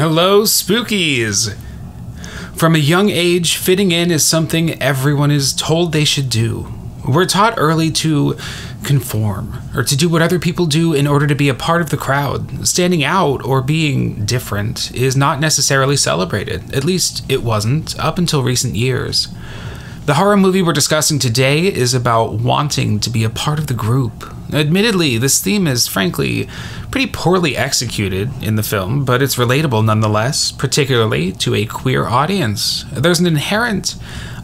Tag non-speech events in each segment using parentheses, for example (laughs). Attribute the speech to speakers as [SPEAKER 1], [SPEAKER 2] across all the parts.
[SPEAKER 1] Hello, spookies! From a young age, fitting in is something everyone is told they should do. We're taught early to conform, or to do what other people do in order to be a part of the crowd. Standing out or being different is not necessarily celebrated. At least it wasn't up until recent years. The horror movie we're discussing today is about wanting to be a part of the group. Admittedly, this theme is frankly pretty poorly executed in the film, but it's relatable nonetheless, particularly to a queer audience. There's an inherent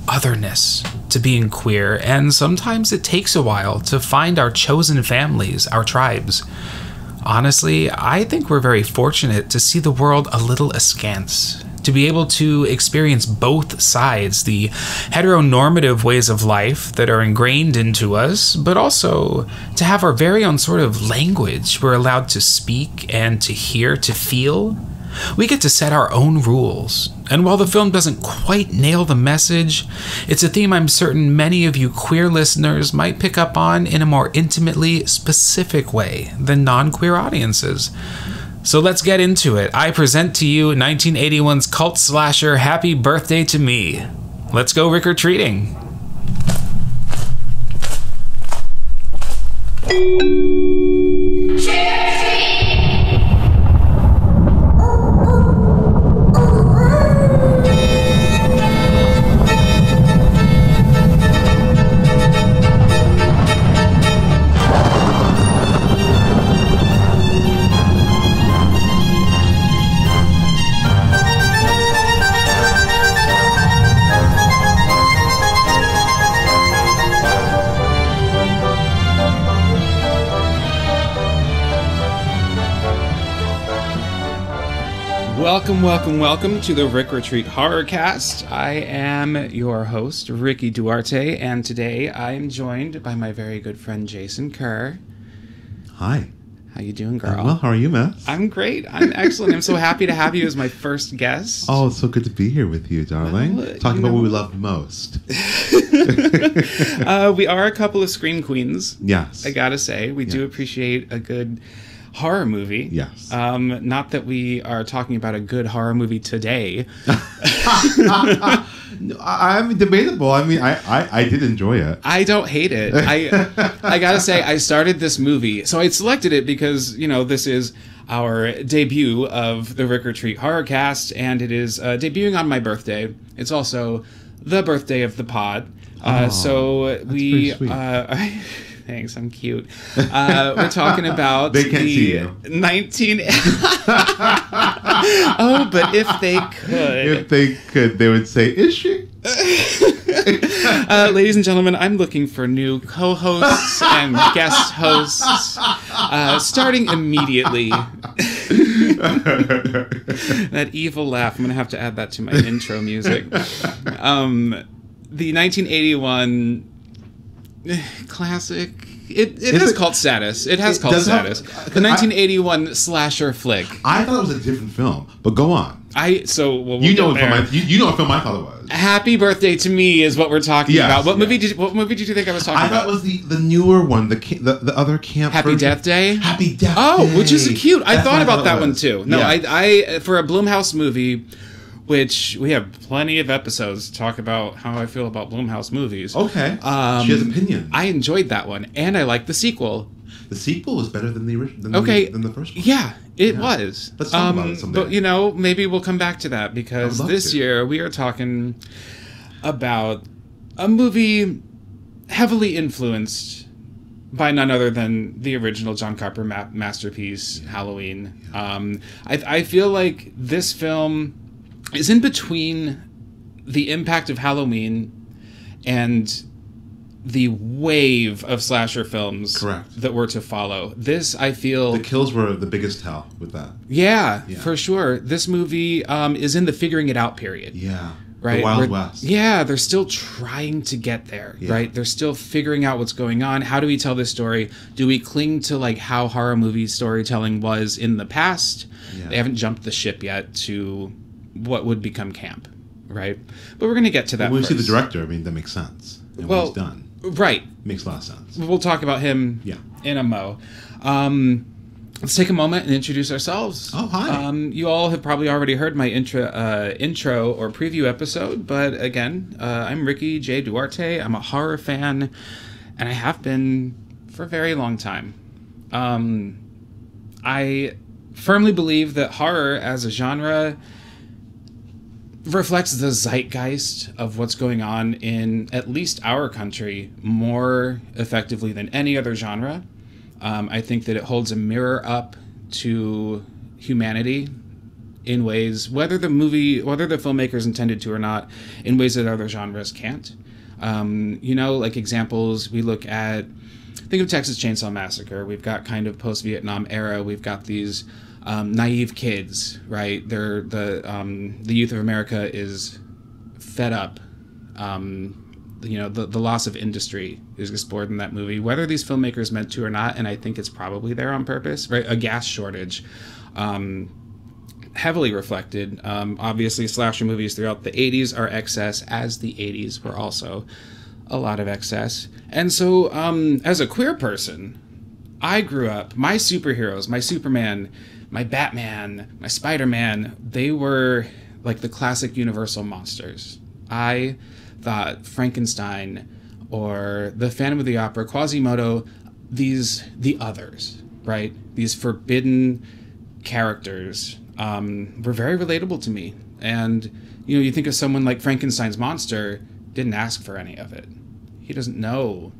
[SPEAKER 1] otherness to being queer, and sometimes it takes a while to find our chosen families, our tribes. Honestly, I think we're very fortunate to see the world a little askance, to be able to experience both sides the heteronormative ways of life that are ingrained into us, but also to have our very own sort of language we're allowed to speak and to hear, to feel. We get to set our own rules, and while the film doesn't quite nail the message, it's a theme I'm certain many of you queer listeners might pick up on in a more intimately specific way than non queer audiences. So let's get into it. I present to you 1981's cult slasher Happy Birthday to Me. Let's go Rick or treating. Welcome, welcome, welcome to the Rick or Treat Horrorcast. I am your host, Ricky Duarte, and today I am joined by my very good friend Jayson Kerr.
[SPEAKER 2] Hi.
[SPEAKER 1] How you doing, girl?
[SPEAKER 2] I'm well, how are you, Matt?
[SPEAKER 1] I'm great. I'm excellent. I'm so happy to have you as my first guest. (laughs)
[SPEAKER 2] Oh, it's so good to be here with you, darling.
[SPEAKER 1] Well,
[SPEAKER 2] Talking
[SPEAKER 1] you
[SPEAKER 2] about what we love most. (laughs)
[SPEAKER 1] Uh, we are a couple of scream queens.
[SPEAKER 2] Yes.
[SPEAKER 1] I gotta say, we do appreciate a good horror movie.
[SPEAKER 2] Yes.
[SPEAKER 1] Um, not that we are talking about a good horror movie today. (laughs)
[SPEAKER 2] I, I'm debatable. I mean, I, I, I did enjoy it.
[SPEAKER 1] I don't hate it. I (laughs) I gotta say, I started this movie, so I selected it because you know this is our debut of the Rick or Treat horror cast, and it is uh, debuting on my birthday. It's also the birthday of the pod. Uh, so we, uh, (laughs) thanks, I'm cute. Uh, we're talking about
[SPEAKER 2] They can't
[SPEAKER 1] the
[SPEAKER 2] see you.
[SPEAKER 1] 19. (laughs) oh, but if they could.
[SPEAKER 2] If they could, they would say, "Is she?"
[SPEAKER 1] Uh, ladies and gentlemen, I'm looking for new co-hosts and guest hosts, uh, starting immediately. (laughs) that evil laugh. I'm gonna have to add that to my intro music. Um, the 1981 eh, (sighs) classic. It, it
[SPEAKER 2] Is
[SPEAKER 1] has
[SPEAKER 2] it-
[SPEAKER 1] cult status. It has
[SPEAKER 2] It
[SPEAKER 1] cult
[SPEAKER 2] does have-
[SPEAKER 1] status. The 1981 slasher flick.
[SPEAKER 2] I thought it was a different film, but go on.
[SPEAKER 1] I so well, we'll
[SPEAKER 2] You know what film? I, you, you know what film I thought it was.
[SPEAKER 1] Happy birthday to me is what we're talking
[SPEAKER 2] Yes,
[SPEAKER 1] about. What
[SPEAKER 2] yes.
[SPEAKER 1] movie did what movie did you think I was talking
[SPEAKER 2] I
[SPEAKER 1] about?
[SPEAKER 2] thought it was the, the newer one, the the, the other camp.
[SPEAKER 1] Happy
[SPEAKER 2] version.
[SPEAKER 1] Death Day?
[SPEAKER 2] Happy Death
[SPEAKER 1] Oh,
[SPEAKER 2] Day.
[SPEAKER 1] which is cute. I thought about
[SPEAKER 2] it
[SPEAKER 1] that one too. No,
[SPEAKER 2] Yeah.
[SPEAKER 1] I, I for a Blumhouse movie, which we have plenty of episodes to talk about how I feel about Blumhouse movies.
[SPEAKER 2] Okay.
[SPEAKER 1] Um,
[SPEAKER 2] she has opinions.
[SPEAKER 1] I enjoyed that one, and I liked the sequel.
[SPEAKER 2] the sequel was better than the original.
[SPEAKER 1] Okay,
[SPEAKER 2] The, than the first one.
[SPEAKER 1] Yeah, it was. Um,
[SPEAKER 2] Let's talk about it someday.
[SPEAKER 1] But you know, maybe we'll come back to that because
[SPEAKER 2] I would love
[SPEAKER 1] this
[SPEAKER 2] to.
[SPEAKER 1] year we are talking about a movie heavily influenced by none other than the original John Carpenter ma- masterpiece, Halloween. Um, I, I feel like this film is in between the impact of Halloween and the wave of slasher films
[SPEAKER 2] Correct.
[SPEAKER 1] that were to follow. This, I feel,
[SPEAKER 2] The kills were the biggest tell with that.
[SPEAKER 1] yeah,
[SPEAKER 2] Yeah.
[SPEAKER 1] for sure. This movie um, is in the figuring it out period.
[SPEAKER 2] Yeah.
[SPEAKER 1] Right,
[SPEAKER 2] The Wild West.
[SPEAKER 1] Yeah, they're still trying to get there,
[SPEAKER 2] Yeah.
[SPEAKER 1] right? They're still figuring out what's going on. How do we tell this story? Do we cling to like how horror movie storytelling was in the past?
[SPEAKER 2] Yeah.
[SPEAKER 1] They haven't jumped the ship yet to what would become camp, right? But we're gonna get to that.
[SPEAKER 2] When we see the director, I mean, that makes sense. And
[SPEAKER 1] Well,
[SPEAKER 2] he's done
[SPEAKER 1] right?
[SPEAKER 2] makes a lot of sense.
[SPEAKER 1] We'll talk about him
[SPEAKER 2] Yeah.
[SPEAKER 1] in a mo. Um, let's take a moment and introduce ourselves.
[SPEAKER 3] Oh, hi.
[SPEAKER 1] Um, you all have probably already heard my intro, uh, intro or preview episode, but again, uh, I'm Ricky J. Duarte. I'm a horror fan, and I have been for a very long time. Um, I firmly believe that horror as a genre reflects the zeitgeist of what's going on in at least our country more effectively than any other genre. Um, I think that it holds a mirror up to humanity in ways, whether the movie, whether the filmmakers intended to or not, in ways that other genres can't. Um, you know, like examples, we look at, think of Texas Chainsaw Massacre. We've got kind of post Vietnam era. We've got these um, naive kids, right? They're the um, the youth of America is fed up. Um, you know, the the loss of industry is explored in that movie, whether these filmmakers meant to or not, and I think it's probably there on purpose. Right, a gas shortage. Um, heavily reflected. Um, obviously, slasher movies throughout the 80s are excess, as the 80s were also a lot of excess. And so, um, as a queer person, I grew up, my superheroes, my Superman, my Batman, my Spider Man, they were like the classic Universal monsters. I thought Frankenstein or the Phantom of the Opera, Quasimodo, these, the others, right? These forbidden characters um, were very relatable to me. And, you know, you think of someone like Frankenstein's monster, didn't ask for any of it. He doesn't know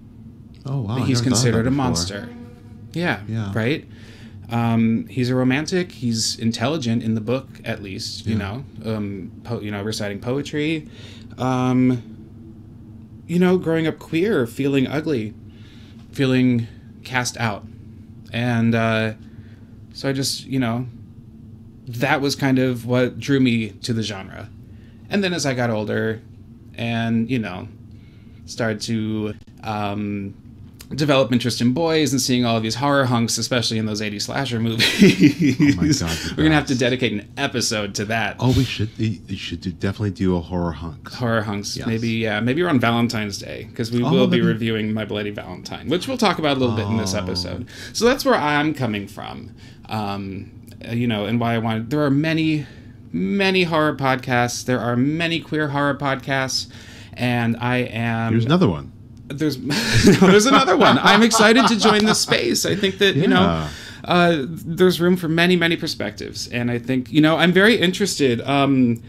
[SPEAKER 3] Oh wow.
[SPEAKER 1] that he's
[SPEAKER 3] never thought of
[SPEAKER 1] considered
[SPEAKER 3] that
[SPEAKER 1] a monster. Yeah,
[SPEAKER 3] Yeah.
[SPEAKER 1] right. Um, he's a romantic. He's intelligent in the book, at least. You
[SPEAKER 3] Yeah.
[SPEAKER 1] know, um, po- you know, reciting poetry. Um, you know, growing up queer, feeling ugly, feeling cast out, and uh, so I just, you know, that was kind of what drew me to the genre. And then as I got older, and you know, started to um, develop interest in boys and seeing all of these horror hunks, especially in those 80s slasher movies.
[SPEAKER 3] Oh my God, (laughs)
[SPEAKER 1] We're gonna have to dedicate an episode to that.
[SPEAKER 3] Oh, we should. You should do, definitely do a horror hunks.
[SPEAKER 1] Horror hunks,
[SPEAKER 3] Yes.
[SPEAKER 1] maybe yeah, maybe on Valentine's Day because we
[SPEAKER 3] Oh,
[SPEAKER 1] will be
[SPEAKER 3] be-
[SPEAKER 1] reviewing My Bloody Valentine, which we'll talk about a little bit in this
[SPEAKER 3] Oh.
[SPEAKER 1] episode. So that's where I'm coming from, um, uh, you know, and why I wanted. There are many, many horror podcasts. There are many queer horror podcasts, and I am
[SPEAKER 3] Here's another one.
[SPEAKER 1] There's (laughs) no, there's another one. I'm excited to join this space. I think that you know uh, there's room for many many perspectives, and I think you know I'm very interested. Um,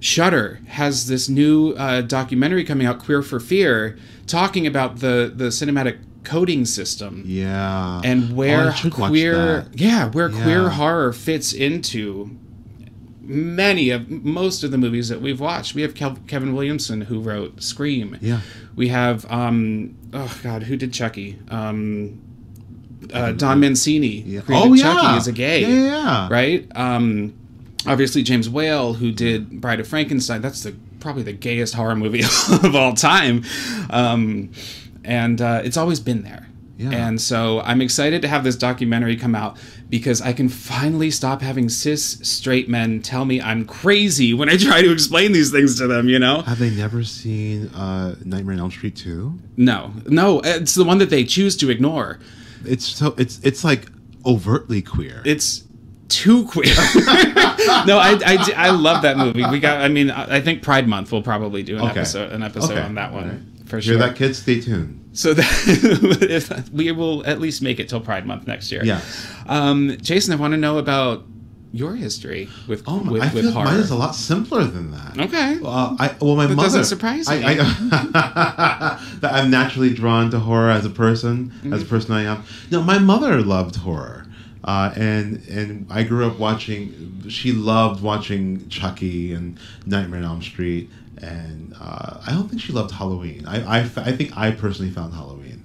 [SPEAKER 1] Shudder has this new uh, documentary coming out, Queer for Fear, talking about the the cinematic coding system
[SPEAKER 3] Yeah.
[SPEAKER 1] and
[SPEAKER 3] Oh,
[SPEAKER 1] where
[SPEAKER 3] watch
[SPEAKER 1] queer yeah where queer horror fits into many of most of the movies that we've watched we have Kev- kevin williamson who wrote scream
[SPEAKER 3] Yeah.
[SPEAKER 1] We have um oh god who did chucky um uh, don mancini
[SPEAKER 3] Yeah.
[SPEAKER 1] created
[SPEAKER 3] Oh yeah.
[SPEAKER 1] chucky as a gay
[SPEAKER 3] Yeah, yeah, yeah.
[SPEAKER 1] right um obviously james whale who did bride of frankenstein that's the probably the gayest horror movie (laughs) of all time um and uh, it's always been there
[SPEAKER 3] Yeah.
[SPEAKER 1] and so i'm excited to have this documentary come out because i can finally stop having cis straight men tell me i'm crazy when i try to explain these things to them you know
[SPEAKER 3] Have they never seen uh, Nightmare on Elm Street 2?
[SPEAKER 1] no no it's the one that they choose to ignore
[SPEAKER 3] It's so it's it's like overtly queer.
[SPEAKER 1] it's too queer. (laughs) no, I, I, I love that movie. We got. I mean, I think Pride Month we'll probably do an
[SPEAKER 3] Okay.
[SPEAKER 1] episode an episode
[SPEAKER 3] Okay.
[SPEAKER 1] on that one For
[SPEAKER 3] Hear
[SPEAKER 1] sure.
[SPEAKER 3] that, kids? Stay tuned.
[SPEAKER 1] So that (laughs) if we will at least make it till Pride Month next year.
[SPEAKER 3] Yeah.
[SPEAKER 1] Um, Jayson, I want to know about your history with
[SPEAKER 3] Oh my!
[SPEAKER 1] with,
[SPEAKER 3] I
[SPEAKER 1] with
[SPEAKER 3] feel
[SPEAKER 1] horror.
[SPEAKER 3] mine is a lot simpler than that.
[SPEAKER 1] okay.
[SPEAKER 3] Uh, I well, my
[SPEAKER 1] That
[SPEAKER 3] mother
[SPEAKER 1] doesn't surprise
[SPEAKER 3] I,
[SPEAKER 1] me.
[SPEAKER 3] I, (laughs) that I'm naturally drawn to horror as a person,
[SPEAKER 1] Mm-hmm.
[SPEAKER 3] as a person I am. No, my mother loved horror, uh, and and I grew up watching. She loved watching Chucky and Nightmare on Elm Street, and uh, I don't think she loved Halloween. I I think I personally found Halloween.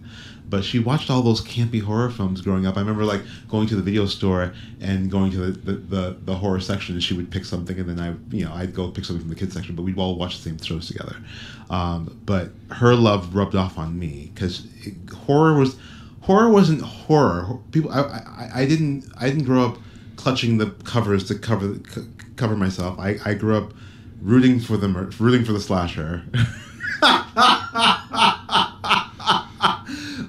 [SPEAKER 3] But she watched all those campy horror films growing up. I remember like going to the video store and going to the, the, the, the horror section, and she would pick something, and then I, you know, I'd go pick something from the kids section. But we'd all watch the same shows together. Um, but her love rubbed off on me because horror was horror wasn't horror. People, I, I, I didn't I didn't grow up clutching the covers to cover cover myself. I, I grew up rooting for the mur- rooting for the slasher. (laughs)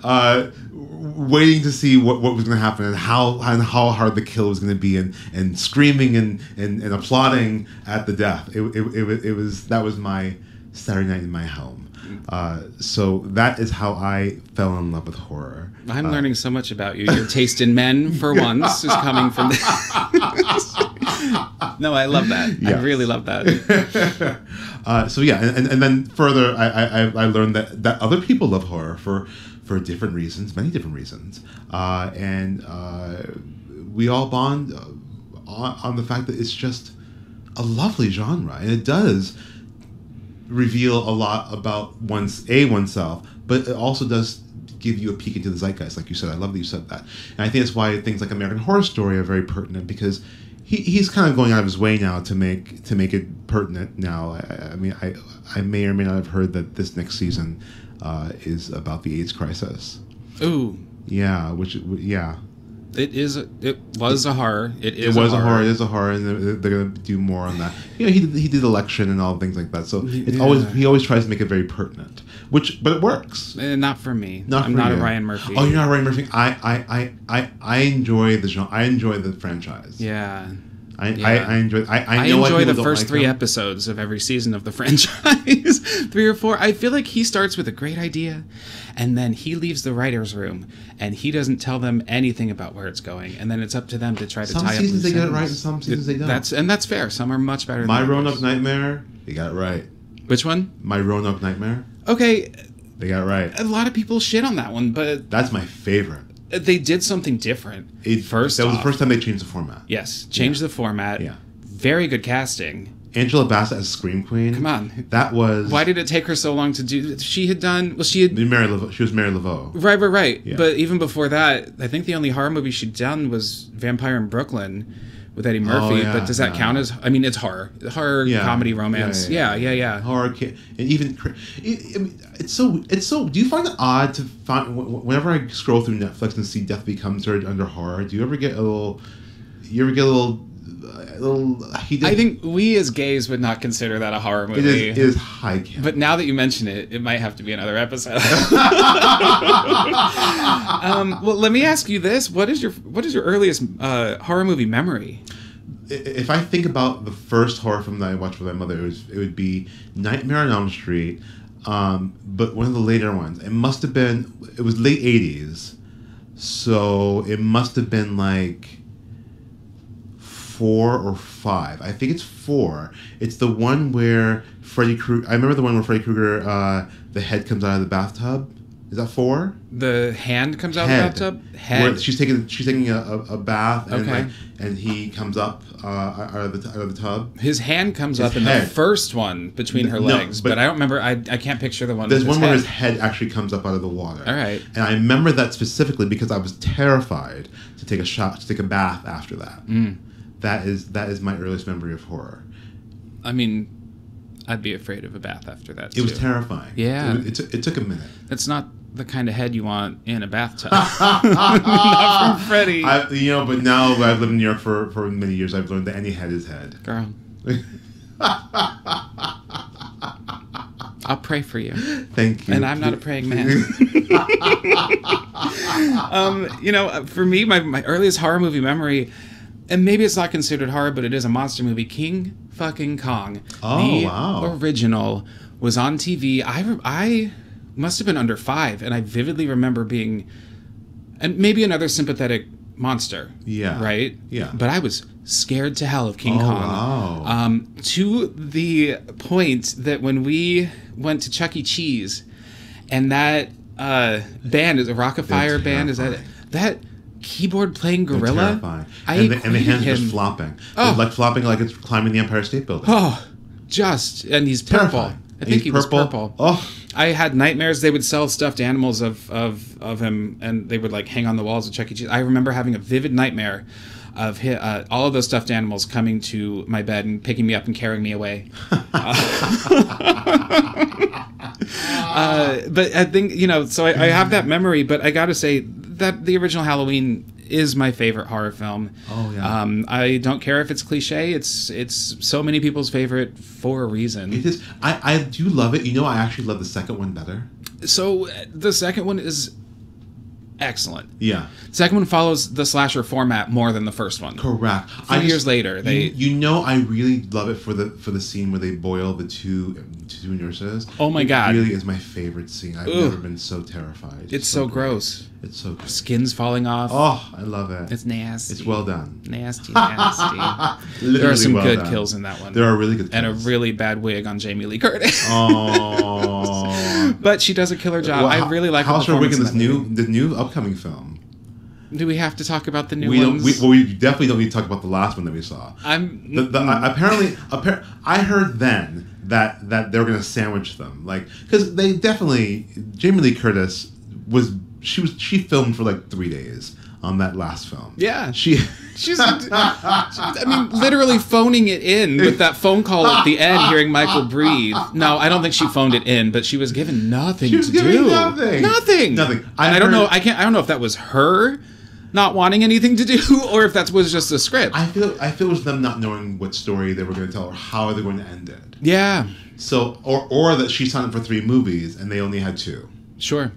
[SPEAKER 3] uh, waiting to see what, what was going to happen and how and how hard the kill was going to be and and screaming and, and, and applauding at the death. It, it, it, was- it was that was my Saturday night in my home. Uh, so that is how I fell in love with horror.
[SPEAKER 1] I'm learning so much about you. Your taste in men, for (laughs) once, is coming from. (laughs) (laughs) no, I love that. I really love that. (laughs)
[SPEAKER 3] uh, so yeah, and, and, then further, I, I, I- I learned that, that other people love horror for for different reasons, many different reasons, uh, and uh, we all bond uh, on, on the fact that it's just a lovely genre, and it does reveal a lot about one's a oneself, but it also does give you a peek into the zeitgeist, like you said. I love that you said that, and I think that's why things like American Horror Story are very pertinent because he, he's kind of going out of his way now to make to make it pertinent. Now, I, I mean, I I may or may not have heard that this next season uh, is about the AIDS crisis.
[SPEAKER 1] Ooh,
[SPEAKER 3] Yeah, which yeah,
[SPEAKER 1] it is. It was a horror. It
[SPEAKER 3] it
[SPEAKER 1] is.
[SPEAKER 3] was a horror. It is a horror, and they're, they're gonna do more on that. You know, he did, he did election and all things like that. So it's
[SPEAKER 1] Yeah.
[SPEAKER 3] always he always tries to make it very pertinent, which but it works.
[SPEAKER 1] Eh, not for me.
[SPEAKER 3] Not
[SPEAKER 1] I'm
[SPEAKER 3] for
[SPEAKER 1] not
[SPEAKER 3] you.
[SPEAKER 1] a Ryan Murphy.
[SPEAKER 3] Oh, you're not a Ryan Murphy. I I, I, I, I enjoy the genre. I enjoy the franchise.
[SPEAKER 1] Yeah.
[SPEAKER 3] I,
[SPEAKER 1] Yeah.
[SPEAKER 3] I, I enjoy. I, I,
[SPEAKER 1] I, enjoy the first
[SPEAKER 3] like
[SPEAKER 1] three
[SPEAKER 3] them.
[SPEAKER 1] episodes of every season of the (laughs) franchise. three or four. I feel like he starts with a great idea and then he leaves the writer's room and he doesn't tell them anything about where it's going. And then it's up to them to try to
[SPEAKER 3] Some
[SPEAKER 1] tie up
[SPEAKER 3] Some
[SPEAKER 1] seasons
[SPEAKER 3] they get it right and some seasons they don't.
[SPEAKER 1] That's and that's fair. Some are much better
[SPEAKER 3] My Roanoke. Nightmare. They got it right.
[SPEAKER 1] Which one?
[SPEAKER 3] My Roanoke Nightmare.
[SPEAKER 1] Okay,
[SPEAKER 3] They got it right.
[SPEAKER 1] a lot of people shit on that one, but
[SPEAKER 3] That's my favorite.
[SPEAKER 1] they did something different.
[SPEAKER 3] It,
[SPEAKER 1] First
[SPEAKER 3] that was
[SPEAKER 1] off-
[SPEAKER 3] the first time they changed the format.
[SPEAKER 1] Yes, change the format.
[SPEAKER 3] Yeah.
[SPEAKER 1] Very good casting.
[SPEAKER 3] Angela Bassett as Scream Queen.
[SPEAKER 1] Come on.
[SPEAKER 3] That was
[SPEAKER 1] Why did it take her so long to do? She had done. Well, she had
[SPEAKER 3] Mary Laveau. She was Mary Laveau.
[SPEAKER 1] Right, right, right.
[SPEAKER 3] Yeah.
[SPEAKER 1] But even before that, I think the only horror movie she'd done was Vampire in Brooklyn with Eddie oh, Murphy.
[SPEAKER 3] Oh, yeah,
[SPEAKER 1] but does that
[SPEAKER 3] yeah.
[SPEAKER 1] count as? I mean, it's horror, horror,
[SPEAKER 3] Yeah.
[SPEAKER 1] comedy, romance. Yeah, yeah, yeah.
[SPEAKER 3] Horror, and even I mean, it's so it's so. Do you find it odd to find wh- wh- whenever I scroll through Netflix and see Death Becomes Her under horror? Do you ever get a little? You ever get a little? Little. He did,
[SPEAKER 1] I think we as gays would not consider that a horror movie.
[SPEAKER 3] is, it is high camp.
[SPEAKER 1] but now that you mention it, it might have to be another episode. (laughs) um, well, let me ask you this: what is your what is your earliest uh, horror movie memory?
[SPEAKER 3] If I think about the first horror film that I watched with my mother, it was it would be Nightmare on Elm Street, um, but one of the later ones. It must have been it was late '80s, so it must have been like four or five. I think it's four. It's the one where Freddy Krueger. I remember the one where Freddy Krueger, uh, the head comes out of the bathtub. Is that four?
[SPEAKER 1] The hand comes out
[SPEAKER 3] Head.
[SPEAKER 1] of the bathtub.
[SPEAKER 3] Where
[SPEAKER 1] Head.
[SPEAKER 3] she's taking she's taking a, a, a bath and
[SPEAKER 1] Okay.
[SPEAKER 3] like, and he comes up uh, out of the out of the tub.
[SPEAKER 1] His hand comes
[SPEAKER 3] His
[SPEAKER 1] up in the first one between her
[SPEAKER 3] No,
[SPEAKER 1] legs, but,
[SPEAKER 3] but-
[SPEAKER 1] I don't remember. I, I can't picture the one.
[SPEAKER 3] There's one where
[SPEAKER 1] head.
[SPEAKER 3] his head actually comes up out of the water.
[SPEAKER 1] All right.
[SPEAKER 3] And I remember that specifically because I was terrified to take a shot, to take a bath after that.
[SPEAKER 1] Mm.
[SPEAKER 3] That is that is my earliest memory of horror.
[SPEAKER 1] I mean, I'd be afraid of a bath after that.
[SPEAKER 3] It was terrifying.
[SPEAKER 1] Yeah.
[SPEAKER 3] It, it, took- it took a minute.
[SPEAKER 1] It's not the kind of head you want in a bathtub. (laughs) (laughs) not from Freddy.
[SPEAKER 3] I, you know, but now I've lived in New York for, for many years. I've learned that any head is head.
[SPEAKER 1] Girl, (laughs) I'll pray for you.
[SPEAKER 3] Thank you.
[SPEAKER 1] And I'm not a praying man. um, you know, for me, my, my earliest horror movie memory, and maybe it's not considered horror, but it is a monster movie. King fucking Kong.
[SPEAKER 3] Oh,
[SPEAKER 1] the
[SPEAKER 3] wow.
[SPEAKER 1] Original was on TV. I I must have been under five, and I vividly remember being, and maybe another sympathetic monster.
[SPEAKER 3] Yeah.
[SPEAKER 1] Right.
[SPEAKER 3] Yeah.
[SPEAKER 1] But I was scared to hell of King
[SPEAKER 3] Oh,
[SPEAKER 1] Kong.
[SPEAKER 3] wow.
[SPEAKER 1] Um, to the point that when we went to Chuck E. Cheese, and that uh, band is a Rockafire band, is that that keyboard playing gorilla? I
[SPEAKER 3] and, the, and the hands
[SPEAKER 1] him.
[SPEAKER 3] just flopping.
[SPEAKER 1] Oh.
[SPEAKER 3] Like flopping like it's climbing the Empire State Building.
[SPEAKER 1] Oh, just and he's purple.
[SPEAKER 3] Terrifying.
[SPEAKER 1] I think
[SPEAKER 3] He's
[SPEAKER 1] he was purple.
[SPEAKER 3] Oh,
[SPEAKER 1] I had nightmares. They would sell stuffed animals of, of, of him, and they would like hang on the walls of Chuck E. Cheese. I remember having a vivid nightmare of hi uh, all of those stuffed animals coming to my bed and picking me up and carrying me away. (laughs) (laughs) uh, but I think you know, so I, I have that memory. But I got to say that the original Halloween is my favorite horror film.
[SPEAKER 3] Oh, yeah.
[SPEAKER 1] Um, I don't care if it's cliche. It's it's so many people's favorite for a reason.
[SPEAKER 3] it is. I, I do love it. You know, I actually love the second one better.
[SPEAKER 1] So uh, the second one is excellent.
[SPEAKER 3] Yeah.
[SPEAKER 1] Second one follows the slasher format more than the first one.
[SPEAKER 3] Correct.
[SPEAKER 1] Few years later, they-
[SPEAKER 3] you, you know I really love it for the for the scene where they boil the two two nurses.
[SPEAKER 1] Oh my
[SPEAKER 3] It
[SPEAKER 1] God.
[SPEAKER 3] Really is my favorite scene. I've
[SPEAKER 1] Ugh.
[SPEAKER 3] never been so terrified.
[SPEAKER 1] It's so
[SPEAKER 3] great.
[SPEAKER 1] gross.
[SPEAKER 3] It's so good.
[SPEAKER 1] Skins falling off.
[SPEAKER 3] Oh, I love it.
[SPEAKER 1] It's nasty.
[SPEAKER 3] It's well done.
[SPEAKER 1] Nasty, nasty. (laughs) there are some
[SPEAKER 3] well
[SPEAKER 1] good
[SPEAKER 3] done.
[SPEAKER 1] kills in that one.
[SPEAKER 3] There are really good
[SPEAKER 1] and a really bad wig on Jamie Lee Curtis.
[SPEAKER 3] Oh. (laughs) (laughs)
[SPEAKER 1] but she does a killer job.
[SPEAKER 3] Well,
[SPEAKER 1] I really like her
[SPEAKER 3] How's her wig in this new
[SPEAKER 1] movie.
[SPEAKER 3] the new upcoming film?
[SPEAKER 1] Do we have to talk about the new
[SPEAKER 3] We
[SPEAKER 1] ones?
[SPEAKER 3] We, well, we definitely don't need to talk about the last one that we saw.
[SPEAKER 1] I'm
[SPEAKER 3] The, the, apparently, appar- I heard then that that they're going to sandwich them, like because they definitely Jamie Lee Curtis was she was she filmed for like three days on that last film.
[SPEAKER 1] Yeah.
[SPEAKER 3] she.
[SPEAKER 1] She's, I mean, literally phoning it in with that phone call at the end, hearing Michael breathe. No, I don't think she phoned it in, but she was given nothing
[SPEAKER 3] She was
[SPEAKER 1] to
[SPEAKER 3] given
[SPEAKER 1] do.
[SPEAKER 3] nothing.
[SPEAKER 1] Nothing.
[SPEAKER 3] Nothing.
[SPEAKER 1] I,
[SPEAKER 3] I
[SPEAKER 1] I don't know. I can't. I don't know if that was her not wanting anything to do, (laughs) or if that was just a script.
[SPEAKER 3] I feel I feel it was them not knowing what story they were going to tell or how they're going to end it.
[SPEAKER 1] yeah.
[SPEAKER 3] So or or that she signed up for three movies and they only had two.
[SPEAKER 1] Sure.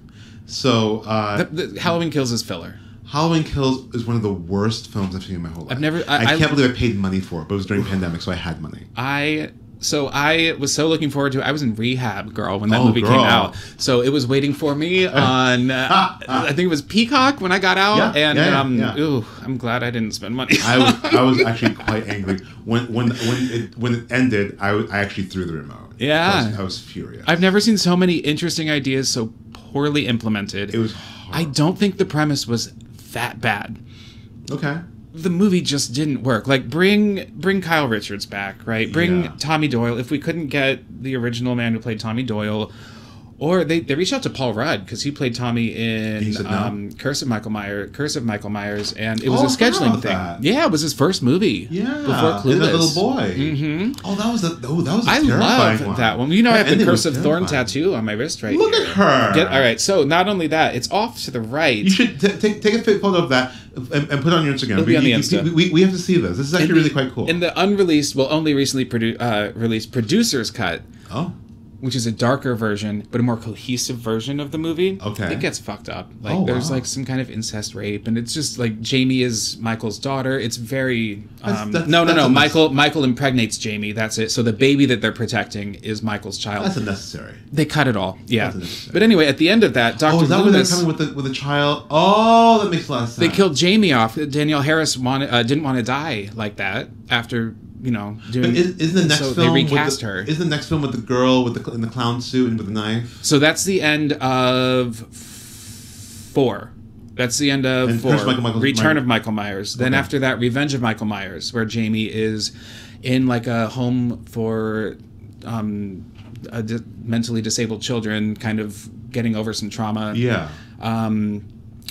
[SPEAKER 3] So uh,
[SPEAKER 1] The, the Halloween Kills is filler.
[SPEAKER 3] Halloween Kills is one of the worst films I've seen in my whole life.
[SPEAKER 1] I've never- I-
[SPEAKER 3] I,
[SPEAKER 1] I-
[SPEAKER 3] can't believe I paid money for it, but it was during pandemic, so I had money.
[SPEAKER 1] I so I was so looking forward to it. I was in rehab, girl, when that
[SPEAKER 3] Oh,
[SPEAKER 1] movie came out. So it was waiting for me (laughs) on uh, I think it was Peacock when I got out,
[SPEAKER 3] Yeah,
[SPEAKER 1] and
[SPEAKER 3] yeah, yeah,
[SPEAKER 1] um,
[SPEAKER 3] yeah.
[SPEAKER 1] ooh, I'm glad I didn't spend money.
[SPEAKER 3] I was I was (laughs) actually quite angry when when when it when it ended. I, I actually threw the remote.
[SPEAKER 1] Yeah.
[SPEAKER 3] I was, I was furious.
[SPEAKER 1] I've never seen so many interesting ideas so poorly implemented.
[SPEAKER 3] it was
[SPEAKER 1] I don't think the premise was that bad.
[SPEAKER 3] okay.
[SPEAKER 1] the movie just didn't work. Like bring bring Kyle Richards back, right? Bring
[SPEAKER 3] Yeah.
[SPEAKER 1] Tommy Doyle. If we couldn't get the original man who played Tommy Doyle, or they, they reached out to Paul Rudd because he played Tommy in
[SPEAKER 3] no.
[SPEAKER 1] um, Curse of Michael Myers, Curse of Michael Myers, and it was
[SPEAKER 3] Oh,
[SPEAKER 1] a scheduling thing.
[SPEAKER 3] that.
[SPEAKER 1] Yeah, it was his first movie.
[SPEAKER 3] Yeah,
[SPEAKER 1] before Clueless.
[SPEAKER 3] and that little boy. Mm-hmm. Oh, that was a oh that was a
[SPEAKER 1] I love
[SPEAKER 3] one.
[SPEAKER 1] that one. You know, I have the Curse of Thorn tattoo on my wrist right
[SPEAKER 3] Look
[SPEAKER 1] here.
[SPEAKER 3] at her.
[SPEAKER 1] Get, all right, so not only that, it's off to the right.
[SPEAKER 3] You should take take a photo of that and, and put it on your Instagram.
[SPEAKER 1] It'll be
[SPEAKER 3] we,
[SPEAKER 1] on the Insta.
[SPEAKER 3] We, we, have to see this. This is actually
[SPEAKER 1] In
[SPEAKER 3] really quite cool.
[SPEAKER 1] In the unreleased, well, only recently produ- uh, released producer's cut,
[SPEAKER 3] oh,
[SPEAKER 1] which is a darker version, but a more cohesive version of the movie.
[SPEAKER 3] Okay.
[SPEAKER 1] It gets fucked up. Like
[SPEAKER 3] Oh,
[SPEAKER 1] there's
[SPEAKER 3] wow.
[SPEAKER 1] like some kind of incest rape, and it's just like Jamie is Michael's daughter. It's very um,
[SPEAKER 3] that's-
[SPEAKER 1] no, no,
[SPEAKER 3] that's
[SPEAKER 1] no.
[SPEAKER 3] a-
[SPEAKER 1] Michael Michael impregnates Jamie. That's it. So the baby that they're protecting is Michael's child.
[SPEAKER 3] that's unnecessary.
[SPEAKER 1] they cut it all. Yeah.
[SPEAKER 3] That's.
[SPEAKER 1] But anyway, at the end of that, Doctor
[SPEAKER 3] Oh, is that where they're coming with the with the child? Oh, that makes a lot of sense.
[SPEAKER 1] they killed Jamie off. Danielle Harris wanted, uh, didn't want to die like that after you know doing.
[SPEAKER 3] But is, isn't the next
[SPEAKER 1] so
[SPEAKER 3] film
[SPEAKER 1] they
[SPEAKER 3] with
[SPEAKER 1] recast
[SPEAKER 3] the,
[SPEAKER 1] her.
[SPEAKER 3] Is the next film with the girl with the in the clown suit and with the knife?
[SPEAKER 1] So that's the end of four. That's the end of
[SPEAKER 3] And
[SPEAKER 1] four.
[SPEAKER 3] Michael
[SPEAKER 1] Return of Michael Myers. Then
[SPEAKER 3] Okay.
[SPEAKER 1] after that, Revenge of Michael Myers, where Jamie is in like a home for um, di- mentally disabled children, kind of getting over some trauma.
[SPEAKER 3] Yeah.
[SPEAKER 1] Um,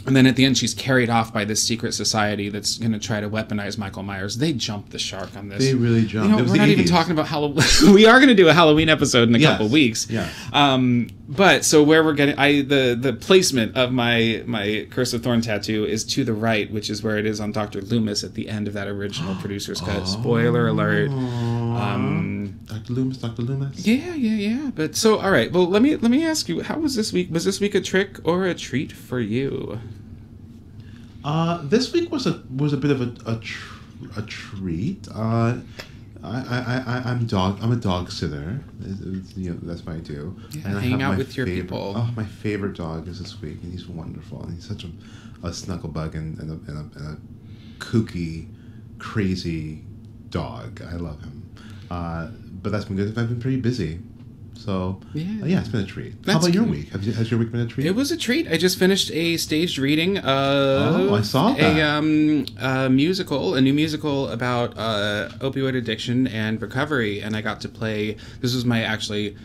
[SPEAKER 1] and then at the end, she's carried off by this secret society that's going to try to weaponize Michael Myers. They jumped the shark on this.
[SPEAKER 3] They really
[SPEAKER 1] You
[SPEAKER 3] jumped.
[SPEAKER 1] know, we're not even talking about Halloween. (laughs) we are going to do a Halloween episode in a
[SPEAKER 3] Yes.
[SPEAKER 1] couple weeks.
[SPEAKER 3] Yeah.
[SPEAKER 1] Um, but so where we're getting, I the the placement of my my Curse of Thorn tattoo is to the right, which is where it is on Doctor Loomis at the end of that original (gasps) producer's cut. Spoiler alert. Um,
[SPEAKER 3] Dr. Loomis, Dr. Loomis.
[SPEAKER 1] yeah, yeah, yeah. But so all right. Well, let me let me ask you, how was this week? Was this week a trick or a treat for you?
[SPEAKER 3] Uh, this week was a was a bit of a a, tr- a treat. Uh, I, I, I, I'm dog. I'm a dog sitter. It's- it's, you know, that's what I do.
[SPEAKER 1] Yeah,
[SPEAKER 3] I
[SPEAKER 1] hang out with your
[SPEAKER 3] favorite-
[SPEAKER 1] people.
[SPEAKER 3] Oh, my favorite dog is this week, and he's wonderful. And he's such a, a snugglebug and, and, a, and, a, and a kooky, crazy dog. I love him. Uh, but that's been good. I've been pretty busy. So
[SPEAKER 1] Yeah.
[SPEAKER 3] uh, yeah, it's been a treat. How
[SPEAKER 1] That's
[SPEAKER 3] about your week? Have you, has your week been a treat?
[SPEAKER 1] It was a treat. I just finished a staged reading of
[SPEAKER 3] Oh, I saw
[SPEAKER 1] a um a musical, a new musical about uh, opioid addiction and recovery, and I got to play. This was my actually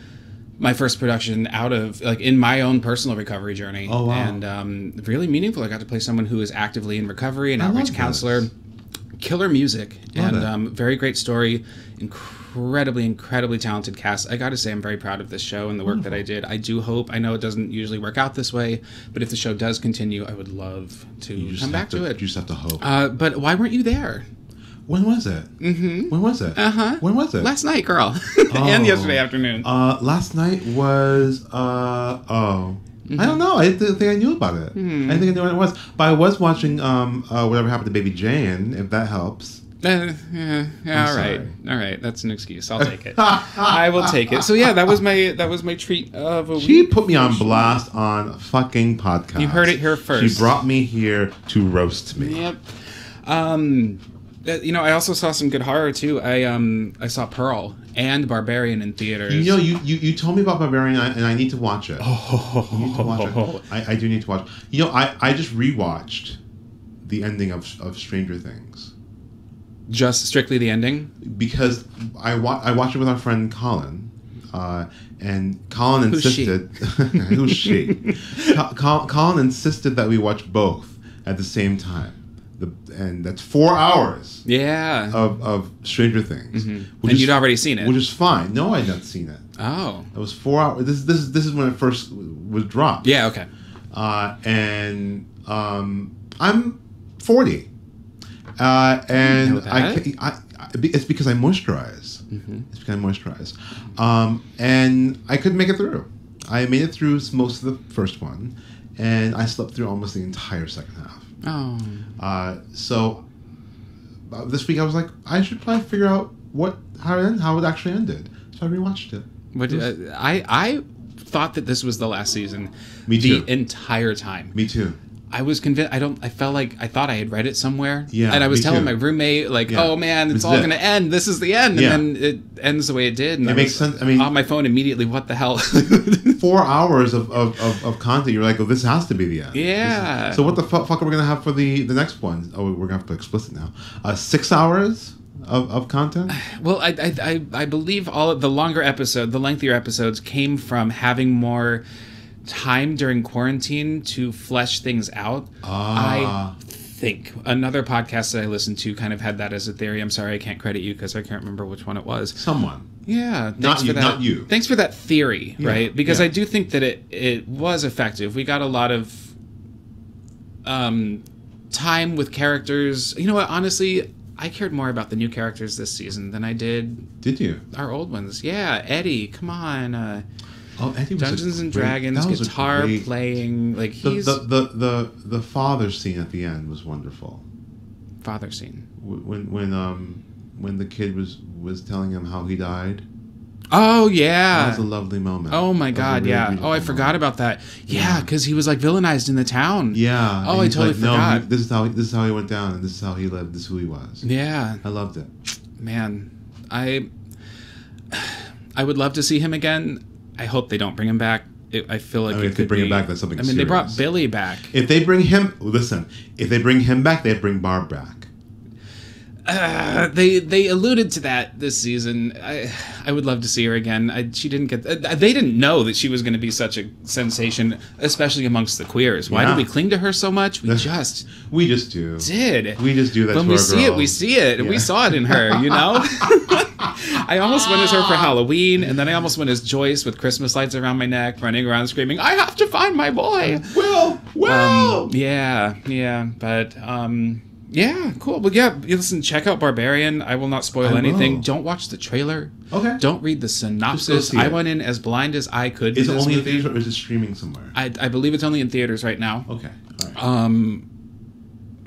[SPEAKER 1] my first production out of like in my own personal recovery journey.
[SPEAKER 3] Oh, wow.
[SPEAKER 1] And um, really meaningful. I got to play someone who is actively in recovery, an
[SPEAKER 3] I
[SPEAKER 1] outreach counselor.
[SPEAKER 3] this.
[SPEAKER 1] Killer music
[SPEAKER 3] Love
[SPEAKER 1] and um, very great story. Incredibly, incredibly talented cast. I got to say, I'm very proud of this show and the work that I did. I do hope. I know it doesn't usually work out this way, but if the show does continue, I would love to come back to,
[SPEAKER 3] You
[SPEAKER 1] it.
[SPEAKER 3] just have to hope.
[SPEAKER 1] Uh, but why weren't you there?
[SPEAKER 3] when was it? Mm-hmm. When was it?
[SPEAKER 1] Uh huh.
[SPEAKER 3] When was it?
[SPEAKER 1] Last night, girl, (laughs) and
[SPEAKER 3] Oh.
[SPEAKER 1] yesterday afternoon.
[SPEAKER 3] Uh, last night was uh oh. I don't know. I didn't think I knew about it. I didn't think I knew what it was. But I was watching um, uh, whatever happened to Baby Jane. If that helps.
[SPEAKER 1] Uh, yeah, yeah, all right, all right. That's an excuse. I'll take it. (laughs) I will take it. So yeah, that was my that was my treat of a
[SPEAKER 3] She
[SPEAKER 1] week.
[SPEAKER 3] put me on blast on fucking podcast.
[SPEAKER 1] You heard it here first.
[SPEAKER 3] She brought me here to roast me.
[SPEAKER 1] Yep. Um, uh, you know, I also saw some good horror too. I um I saw Pearl and Barbarian in theaters.
[SPEAKER 3] You know, you, you, you told me about Barbarian, and I need to watch it. I need to watch it. (laughs) I, I do need to watch. You know, I, I just rewatched the ending of, of Stranger Things
[SPEAKER 1] just strictly the ending.
[SPEAKER 3] because I wa- I watched it with our friend Colin, uh, and Colin
[SPEAKER 1] Who's she?
[SPEAKER 3] insisted. (laughs) who's she? Col- Colin insisted that we watch both at the same time. The, and that's four hours
[SPEAKER 1] Yeah.
[SPEAKER 3] of, of Stranger Things, which
[SPEAKER 1] and
[SPEAKER 3] is-
[SPEAKER 1] you'd already seen it.
[SPEAKER 3] which is fine. No, I'd not seen it.
[SPEAKER 1] oh.
[SPEAKER 3] It was four hours. This this is this is when it first was dropped.
[SPEAKER 1] Yeah. Okay.
[SPEAKER 3] Uh, and um, I'm 40. Uh, and I, I, I, it's because I moisturize. It's because I moisturize. Um, and I couldn't make it through. I made it through most of the first one, and I slept through almost the entire second half.
[SPEAKER 1] Oh.
[SPEAKER 3] Uh, so uh, this week I was like, I should probably figure out what how it end, how it actually ended. So I rewatched it.
[SPEAKER 1] What? Uh, I I thought that this was the last season.
[SPEAKER 3] Me too.
[SPEAKER 1] The entire time.
[SPEAKER 3] Me too.
[SPEAKER 1] I was convinced. I don't. I felt like I thought I had read it somewhere.
[SPEAKER 3] Yeah,
[SPEAKER 1] And I was telling
[SPEAKER 3] too.
[SPEAKER 1] my roommate, like,
[SPEAKER 3] Yeah.
[SPEAKER 1] "Oh man, it's all
[SPEAKER 3] it.
[SPEAKER 1] going to end. This is the end."
[SPEAKER 3] Yeah.
[SPEAKER 1] And then it ends the way it did. And
[SPEAKER 3] It
[SPEAKER 1] I
[SPEAKER 3] makes sense. I mean-
[SPEAKER 1] on my phone immediately. What the hell? (laughs)
[SPEAKER 3] four (laughs) hours of, of, of, of content. You're like, oh, this has to be the end.
[SPEAKER 1] Yeah.
[SPEAKER 3] Is- so what the fu- fuck are we gonna have for the the next one? Oh, we're gonna have to put explicit now. Uh, six hours of, of content. (sighs)
[SPEAKER 1] well, I, I I I believe all of the longer episode, the lengthier episodes, came from having more time during quarantine to flesh things out.
[SPEAKER 3] Ah.
[SPEAKER 1] I think another podcast that I listened to kind of had that as a theory. I'm sorry, I can't credit you because I can't remember which one it was.
[SPEAKER 3] Someone.
[SPEAKER 1] Yeah, thanks
[SPEAKER 3] Not
[SPEAKER 1] for
[SPEAKER 3] you-
[SPEAKER 1] that.
[SPEAKER 3] not you.
[SPEAKER 1] Thanks for that theory,
[SPEAKER 3] Yeah,
[SPEAKER 1] right? Because
[SPEAKER 3] yeah.
[SPEAKER 1] I do think that it it was effective. We got a lot of um, time with characters. You know what? Honestly, I cared more about the new characters this season than I did
[SPEAKER 3] Did you?
[SPEAKER 1] our old ones. Yeah, Eddie, come on, uh,
[SPEAKER 3] Oh, Eddie
[SPEAKER 1] Dungeons and
[SPEAKER 3] great-
[SPEAKER 1] Dragons, guitar
[SPEAKER 3] great-
[SPEAKER 1] playing, like
[SPEAKER 3] The,
[SPEAKER 1] he's
[SPEAKER 3] the, the, the, the father scene at the end was wonderful.
[SPEAKER 1] father scene.
[SPEAKER 3] When when um when the kid was was telling him how he died.
[SPEAKER 1] Oh yeah, That
[SPEAKER 3] was a lovely moment.
[SPEAKER 1] Oh my
[SPEAKER 3] That was a
[SPEAKER 1] god,
[SPEAKER 3] really
[SPEAKER 1] yeah. Oh, I forgot
[SPEAKER 3] moment.
[SPEAKER 1] about that. Yeah, because he was like villainized in the town.
[SPEAKER 3] Yeah.
[SPEAKER 1] Oh, I totally
[SPEAKER 3] like, No,
[SPEAKER 1] forgot.
[SPEAKER 3] he- this is how he, this is how he went down, and this is how he lived. This is who he was.
[SPEAKER 1] Yeah.
[SPEAKER 3] I loved it.
[SPEAKER 1] man i (sighs) i would love to see him again i hope they don't bring him back it, i feel like
[SPEAKER 3] I mean, if they
[SPEAKER 1] could
[SPEAKER 3] bring him back, that's something
[SPEAKER 1] i mean they brought billy back
[SPEAKER 3] If they bring him, listen. If they bring him back, they bring Barb back.
[SPEAKER 1] Uh, they they alluded to that this season i i would love to see her again I, she didn't get uh, they didn't know that she was going to be such a sensation especially amongst the queers why
[SPEAKER 3] Yeah.
[SPEAKER 1] did we cling to her so much we just
[SPEAKER 3] We just do.
[SPEAKER 1] did
[SPEAKER 3] We just do that.
[SPEAKER 1] when we see it, we see it. We
[SPEAKER 3] Yeah.
[SPEAKER 1] saw it in her, you know? (laughs) I almost went as her for Halloween, and then I almost went as Joyce with Christmas lights around my neck, running around screaming, I have to find my boy.
[SPEAKER 3] Will, Will.
[SPEAKER 1] Um, yeah, yeah, but um, yeah, cool. But yeah, listen, check out Barbarian. I will not spoil
[SPEAKER 3] I
[SPEAKER 1] anything.
[SPEAKER 3] will.
[SPEAKER 1] Don't watch the trailer.
[SPEAKER 3] okay.
[SPEAKER 1] Don't read the synopsis. I went in as blind as I could.
[SPEAKER 3] Is it only in theaters or is it streaming somewhere?
[SPEAKER 1] I, I believe it's only in theaters right now.
[SPEAKER 3] okay. All right.
[SPEAKER 1] Um,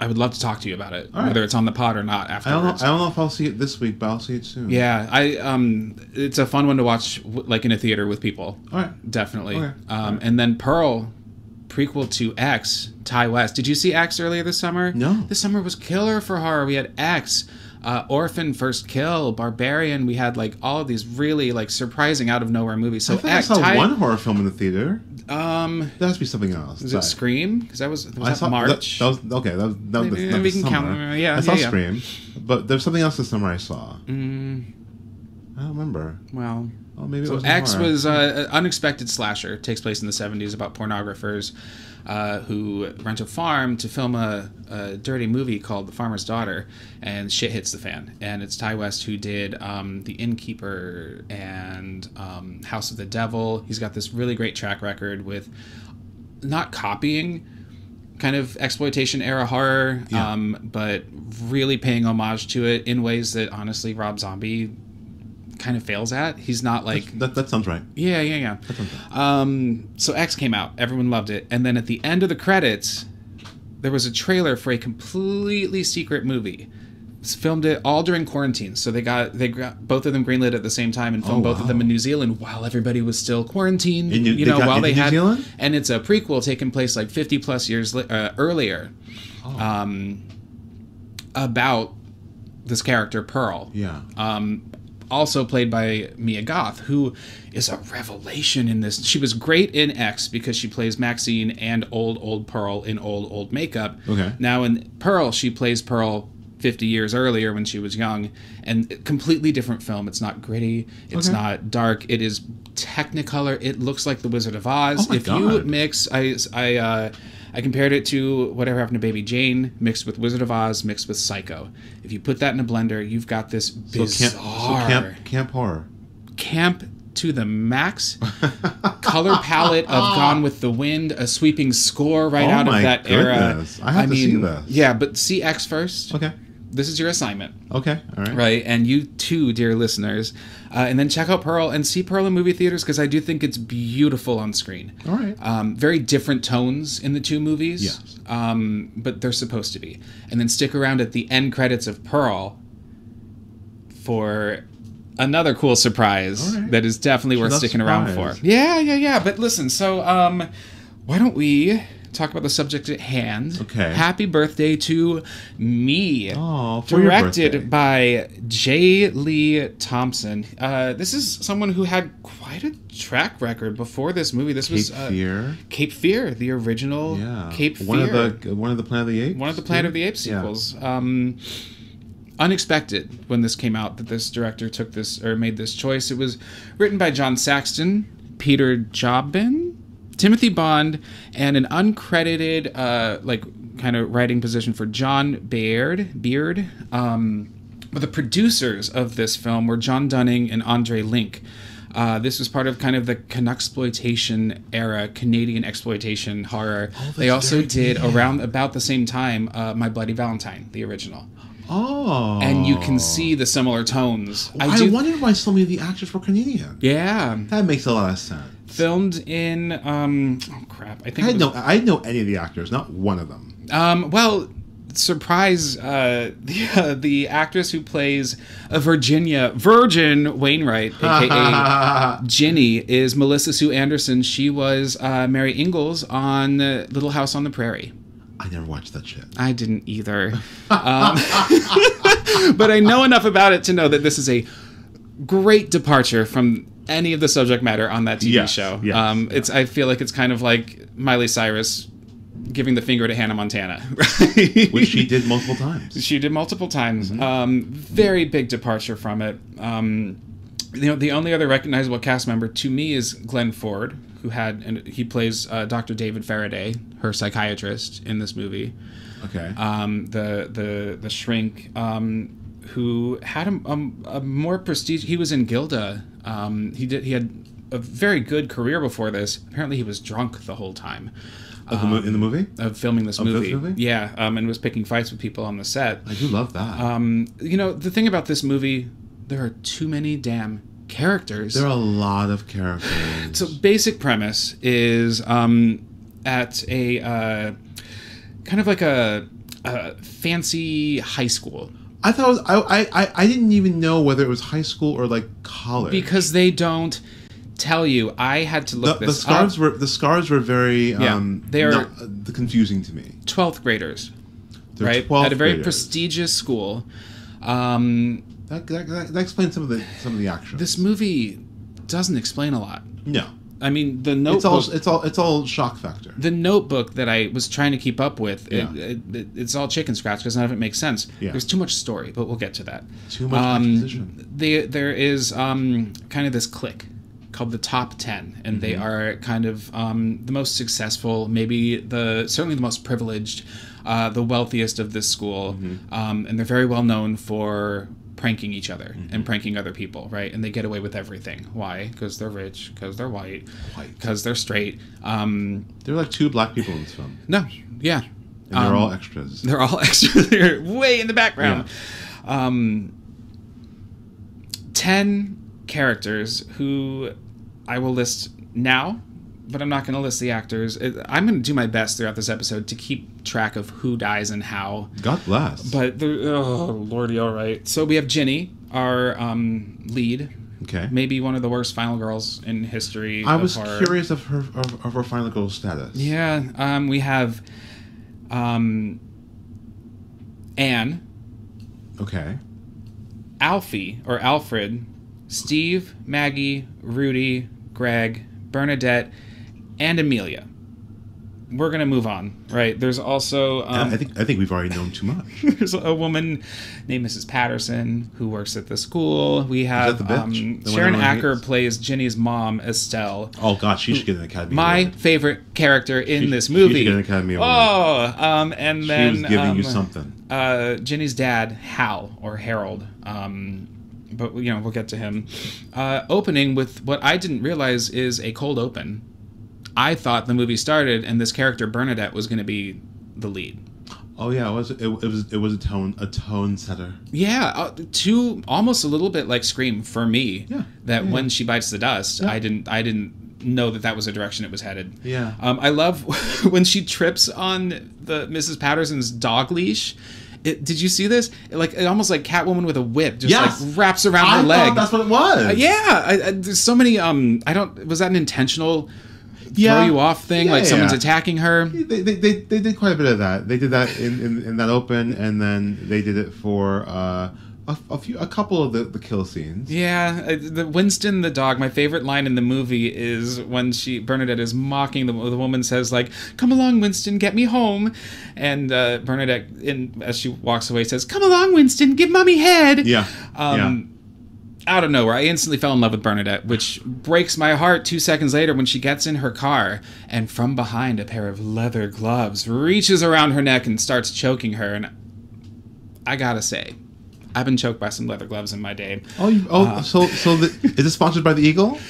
[SPEAKER 1] I would love to talk to you about it,
[SPEAKER 3] right.
[SPEAKER 1] whether it's on the pod or not
[SPEAKER 3] I don't know. I don't know if I'll see it this week, but I'll see it soon.
[SPEAKER 1] Yeah, I um, it's a fun one to watch, like in a theater with people.
[SPEAKER 3] All right.
[SPEAKER 1] Definitely.
[SPEAKER 3] Okay.
[SPEAKER 1] Um, and then Pearl, prequel to X, Ti West. Did you see X earlier this summer?
[SPEAKER 3] No.
[SPEAKER 1] This summer was killer for horror. We had X, uh, Orphan, First Kill, Barbarian. We had like all of these really like surprising out of nowhere movies. So
[SPEAKER 3] I
[SPEAKER 1] X,
[SPEAKER 3] I saw
[SPEAKER 1] Ty,
[SPEAKER 3] one horror film in the theater.
[SPEAKER 1] um,
[SPEAKER 3] that has to be something else.
[SPEAKER 1] was it Scream? Because that was was
[SPEAKER 3] I
[SPEAKER 1] that
[SPEAKER 3] saw
[SPEAKER 1] March.
[SPEAKER 3] That, that was okay. That was that was
[SPEAKER 1] Maybe
[SPEAKER 3] not
[SPEAKER 1] we
[SPEAKER 3] the
[SPEAKER 1] can
[SPEAKER 3] summer.
[SPEAKER 1] yeah,
[SPEAKER 3] I saw
[SPEAKER 1] yeah, yeah.
[SPEAKER 3] Scream, but there's something else this summer I saw.
[SPEAKER 1] Mm,
[SPEAKER 3] I don't remember.
[SPEAKER 1] well,
[SPEAKER 3] Oh, maybe
[SPEAKER 1] So
[SPEAKER 3] was
[SPEAKER 1] X was uh, an unexpected slasher. Takes place in the '70s about pornographers uh, who rent a farm to film a, a dirty movie called The Farmer's Daughter, and shit hits the fan. And it's Ti West who did um, The Innkeeper and um, House of the Devil. He's got this really great track record with not copying kind of exploitation era horror,
[SPEAKER 3] Yeah.
[SPEAKER 1] um, but really paying homage to it in ways that honestly Rob Zombie kind of fails at. He's not like
[SPEAKER 2] That, that sounds right.
[SPEAKER 1] yeah, yeah, yeah. Um, so X came out, everyone loved it, and then at the end of the credits, there was a trailer for a completely secret movie. Filmed it all during quarantine, so they got they got both of them greenlit at the same time and filmed
[SPEAKER 2] Oh,
[SPEAKER 1] both of them in New Zealand while everybody was still quarantined.
[SPEAKER 2] In New-
[SPEAKER 1] you know, while they
[SPEAKER 2] New
[SPEAKER 1] had,
[SPEAKER 2] Zealand?
[SPEAKER 1] and it's a prequel taking place like fifty plus years uh, earlier,
[SPEAKER 2] Oh.
[SPEAKER 1] um, about this character Pearl
[SPEAKER 2] Yeah.
[SPEAKER 1] um, also played by Mia Goth, who is a revelation in this. She was great in X because she plays Maxine and old old Pearl in old old makeup.
[SPEAKER 2] Okay.
[SPEAKER 1] Now in Pearl, she plays Pearl 50 years earlier when she was young, and completely different film. It's not gritty. It's
[SPEAKER 2] Okay.
[SPEAKER 1] not dark. It is Technicolor. It looks like The Wizard of Oz.
[SPEAKER 2] Oh my
[SPEAKER 1] if you mix, I I uh, I compared it to Whatever Happened to Baby Jane mixed with Wizard of Oz mixed with Psycho. If you put that in a blender, you've got this
[SPEAKER 2] So
[SPEAKER 1] bizarre
[SPEAKER 2] camp, so camp, camp horror.
[SPEAKER 1] camp to the max color palette of (laughs) Gone with the Wind, a sweeping score right
[SPEAKER 2] Oh
[SPEAKER 1] out of that era.
[SPEAKER 2] I have to see this.
[SPEAKER 1] Yeah, but see X first.
[SPEAKER 2] Okay.
[SPEAKER 1] This is your assignment,
[SPEAKER 2] Okay. All right.
[SPEAKER 1] right? And you too, dear listeners, uh, and then check out Pearl and see Pearl in movie theaters because I do think it's beautiful on screen.
[SPEAKER 2] All right.
[SPEAKER 1] Um, very different tones in the two movies.
[SPEAKER 2] Yes.
[SPEAKER 1] Um, but they're supposed to be. And then stick around at the end credits of Pearl for another cool surprise
[SPEAKER 2] right.
[SPEAKER 1] that is definitely worth
[SPEAKER 2] that's
[SPEAKER 1] sticking around for. Yeah, yeah, yeah. But listen, so um, why don't we talk about the subject at hand?
[SPEAKER 2] Okay.
[SPEAKER 1] Happy birthday to me.
[SPEAKER 2] Oh,
[SPEAKER 1] Directed by J. Lee Thompson. Uh, this is someone who had quite a track record before this movie. This
[SPEAKER 2] Cape
[SPEAKER 1] was uh,
[SPEAKER 2] Fear.
[SPEAKER 1] Cape Fear, the original
[SPEAKER 2] Yeah.
[SPEAKER 1] Cape Fear.
[SPEAKER 2] one of the one of the Planet of the Apes.
[SPEAKER 1] one of the Planet of the Apes
[SPEAKER 2] Yeah.
[SPEAKER 1] sequels. Um, unexpected when this came out that this director took this or made this choice. It was written by John Saxton, Peter Jobin, Timothy Bond, and an uncredited uh, like kind of writing position for John Baird. Beard. Um, but the producers of this film were John Dunning and Andre Link. Uh, this was part of kind of the Canuxploitation era, Canadian exploitation horror. they also did
[SPEAKER 2] yeah.
[SPEAKER 1] around about the same time uh, My Bloody Valentine, the original,
[SPEAKER 2] Oh.
[SPEAKER 1] and you can see the similar tones.
[SPEAKER 2] I,
[SPEAKER 1] do,
[SPEAKER 2] wondered why so many of the actors were Canadian.
[SPEAKER 1] yeah,
[SPEAKER 2] That makes a lot of sense.
[SPEAKER 1] Filmed in um, oh crap, I think
[SPEAKER 2] I
[SPEAKER 1] was,
[SPEAKER 2] know I know any of the actors, not one of them.
[SPEAKER 1] Um, well, surprise! Uh, (laughs) the uh, the actress who plays a Virginia Virgin Wainwright, (laughs) aka Ginny, is Melissa Sue Anderson. She was uh, Mary Ingalls on Little House on the Prairie.
[SPEAKER 2] I never watched that shit.
[SPEAKER 1] I didn't either, um, (laughs) but I know enough about it to know that this is a great departure from any of the subject matter on that TV
[SPEAKER 2] Yes,
[SPEAKER 1] show.
[SPEAKER 2] yes,
[SPEAKER 1] um,
[SPEAKER 2] yeah.
[SPEAKER 1] It's I feel like it's kind of like Miley Cyrus giving the finger to Hannah Montana, right? (laughs)
[SPEAKER 2] Which she did multiple times.
[SPEAKER 1] She did multiple times. Um, very big departure from it. Um, you know, the only other recognizable cast member to me is Glenn Ford, who had and he plays uh, Dr. David Faraday, her psychiatrist in this movie.
[SPEAKER 2] Okay.
[SPEAKER 1] Um, the the the shrink, um, who had a, a, a more prestige. He was in Gilda. Um, he did. He had a very good career before this. Apparently, he was drunk the whole time
[SPEAKER 2] Of the mo- in the movie?
[SPEAKER 1] of filming this
[SPEAKER 2] this
[SPEAKER 1] movie.
[SPEAKER 2] movie?
[SPEAKER 1] Yeah, um, and was picking fights with people on the set.
[SPEAKER 2] I do love that.
[SPEAKER 1] Um, you know, the thing about this movie, there are too many damn characters.
[SPEAKER 2] there are a lot of characters.
[SPEAKER 1] so basic premise is um, at a uh, kind of like a, a fancy high school
[SPEAKER 2] I thought it was, I, I I didn't even know whether it was high school or like college.
[SPEAKER 1] because they don't tell you. I had to look
[SPEAKER 2] the
[SPEAKER 1] this
[SPEAKER 2] scars
[SPEAKER 1] up.
[SPEAKER 2] were the scars were very
[SPEAKER 1] Yeah,
[SPEAKER 2] um
[SPEAKER 1] they are-
[SPEAKER 2] not- uh, confusing to me.
[SPEAKER 1] Twelfth graders,
[SPEAKER 2] They're
[SPEAKER 1] right?
[SPEAKER 2] 12th
[SPEAKER 1] At a very
[SPEAKER 2] graders.
[SPEAKER 1] prestigious school. Um,
[SPEAKER 2] That, that, that, that explains some of the some of the action.
[SPEAKER 1] this movie doesn't explain a lot.
[SPEAKER 2] no,
[SPEAKER 1] I mean, the
[SPEAKER 2] it's
[SPEAKER 1] notebook.
[SPEAKER 2] all it's all it's all shock factor.
[SPEAKER 1] the notebook that I was trying to keep up with,
[SPEAKER 2] Yeah.
[SPEAKER 1] it, it, it, it's all chicken scratch because none of it makes sense.
[SPEAKER 2] Yeah.
[SPEAKER 1] There's too much story, but we'll get to that.
[SPEAKER 2] Too much
[SPEAKER 1] Um,
[SPEAKER 2] exposition.
[SPEAKER 1] they, there is um, kind of this clique called the Top Ten, and they
[SPEAKER 2] Mm-hmm.
[SPEAKER 1] are kind of um, the most successful, maybe the certainly the most privileged, uh, the wealthiest of this school,
[SPEAKER 2] Mm-hmm.
[SPEAKER 1] um, and they're very well known for pranking each other
[SPEAKER 2] Mm-hmm.
[SPEAKER 1] and pranking other people, right? And they get away with everything. Why? Because they're rich. Because they're white.
[SPEAKER 2] White.
[SPEAKER 1] Because they're straight. Um,
[SPEAKER 2] There are like two black people in this film,
[SPEAKER 1] no, yeah.
[SPEAKER 2] and they're
[SPEAKER 1] Um,
[SPEAKER 2] all extras. (laughs)
[SPEAKER 1] They're all extras. (laughs) They're way in the background. Um, Ten characters who I will list now, but I'm not going to list the actors. I'm going to do my best throughout this episode to keep track of who dies and how.
[SPEAKER 2] God bless.
[SPEAKER 1] But the, oh lordy, all right. So we have Ginny, our um, lead,
[SPEAKER 2] okay.
[SPEAKER 1] maybe one of the worst final girls in history.
[SPEAKER 2] I was
[SPEAKER 1] horror.
[SPEAKER 2] curious of her of, of her final girl status.
[SPEAKER 1] Yeah, um, we have um, Anne,
[SPEAKER 2] Okay.
[SPEAKER 1] Alfie or Alfred, Steve, Maggie, Rudy, Greg, Bernadette, and Amelia. We're gonna move on, right? There's also um,
[SPEAKER 2] I think I think we've already known too much. (laughs)
[SPEAKER 1] there's a woman named Mrs. Patterson who works at the school. We have
[SPEAKER 2] the
[SPEAKER 1] um, Sharon Acker plays Ginny's mom, Estelle.
[SPEAKER 2] Oh God, she should get an Academy
[SPEAKER 1] My
[SPEAKER 2] Award.
[SPEAKER 1] favorite character in
[SPEAKER 2] She-
[SPEAKER 1] this
[SPEAKER 2] she should
[SPEAKER 1] movie.
[SPEAKER 2] get an Academy Award.
[SPEAKER 1] Oh, um, and
[SPEAKER 2] She
[SPEAKER 1] then
[SPEAKER 2] was giving you
[SPEAKER 1] um,
[SPEAKER 2] something.
[SPEAKER 1] uh, Ginny's dad, Hal or Harold. Um, but you know, we'll get to him. Uh, opening with what I didn't realize is a cold open. I thought the movie started and this character Bernadette was going to be the lead.
[SPEAKER 2] Oh yeah, it was it, it was it was a tone a tone setter.
[SPEAKER 1] Yeah, uh, to almost a little bit like Scream for me.
[SPEAKER 2] Yeah,
[SPEAKER 1] That
[SPEAKER 2] yeah,
[SPEAKER 1] when she bites the dust,
[SPEAKER 2] Yeah.
[SPEAKER 1] I didn't I didn't know that that was the direction it was headed.
[SPEAKER 2] Yeah.
[SPEAKER 1] Um, I love (laughs) when she trips on the Mrs. Patterson's dog leash. It, did you see this? It, like it almost like Catwoman with a whip, just
[SPEAKER 2] Yes.
[SPEAKER 1] like wraps around
[SPEAKER 2] I
[SPEAKER 1] her leg.
[SPEAKER 2] that's what it was.
[SPEAKER 1] Uh, yeah, I, I, there's so many. Um, I don't. Was that an intentional
[SPEAKER 2] Yeah.
[SPEAKER 1] throw you off thing?
[SPEAKER 2] Yeah,
[SPEAKER 1] like someone's
[SPEAKER 2] yeah.
[SPEAKER 1] attacking her.
[SPEAKER 2] They, they, they, they did quite a bit of that. They did that in, in, in that open, and then they did it for uh, a, a few a couple of the, the kill scenes.
[SPEAKER 1] Yeah, uh, the Winston the dog. My favorite line in the movie is when she Bernadette is mocking the the woman says like, "Come along, Winston, get me home," and uh, Bernadette, in as she walks away, says, "Come along, Winston, give mommy head."
[SPEAKER 2] Yeah.
[SPEAKER 1] Um, Out of nowhere, I instantly fell in love with Bernadette, which breaks my heart two seconds later when she gets in her car and from behind a pair of leather gloves reaches around her neck and starts choking her. And I gotta say, I've been choked by some leather gloves in my day.
[SPEAKER 2] Oh, you, oh,
[SPEAKER 1] Uh,
[SPEAKER 2] so so the, is it sponsored by the Eagle? (laughs)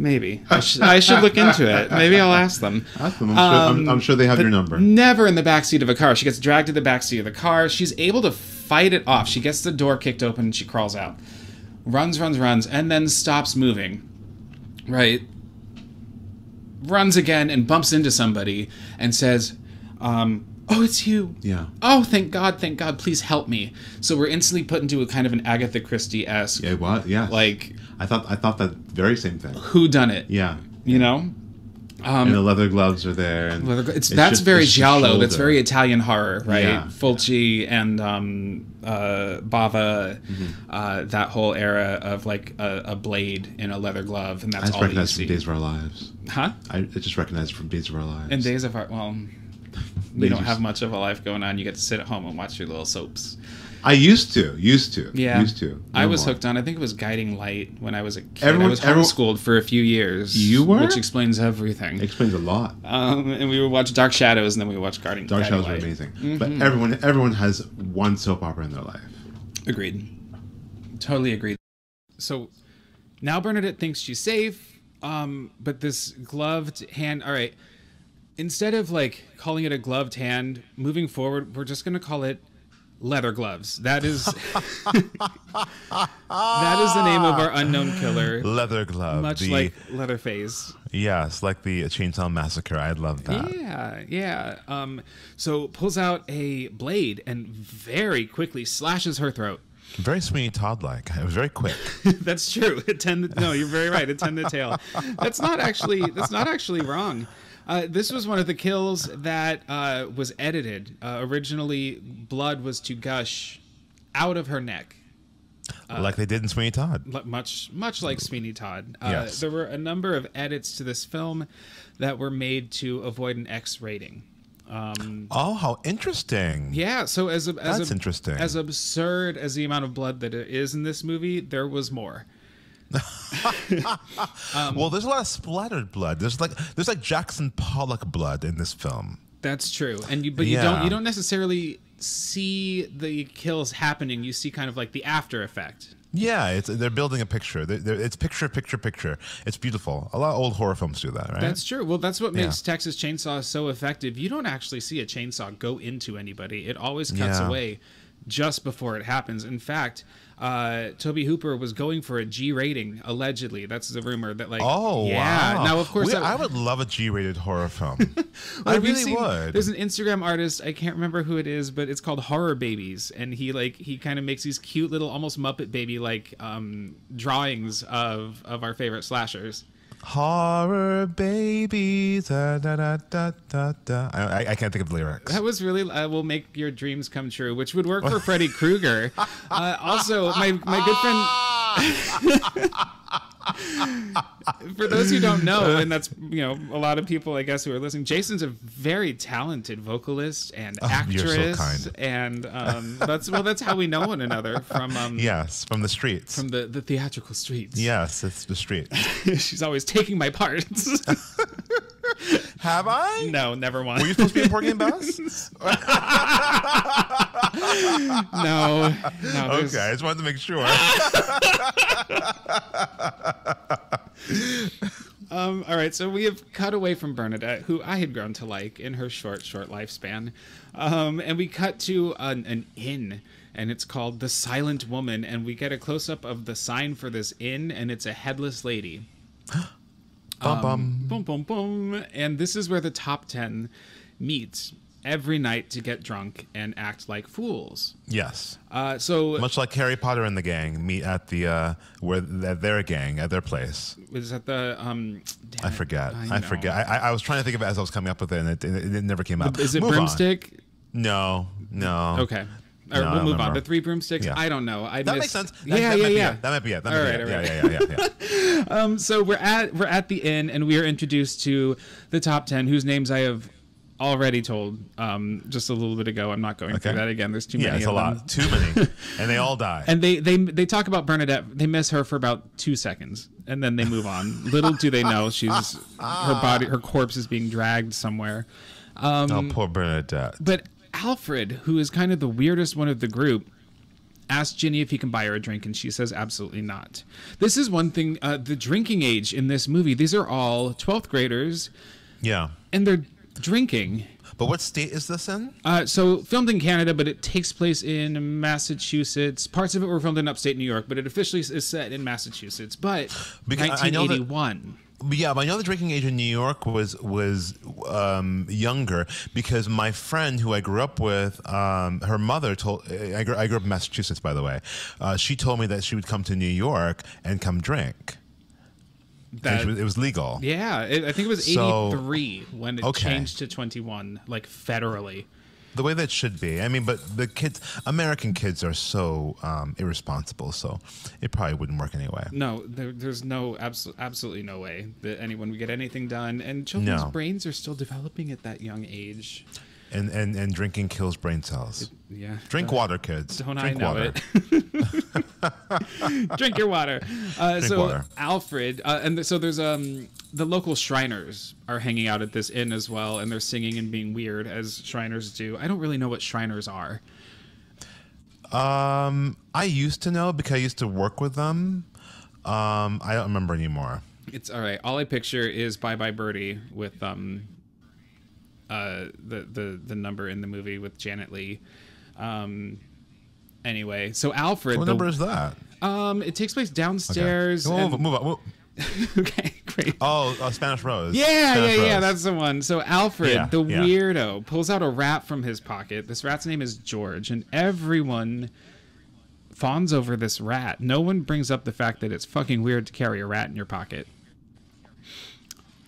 [SPEAKER 1] Maybe I, sh- I should look into it. Maybe I'll ask them.
[SPEAKER 2] Ask them. I'm, sure, I'm,
[SPEAKER 1] Um,
[SPEAKER 2] I'm sure they have your number.
[SPEAKER 1] Never in the backseat of a car. She gets dragged to the backseat of the car. She's able to fight it off. She gets the door kicked open and she crawls out. Runs, runs, runs, and then stops moving. Right. Runs again and bumps into somebody and says, um, Oh, it's you.
[SPEAKER 2] Yeah.
[SPEAKER 1] Oh, thank God, thank God, please help me. So we're instantly put into a kind of an Agatha Christie esque,
[SPEAKER 2] Yeah. What? Yeah.
[SPEAKER 1] like,
[SPEAKER 2] I thought I thought that very same thing.
[SPEAKER 1] who done it?
[SPEAKER 2] Yeah.
[SPEAKER 1] You know?
[SPEAKER 2] And the leather gloves are there, and
[SPEAKER 1] Well, It's,
[SPEAKER 2] it's
[SPEAKER 1] that's
[SPEAKER 2] just-
[SPEAKER 1] very
[SPEAKER 2] it's
[SPEAKER 1] giallo. That's very Italian horror, right?
[SPEAKER 2] Yeah.
[SPEAKER 1] Fulci and um, uh, Bava,
[SPEAKER 2] Mm-hmm.
[SPEAKER 1] uh, that whole era of like a, a blade in a leather glove, and
[SPEAKER 2] I
[SPEAKER 1] that's
[SPEAKER 2] just
[SPEAKER 1] all that
[SPEAKER 2] recognize from. Days of Our Lives.
[SPEAKER 1] huh?
[SPEAKER 2] I, I just recognize from Days of Our Lives.
[SPEAKER 1] In Days of Our well, you don't have much of a life going on. You get to sit at home and watch your little soaps.
[SPEAKER 2] I used to, used to,
[SPEAKER 1] Yeah,
[SPEAKER 2] used to.
[SPEAKER 1] I was
[SPEAKER 2] more.
[SPEAKER 1] hooked on. I think it was Guiding Light when I was a kid. I
[SPEAKER 2] Everyone-
[SPEAKER 1] was
[SPEAKER 2] everyone-
[SPEAKER 1] homeschooled for a few years.
[SPEAKER 2] You were?
[SPEAKER 1] which explains everything.
[SPEAKER 2] It Explains a lot.
[SPEAKER 1] Um, and we would watch Dark Shadows, and then we would watch Guarding.
[SPEAKER 2] Dark
[SPEAKER 1] Guiding
[SPEAKER 2] Shadows
[SPEAKER 1] Light.
[SPEAKER 2] amazing, but everyone, everyone has one soap opera in their life.
[SPEAKER 1] Agreed. Totally agreed. So now Bernadette thinks she's safe, um, but this gloved hand. All right. Instead of like calling it a gloved hand, moving forward, we're just gonna call it leather gloves. That is (laughs) that is the name of our unknown killer.
[SPEAKER 3] Leather glove.
[SPEAKER 1] Much
[SPEAKER 3] the,
[SPEAKER 1] like Leatherface.
[SPEAKER 3] yes, like the Chainsaw Massacre. I love that.
[SPEAKER 1] Yeah, yeah. Um, so pulls out a blade and very quickly slashes her throat.
[SPEAKER 3] Very Sweeney Todd like. It was very quick. (laughs)
[SPEAKER 1] that's true. (laughs) Attend the, no, you're very right. Attend the tale. That's not actually that's not actually wrong. Uh, this was one of the kills that uh, was edited. Uh, originally, blood was to gush out of her neck,
[SPEAKER 3] like they did in Sweeney Todd.
[SPEAKER 1] Much much like Sweeney Todd. Uh,
[SPEAKER 3] Yes.
[SPEAKER 1] There were a number of edits to this film that were made to avoid an X rating. Um,
[SPEAKER 3] Oh, how interesting.
[SPEAKER 1] yeah, so as as
[SPEAKER 3] That's interesting.
[SPEAKER 1] as absurd as the amount of blood that it is in this movie, there was more. (laughs)
[SPEAKER 3] well, there's a lot of splattered blood. There's like there's like Jackson Pollock blood in this film.
[SPEAKER 1] That's true, and you but you don't you don't necessarily see the kills happening. You see kind of like the after effect.
[SPEAKER 3] Yeah, it's they're building a picture. They're, they're, it's picture, picture, picture. It's beautiful. A lot of old horror films do that, right?
[SPEAKER 1] That's true. Well, that's what makes
[SPEAKER 3] Yeah.
[SPEAKER 1] Texas Chainsaw so effective. You don't actually see a chainsaw go into anybody. It always cuts
[SPEAKER 3] Yeah.
[SPEAKER 1] away just before it happens. In fact, uh, Tobe Hooper was going for a G rating. Allegedly, that's the rumor that like.
[SPEAKER 3] Oh
[SPEAKER 1] yeah.
[SPEAKER 3] wow!
[SPEAKER 1] Now of course
[SPEAKER 3] We-
[SPEAKER 1] that-
[SPEAKER 3] I would love a G-rated horror film. (laughs) I really
[SPEAKER 1] seen-
[SPEAKER 3] would.
[SPEAKER 1] There's an Instagram artist, I can't remember who it is, but it's called Horror Babies, and he like he kind of makes these cute little, almost Muppet Baby like um, drawings of of our favorite slashers.
[SPEAKER 3] Horror baby, da da da da da da. I, I- I can't think of the lyrics.
[SPEAKER 1] That was really uh, will make your dreams come true, which would work for Freddy Krueger. (laughs) Uh, also, my my good friend. (laughs) for those who don't know, and that's you know a lot of people I guess who are listening. Jayson's a very talented vocalist and
[SPEAKER 3] Oh, so
[SPEAKER 1] actress,
[SPEAKER 3] kind.
[SPEAKER 1] and um, that's well, that's how we know one another from um,
[SPEAKER 3] Yes, from the streets.
[SPEAKER 1] from the the theatrical streets.
[SPEAKER 3] yes, it's the streets. (laughs)
[SPEAKER 1] she's always taking my parts. (laughs) (laughs)
[SPEAKER 3] Have I?
[SPEAKER 1] no, never once.
[SPEAKER 3] Were you supposed to be in Porgy and Bess? (laughs)
[SPEAKER 1] no, no.
[SPEAKER 3] Okay, I just wanted to make sure. (laughs)
[SPEAKER 1] Um, all right, so we have cut away from Bernadette, who I had grown to like in her short, short lifespan, um, and we cut to an, an inn, and it's called the Silent Woman, and we get a close up of the sign for this inn, and it's a headless lady. (gasps) (gasps)
[SPEAKER 3] bum bum.
[SPEAKER 1] Boom, boom, boom, and this is where the top ten meet every night to get drunk and act like fools.
[SPEAKER 3] Yes,
[SPEAKER 1] Uh, so
[SPEAKER 3] much like Harry Potter and the gang meet at the uh, where at their gang at their place.
[SPEAKER 1] was that the um?
[SPEAKER 3] I forget. I,
[SPEAKER 1] know.
[SPEAKER 3] forget. I, I- I was trying to think of it as I was coming up with it, and it, it, it never came up.
[SPEAKER 1] Is it
[SPEAKER 3] Move on.
[SPEAKER 1] broomstick?
[SPEAKER 3] No, no.
[SPEAKER 1] Okay. All right,
[SPEAKER 3] No,
[SPEAKER 1] we'll move on. The three broomsticks.
[SPEAKER 3] Yeah.
[SPEAKER 1] I don't know. I
[SPEAKER 3] That
[SPEAKER 1] missed-
[SPEAKER 3] makes sense. That,
[SPEAKER 1] yeah,
[SPEAKER 3] that
[SPEAKER 1] yeah,
[SPEAKER 3] might
[SPEAKER 1] yeah.
[SPEAKER 3] Be it. That might be it. That
[SPEAKER 1] All
[SPEAKER 3] might
[SPEAKER 1] right,
[SPEAKER 3] be
[SPEAKER 1] all
[SPEAKER 3] it.
[SPEAKER 1] right.
[SPEAKER 3] Yeah, yeah, yeah, yeah, yeah. (laughs)
[SPEAKER 1] So we're at we're at the inn, and we are introduced to the top ten, whose names I have already told um, just a little bit ago. I'm not going through that again. There's too
[SPEAKER 3] yeah,
[SPEAKER 1] many.
[SPEAKER 3] it's a lot. Too many, (laughs) and they all die.
[SPEAKER 1] And they, they they talk about Bernadette. They miss her for about two seconds, and then they move on. Little do they know she's her body, her corpse is being dragged somewhere.
[SPEAKER 3] oh, poor Bernadette.
[SPEAKER 1] But Alfred, who is kind of the weirdest one of the group, asks Ginny if he can buy her a drink, and she says absolutely not. This is one thing. Uh, the drinking age in this movie. These are all twelfth graders,
[SPEAKER 3] Yeah,
[SPEAKER 1] and they're drinking.
[SPEAKER 3] but what state is this in?
[SPEAKER 1] Uh, so filmed in Canada, but it takes place in Massachusetts. Parts of it were filmed in upstate New York, but it officially is set in Massachusetts. But
[SPEAKER 3] Because I know that-
[SPEAKER 1] 1981.
[SPEAKER 3] Yeah, but I know the drinking age in New York was was um, younger because my friend who I grew up with, um, her mother told I grew, I grew up in Massachusetts, by the way. Uh, she told me that she would come to New York and come drink.
[SPEAKER 1] That-
[SPEAKER 3] was- it was legal.
[SPEAKER 1] yeah, it, I think it was
[SPEAKER 3] So-
[SPEAKER 1] 83 when it
[SPEAKER 3] Okay.
[SPEAKER 1] changed to 21, like federally.
[SPEAKER 3] The way that should be. I mean, but the kids, American kids, are so um, irresponsible, so it probably wouldn't work anyway.
[SPEAKER 1] No, there, there's no abso- absolutely no way that anyone would get anything done, and children's
[SPEAKER 3] No.
[SPEAKER 1] brains are still developing at that young age.
[SPEAKER 3] And and and drinking kills brain cells.
[SPEAKER 1] Yeah,
[SPEAKER 3] Drink
[SPEAKER 1] Don't-
[SPEAKER 3] water, kids.
[SPEAKER 1] Don't
[SPEAKER 3] Drink
[SPEAKER 1] I know
[SPEAKER 3] water.
[SPEAKER 1] it? (laughs) Drink your water. Uh, so
[SPEAKER 3] water.
[SPEAKER 1] Alfred, uh, and th- so there's um the local Shriners are hanging out at this inn as well, and they're singing and being weird as Shriners do. I don't really know what Shriners are.
[SPEAKER 3] Um, I used to know because I used to work with them. Um, I don't remember anymore.
[SPEAKER 1] It's all right. All I picture is Bye Bye Birdie with um uh the the the number in the movie with Janet Leigh. Um anyway, so Alfred
[SPEAKER 3] What
[SPEAKER 1] the-
[SPEAKER 3] number is that?
[SPEAKER 1] um it takes place downstairs.
[SPEAKER 3] Okay.
[SPEAKER 1] and-
[SPEAKER 3] Move, move on. Move- (laughs)
[SPEAKER 1] okay, great.
[SPEAKER 3] Oh, uh, Spanish Rose.
[SPEAKER 1] Yeah, yeah,
[SPEAKER 3] Spanish
[SPEAKER 1] yeah,
[SPEAKER 3] Rose.
[SPEAKER 1] that's the one. So Alfred,
[SPEAKER 3] Yeah,
[SPEAKER 1] the
[SPEAKER 3] yeah.
[SPEAKER 1] weirdo, pulls out a rat from his pocket. This rat's name is George, and everyone fawns over this rat. No one brings up the fact that it's fucking weird to carry a rat in your pocket.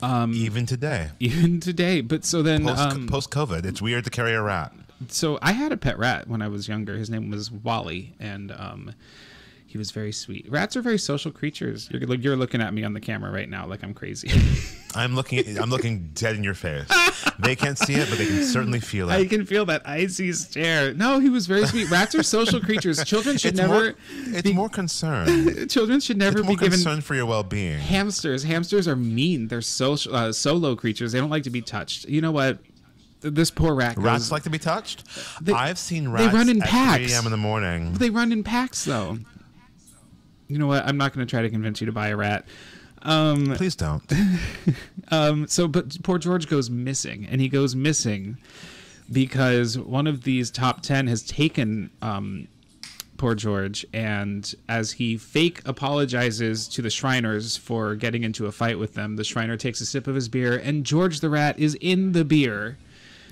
[SPEAKER 3] Even today.
[SPEAKER 1] Even today. But so then
[SPEAKER 3] Post
[SPEAKER 1] um,
[SPEAKER 3] post COVID, it's weird to carry a rat.
[SPEAKER 1] so I had a pet rat when I was younger. His name was Wally, and um, he was very sweet. Rats are very social creatures. You're you're looking at me on the camera right now, like I'm crazy. (laughs)
[SPEAKER 3] I'm looking. At, I'm looking dead in your face. they can't see it, but they can certainly feel it.
[SPEAKER 1] I can feel that icy stare. No, he was very sweet. Rats are social creatures. Children should
[SPEAKER 3] It's
[SPEAKER 1] never.
[SPEAKER 3] more. It's
[SPEAKER 1] be-
[SPEAKER 3] more concern. (laughs)
[SPEAKER 1] children should never
[SPEAKER 3] It's more
[SPEAKER 1] be given
[SPEAKER 3] concern for your well-being.
[SPEAKER 1] hamsters. Hamsters are mean. They're social, uh, solo creatures. They don't like to be touched. You know what? This poor rat. Goes,
[SPEAKER 3] Rats like to be touched.
[SPEAKER 1] They-
[SPEAKER 3] I've seen rats.
[SPEAKER 1] they run in
[SPEAKER 3] at
[SPEAKER 1] packs.
[SPEAKER 3] 3 a.m. in the morning.
[SPEAKER 1] They run in packs, though. You know what? I'm not going to try to convince you to buy a rat. Um,
[SPEAKER 3] Please don't. (laughs)
[SPEAKER 1] um, so, but poor George goes missing, and he goes missing because one of these top ten has taken um, poor George. And as he fake apologizes to the Shriners for getting into a fight with them, the Shriner takes a sip of his beer, and George the rat is in the beer.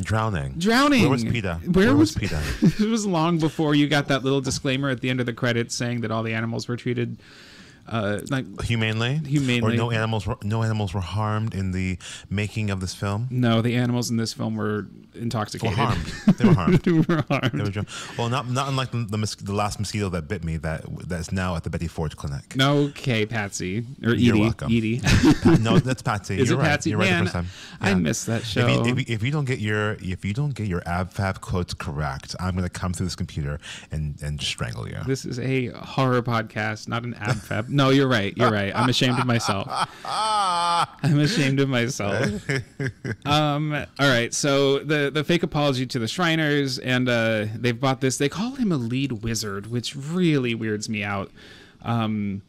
[SPEAKER 3] Drowning.
[SPEAKER 1] Drowning.
[SPEAKER 3] Where was PETA?
[SPEAKER 1] Where, was,
[SPEAKER 3] PETA? (laughs)
[SPEAKER 1] it was long before you got that little disclaimer at the end of the credits saying that all the animals were treated uh, like
[SPEAKER 3] Humanely?
[SPEAKER 1] Humanely.
[SPEAKER 3] Or no animals were no animals were harmed in the making of this film?
[SPEAKER 1] no, the animals in this film were
[SPEAKER 3] Were
[SPEAKER 1] intoxicated.
[SPEAKER 3] harmed. (laughs) They were harmed.
[SPEAKER 1] They were harmed.
[SPEAKER 3] They were. Well, not not unlike the, the, the last mosquito that bit me that that's now at the Betty Ford Clinic.
[SPEAKER 1] Okay, Patsy or Edie.
[SPEAKER 3] You're welcome.
[SPEAKER 1] Edie. (laughs)
[SPEAKER 3] no, that's Patsy.
[SPEAKER 1] Is
[SPEAKER 3] You're
[SPEAKER 1] it
[SPEAKER 3] right.
[SPEAKER 1] Patsy?
[SPEAKER 3] You're right
[SPEAKER 1] Man,
[SPEAKER 3] the first time.
[SPEAKER 1] I missed that show.
[SPEAKER 3] If you, if, you, if you don't get your if you don't get your ab fab quotes correct, I'm gonna come through this computer and and strangle you.
[SPEAKER 1] This is a horror podcast, not an ab fab. (laughs) No, you're right. You're right. I'm ashamed of myself. (laughs) I'm ashamed of myself. Um, all right. So the the fake apology to the Shriners, and uh, they've bought this. They call him a lead wizard, which really weirds me out. Um,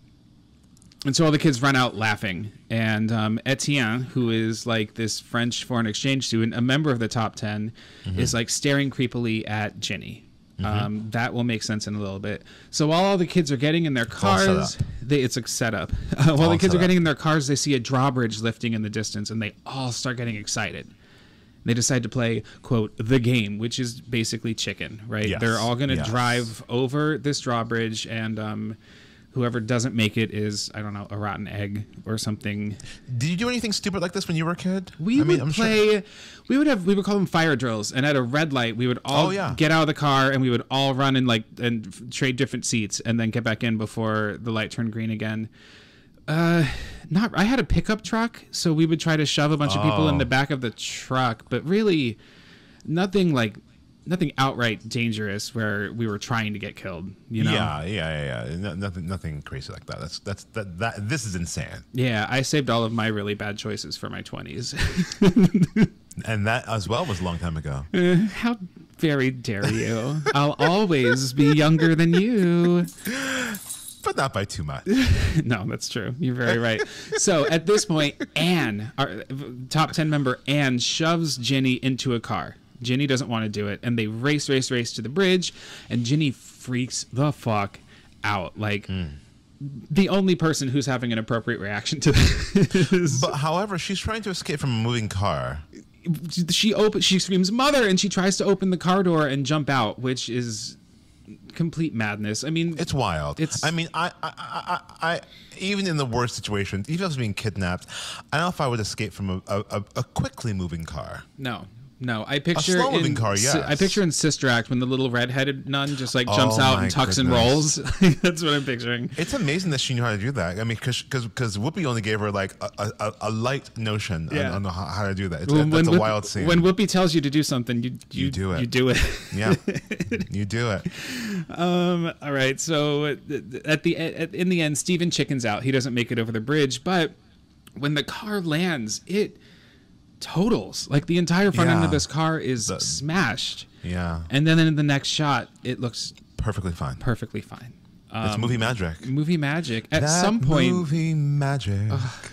[SPEAKER 1] and so all the kids run out laughing, and um, Etienne, who is like this French foreign exchange student, a member of the top 10 is like staring creepily at Ginny. Um, that will make sense in a little bit. So while all the kids are getting in their cars,
[SPEAKER 3] set
[SPEAKER 1] they, it's a setup. Uh, (laughs) while the kids are getting in their cars, they see a drawbridge lifting in the distance, and they all start getting excited. They decide to play quote the game, which is basically chicken, right?
[SPEAKER 3] Yes,
[SPEAKER 1] They're all going to
[SPEAKER 3] yes.
[SPEAKER 1] drive over this drawbridge, and um, whoever doesn't make it is I don't know a rotten egg or something.
[SPEAKER 3] Did you do anything stupid like this when you were a kid?
[SPEAKER 1] We
[SPEAKER 3] I mean,
[SPEAKER 1] would
[SPEAKER 3] I'm sure-
[SPEAKER 1] play. We would have. We would call them fire drills, and at a red light, we would all
[SPEAKER 3] Oh, yeah.
[SPEAKER 1] get out of the car, and we would all run and like and trade different seats, and then get back in before the light turned green again. Uh, not. I had a pickup truck, so we would try to shove a bunch of people in
[SPEAKER 3] Oh.
[SPEAKER 1] the back of the truck, but really, nothing like nothing outright dangerous where we were trying to get killed. You know.
[SPEAKER 3] Yeah, yeah, yeah, yeah. No, nothing, nothing crazy like that. That's that's that. that this is insane,
[SPEAKER 1] Yeah, I saved all of my really bad choices for my twenties. (laughs)
[SPEAKER 3] and that as well was a long time ago.
[SPEAKER 1] Uh, how very dare you? I'll always be younger than you.
[SPEAKER 3] but not by too much. (laughs)
[SPEAKER 1] No, that's true. You're very right. So at this point, Anne, our top 10 member Anne, shoves Jenny into a car. Ginny doesn't want to do it. And they race, race, race to the bridge. And Ginny freaks the fuck out. Like, hmm. the only person who's having an appropriate reaction to (laughs) this.
[SPEAKER 3] But however, she's trying to escape from a moving car.
[SPEAKER 1] she open, she screams mother and she tries to open the car door and jump out which is complete madness i mean
[SPEAKER 3] It's wild.
[SPEAKER 1] It's-
[SPEAKER 3] I mean, I, I, I, I, I, even in the worst situations, even if I was being kidnapped, I don't know if I would escape from a, a, a, a quickly moving car.
[SPEAKER 1] no no i picture
[SPEAKER 3] slow-moving
[SPEAKER 1] in,
[SPEAKER 3] car, yes.
[SPEAKER 1] i picture in sister act when the little red-headed nun just like jumps
[SPEAKER 3] Oh
[SPEAKER 1] out and tucks and rolls (laughs) that's what i'm picturing
[SPEAKER 3] It's amazing that she knew how to do that. I mean, because because Whoopi only gave her like a, a, a- a light notion
[SPEAKER 1] Yeah.
[SPEAKER 3] on, on how, how to do that. It's,
[SPEAKER 1] When-
[SPEAKER 3] that's a wild scene.
[SPEAKER 1] when whoopi tells you to do something you you,
[SPEAKER 3] You do it.
[SPEAKER 1] you do it
[SPEAKER 3] yeah, (laughs) you do it.
[SPEAKER 1] Um, all right. So uh, at the at, in the end, Steven chickens out. He doesn't make it over the bridge, but when the car lands, it totals. Like the entire front end of this car is
[SPEAKER 3] The-
[SPEAKER 1] smashed.
[SPEAKER 3] Yeah,
[SPEAKER 1] And then in the next shot, it looks
[SPEAKER 3] perfectly fine.
[SPEAKER 1] perfectly fine.
[SPEAKER 3] it's um, movie magic.
[SPEAKER 1] Movie magic. At
[SPEAKER 3] That
[SPEAKER 1] some point,
[SPEAKER 3] movie magic.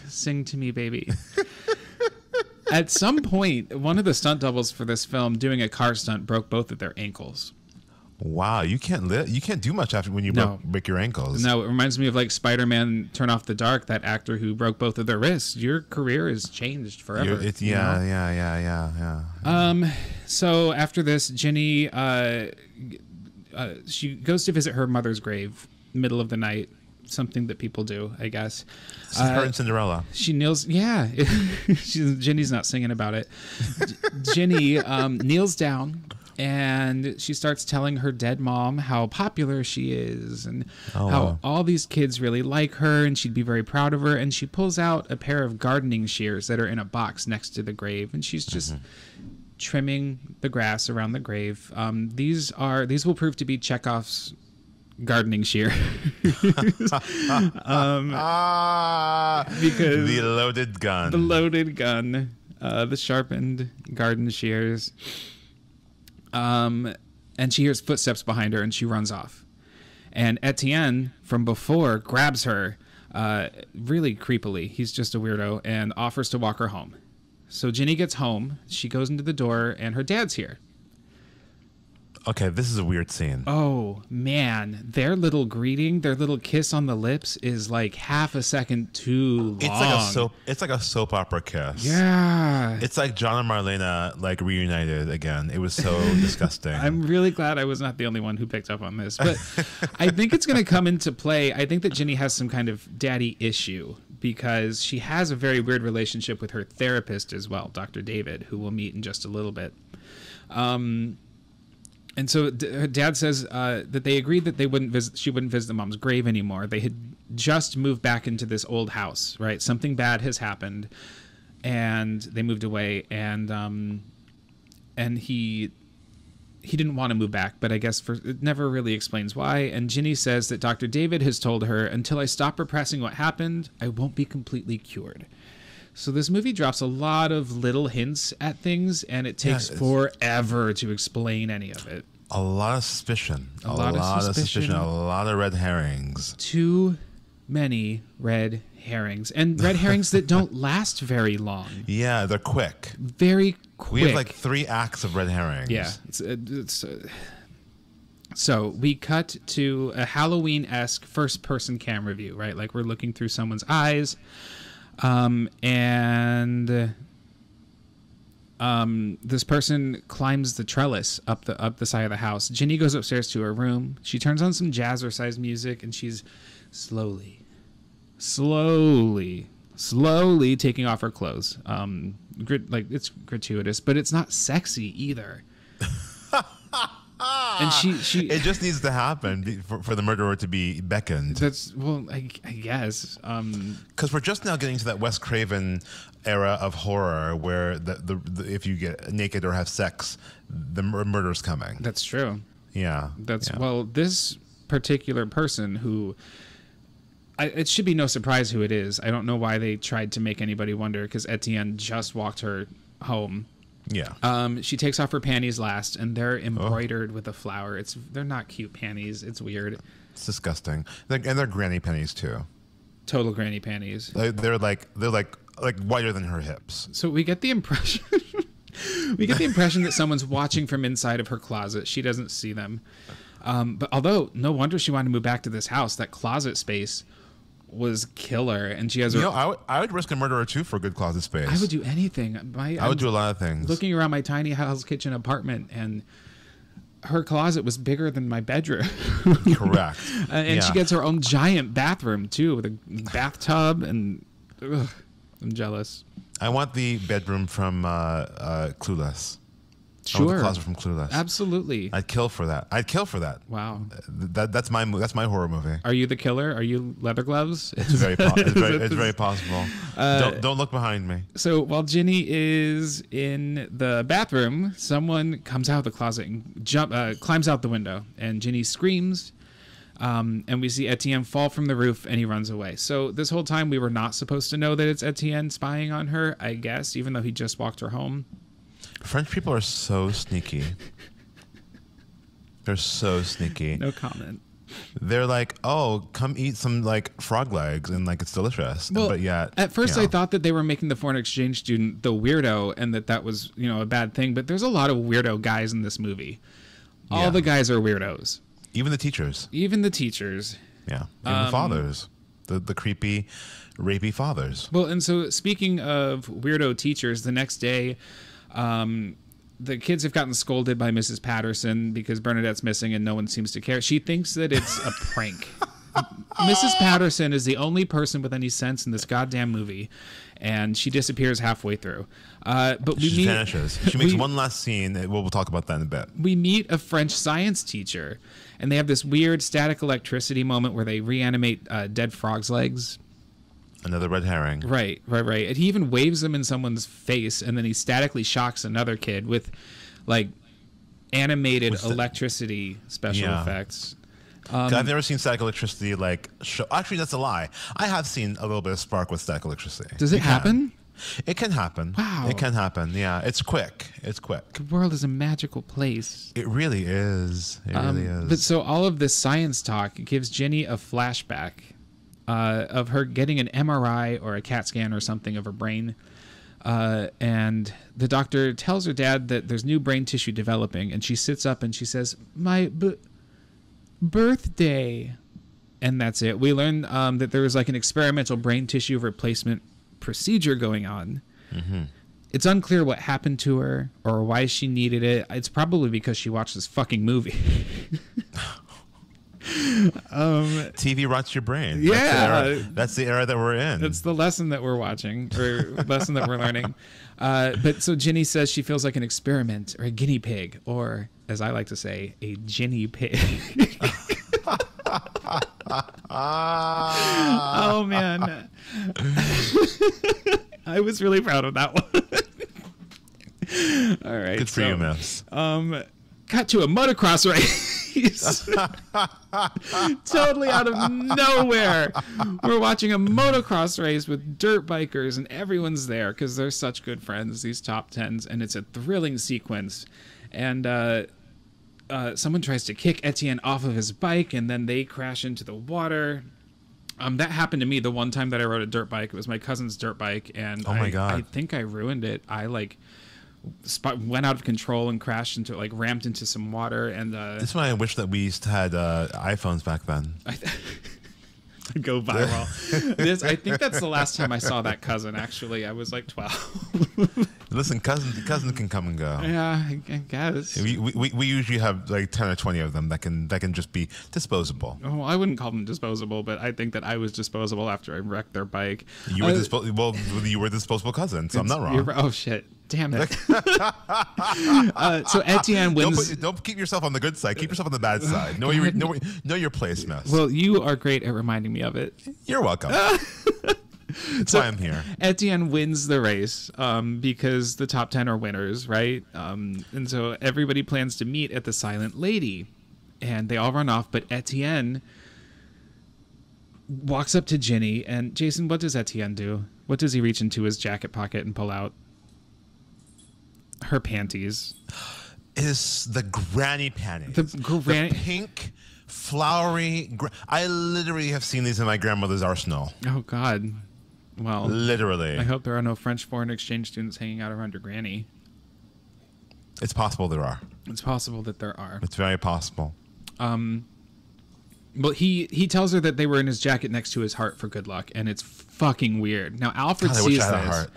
[SPEAKER 1] sing to me, baby. (laughs) At some point, one of the stunt doubles for this film doing a car stunt broke both of their ankles.
[SPEAKER 3] Wow, you can't li- you can't do much after when you
[SPEAKER 1] No.
[SPEAKER 3] break, break your ankles.
[SPEAKER 1] No, it reminds me of like Spider-Man: Turn Off the Dark. That actor who broke both of their wrists. Your career is changed forever.
[SPEAKER 3] It's
[SPEAKER 1] you
[SPEAKER 3] yeah,
[SPEAKER 1] know?
[SPEAKER 3] yeah, yeah, yeah, yeah.
[SPEAKER 1] Um. So after this, Ginny, uh, uh, she goes to visit her mother's grave, middle of the night. Something that people do, I guess.
[SPEAKER 3] This is her and Cinderella.
[SPEAKER 1] She kneels. Yeah, (laughs) She's, Ginny's not singing about it. Ginny um, kneels down and she starts telling her dead mom how popular she is and
[SPEAKER 3] Oh,
[SPEAKER 1] how
[SPEAKER 3] wow.
[SPEAKER 1] all these kids really like her and she'd be very proud of her. And she pulls out a pair of gardening shears that are in a box next to the grave, and she's just. Trimming the grass around the grave. Um, these are these will prove to be Chekhov's gardening shear (laughs)
[SPEAKER 3] Ah,
[SPEAKER 1] because
[SPEAKER 3] the loaded gun.
[SPEAKER 1] the loaded gun, uh, the sharpened garden shears. Um, and she hears footsteps behind her, and she runs off. And Etienne from before grabs her, uh, really creepily. He's just a weirdo, and offers to walk her home. So Ginny gets home. She goes into the door, and her dad's here.
[SPEAKER 3] Okay, this is a weird scene.
[SPEAKER 1] Oh man, their little greeting, their little kiss on the lips is like half a second too long.
[SPEAKER 3] It's like a soap. It's like a soap opera kiss.
[SPEAKER 1] Yeah.
[SPEAKER 3] It's like John and Marlena like reunited again. It was so (laughs) disgusting.
[SPEAKER 1] I'm really glad I was not the only one who picked up on this. But (laughs) I think it's going to come into play. I think that Ginny has some kind of daddy issue because she has a very weird relationship with her therapist as well, Dr. David, who we'll meet in just a little bit. Um, and so d- dad says uh, that they agreed that they wouldn't visit. She wouldn't visit the mom's grave anymore. They had just moved back into this old house. Right, something bad has happened, and they moved away. And um, and he he didn't want to move back, but I guess for it never really explains why. And Ginny says that Dr. David has told her, until I stop repressing what happened, I won't be completely cured. So this movie drops a lot of little hints at things, and it takes
[SPEAKER 3] it's-
[SPEAKER 1] forever to explain any of it.
[SPEAKER 3] a lot of suspicion. A,
[SPEAKER 1] lot
[SPEAKER 3] lot,
[SPEAKER 1] of
[SPEAKER 3] of,
[SPEAKER 1] suspicion.
[SPEAKER 3] suspicion. A lot of red herrings.
[SPEAKER 1] Too many red herrings, and red herrings that don't (laughs) last very long.
[SPEAKER 3] Yeah, they're quick.
[SPEAKER 1] Very quick.
[SPEAKER 3] We have like three acts of red herrings.
[SPEAKER 1] Yeah, it's, it's uh, so we cut to a Halloween esque first person camera view, right? Like we're looking through someone's eyes, um, and um, this person climbs the trellis up the up the side of the house. Ginny goes upstairs to her room. She turns on some jazzercise music, and she's slowly, slowly, slowly taking off her clothes. Um, grit, like it's gratuitous, but it's not sexy either. And she she
[SPEAKER 3] It just needs to happen for, for the murderer to be beckoned.
[SPEAKER 1] that's well I, I guess um
[SPEAKER 3] Because we're just now getting to that Wes Craven era of horror where the, the, the if you get naked or have sex, the mur- murder's coming.
[SPEAKER 1] that's true
[SPEAKER 3] Yeah.
[SPEAKER 1] that's
[SPEAKER 3] yeah.
[SPEAKER 1] well this particular person who I, it should be no surprise who it is i don't know why they tried to make anybody wonder because etienne just walked her home
[SPEAKER 3] Yeah.
[SPEAKER 1] um she takes off her panties last and they're embroidered with a flower it's they're not cute panties it's weird
[SPEAKER 3] it's disgusting. They're, and they're granny panties too.
[SPEAKER 1] total granny panties
[SPEAKER 3] They- They're like they're like like wider than her hips.
[SPEAKER 1] So we get the impression (laughs) we get the impression that someone's watching from inside of her closet. She doesn't see them. Um, but although no wonder she wanted to move back to this house, that closet space was killer, and she has her.
[SPEAKER 3] You know, I would I would risk a murderer too for a good closet space.
[SPEAKER 1] I would do anything. My,
[SPEAKER 3] I would do a lot of things.
[SPEAKER 1] Looking around my tiny house kitchen apartment, and her closet was bigger than my bedroom. (laughs)
[SPEAKER 3] Correct.
[SPEAKER 1] and (laughs) and she gets her own giant bathroom too, with a bathtub, and ugh, I'm jealous.
[SPEAKER 3] I want the bedroom from uh, uh, Clueless. I
[SPEAKER 1] Sure,
[SPEAKER 3] the closet from Clueless.
[SPEAKER 1] absolutely.
[SPEAKER 3] I'd kill for that. I'd kill for that.
[SPEAKER 1] wow.
[SPEAKER 3] That that's my that's my horror movie.
[SPEAKER 1] Are you the killer? Are you leather gloves?
[SPEAKER 3] It's very po- it's very, it's very (laughs) possible.
[SPEAKER 1] Uh,
[SPEAKER 3] don't don't look behind me.
[SPEAKER 1] so while Ginny is in the bathroom, someone comes out of the closet and jump uh, climbs out the window, and Ginny screams. Um, and we see Etienne fall from the roof, and he runs away. So this whole time, we were not supposed to know that it's Etienne spying on her. I guess, even though he just walked her home.
[SPEAKER 3] French people are so sneaky. They're so sneaky.
[SPEAKER 1] No comment.
[SPEAKER 3] They're like, oh, come eat some like frog legs, and like it's delicious. Well, but yet,
[SPEAKER 1] at first
[SPEAKER 3] you
[SPEAKER 1] I thought that they were making the foreign exchange student the weirdo, and that that was you know a bad thing. But there's a lot of weirdo guys in this movie. All
[SPEAKER 3] Yeah.
[SPEAKER 1] the guys are weirdos,
[SPEAKER 3] even the teachers,
[SPEAKER 1] even the teachers.
[SPEAKER 3] yeah, even
[SPEAKER 1] Um,
[SPEAKER 3] the fathers, the the creepy, rapey fathers.
[SPEAKER 1] Well, and so speaking of weirdo teachers, the next day, um, the kids have gotten scolded by Mrs. Patterson because Bernadette's missing and no one seems to care. She thinks that it's a (laughs) prank. Mrs. Patterson is the only person with any sense in this goddamn movie, and she disappears halfway through. Uh, but we
[SPEAKER 3] She
[SPEAKER 1] meet,
[SPEAKER 3] vanishes. She makes
[SPEAKER 1] we-
[SPEAKER 3] one last scene. and We'll, we'll talk about that in a bit.
[SPEAKER 1] we meet a French science teacher, and they have this weird static electricity moment where they reanimate uh, dead frogs' legs.
[SPEAKER 3] Another red herring.
[SPEAKER 1] Right, right, right. And he even waves them in someone's face, and then he statically shocks another kid with like animated
[SPEAKER 3] What's the-
[SPEAKER 1] electricity special
[SPEAKER 3] Yeah.
[SPEAKER 1] effects. Um,
[SPEAKER 3] I've never seen static electricity like. Show, actually, that's a lie. I have seen a little bit of spark with static electricity.
[SPEAKER 1] Does it
[SPEAKER 3] You can.
[SPEAKER 1] happen?
[SPEAKER 3] It can happen.
[SPEAKER 1] Wow.
[SPEAKER 3] It can happen. Yeah, it's quick. It's quick.
[SPEAKER 1] The world is a magical place.
[SPEAKER 3] It really is. It
[SPEAKER 1] Um,
[SPEAKER 3] really is.
[SPEAKER 1] But so all of this science talk gives Jenny a flashback uh, of her getting an MRI or a CAT scan or something of her brain. Uh, and the doctor tells her dad that there's new brain tissue developing, and she sits up and she says, "My b- birthday," and that's it. We learn um, that there was like an experimental brain tissue replacement procedure going on. It's unclear what happened to her or why she needed it. It's probably because she watched this fucking movie. (laughs)
[SPEAKER 3] TV rots your brain.
[SPEAKER 1] Yeah.
[SPEAKER 3] That's the, era, that's the era that we're in.
[SPEAKER 1] That's the lesson that we're watching or lesson that we're learning. Uh, but so Ginny says she feels like an experiment or a guinea pig, or as I like to say, a Ginny pig. (laughs) oh man, I was really proud of that one. (laughs) All right,
[SPEAKER 3] Good for
[SPEAKER 1] so,
[SPEAKER 3] you, miss.
[SPEAKER 1] Um, cut to a motocross race. (laughs) totally out of nowhere. We're watching a motocross race with dirt bikers, and everyone's there because they're such good friends, these top tens, and it's a thrilling sequence. And uh, uh, someone tries to kick Etienne off of his bike, and then they crash into the water. Um, that happened to me the one time that I rode a dirt bike. It was my cousin's dirt bike, and
[SPEAKER 3] Oh my
[SPEAKER 1] I,
[SPEAKER 3] God.
[SPEAKER 1] I think I ruined it. I like sp- went out of control and crashed into like ramped into some water, and uh,
[SPEAKER 3] This is why I wish that we used to had uh, iPhones back then. (laughs)
[SPEAKER 1] go viral. (laughs) this, I think that's the last time I saw that cousin. Actually, I was like twelve. (laughs)
[SPEAKER 3] Listen, cousin, cousin can come and go.
[SPEAKER 1] yeah, I, I guess.
[SPEAKER 3] We, we, we usually have like ten or twenty of them that can that can just be disposable.
[SPEAKER 1] Oh, I wouldn't call them disposable, but I think that I was disposable after I wrecked their bike.
[SPEAKER 3] You were
[SPEAKER 1] Uh,
[SPEAKER 3] dispo- well, you were disposable cousin, so I'm not wrong.
[SPEAKER 1] oh shit! Damn it. (laughs) uh, so Etienne
[SPEAKER 3] Don't,
[SPEAKER 1] wins.
[SPEAKER 3] put, don't keep yourself on the good side. Keep yourself on the bad side. Know your know, know your place, miss.
[SPEAKER 1] well, you are great at reminding me of it.
[SPEAKER 3] You're welcome. (laughs) That's why I'm here.
[SPEAKER 1] Etienne wins the race um, because the top 10 are winners, right? Um, and so everybody plans to meet at the Silent Lady. And they all run off, but Etienne walks up to Ginny. And Jayson, what does Etienne do? What does he reach into his jacket pocket and pull out? Her panties.
[SPEAKER 3] Is the granny panties?
[SPEAKER 1] The granny-
[SPEAKER 3] pink, flowery. Gra- I literally have seen these in my grandmother's arsenal.
[SPEAKER 1] Oh, God. Well,
[SPEAKER 3] Literally,
[SPEAKER 1] I hope there are no French foreign exchange students hanging out around your granny.
[SPEAKER 3] it's possible there are.
[SPEAKER 1] It's possible that there are.
[SPEAKER 3] It's very possible.
[SPEAKER 1] Um, well, he he tells her that they were in his jacket next to his heart for good luck, and it's fucking weird. Now Alfred
[SPEAKER 3] God, I wish
[SPEAKER 1] sees
[SPEAKER 3] I had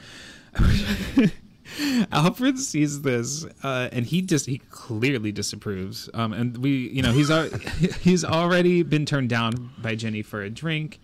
[SPEAKER 3] a
[SPEAKER 1] this. (laughs) (laughs) Alfred sees this, uh, and he just he clearly disapproves. Um, and we, you know, he's al- (laughs) he's already been turned down by Jenny for a drink,